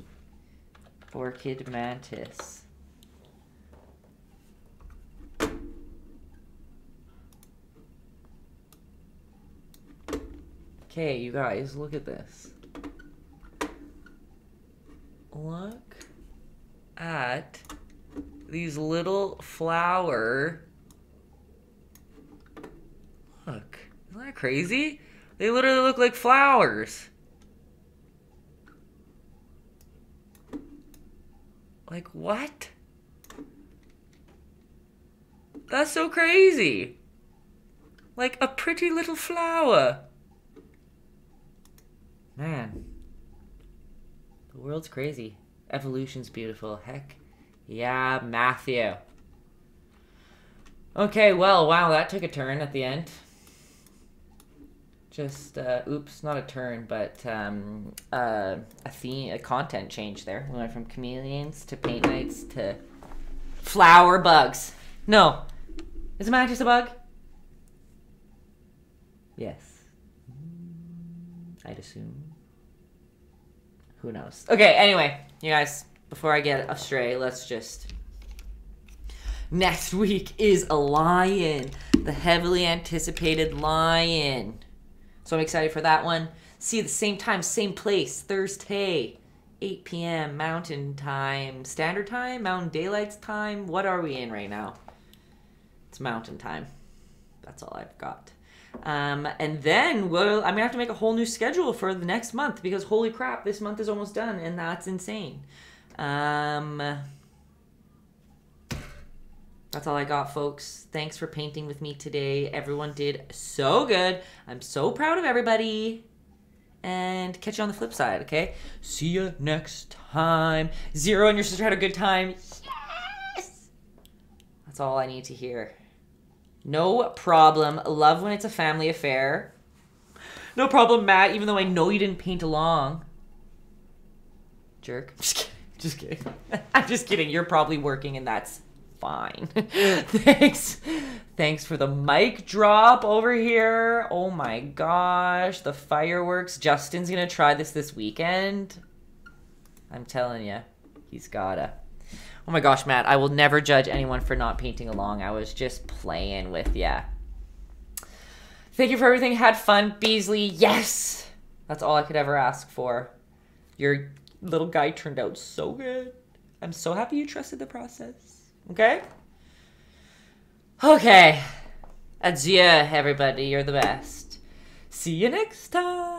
Orchid mantis. Okay, you guys, look at this. Look at these little flower. Look, isn't that crazy? They literally look like flowers. Like, what? That's so crazy. Like a pretty little flower. Man. The world's crazy. Evolution's beautiful. Heck. Yeah, Matthew. Okay, well, wow, that took a turn at the end just uh, oops, not a turn, but um, uh, a theme, a content change there. We went from chameleons to paint nights to flower bugs. No, is a mantis a bug? Yes, I'd assume. Who knows? Okay, anyway, you guys, before I get astray, let's just. Next week is a lion, the heavily anticipated lion. So I'm excited for that one. See you at the same time, same place, Thursday, 8 p.m. Mountain Time. Standard Time? Mountain Daylight's Time? What are we in right now? It's Mountain Time. That's all I've got. Um, and then we'll, I'm gonna have to make a whole new schedule for the next month because holy crap, this month is almost done and that's insane. Um, that's all I got, folks. Thanks for painting with me today. Everyone did so good. I'm so proud of everybody. And catch you on the flip side, okay? See you next time. Zero and your sister had a good time. Yes! That's all I need to hear. No problem. Love when it's a family affair. No problem, Matt, even though I know you didn't paint along. Jerk. Just kidding. Just kidding. I'm just kidding. You're probably working and that's fine. Thanks. Thanks for the mic drop over here. Oh my gosh. The fireworks. Justin's going to try this this weekend. I'm telling you. He's gotta. Oh my gosh, Matt. I will never judge anyone for not painting along. I was just playing with ya. Thank you for everything. Had fun, Beasley. Yes! That's all I could ever ask for. Your little guy turned out so good. I'm so happy you trusted the process. Okay? Okay. Adieu, everybody. You're the best. See you next time.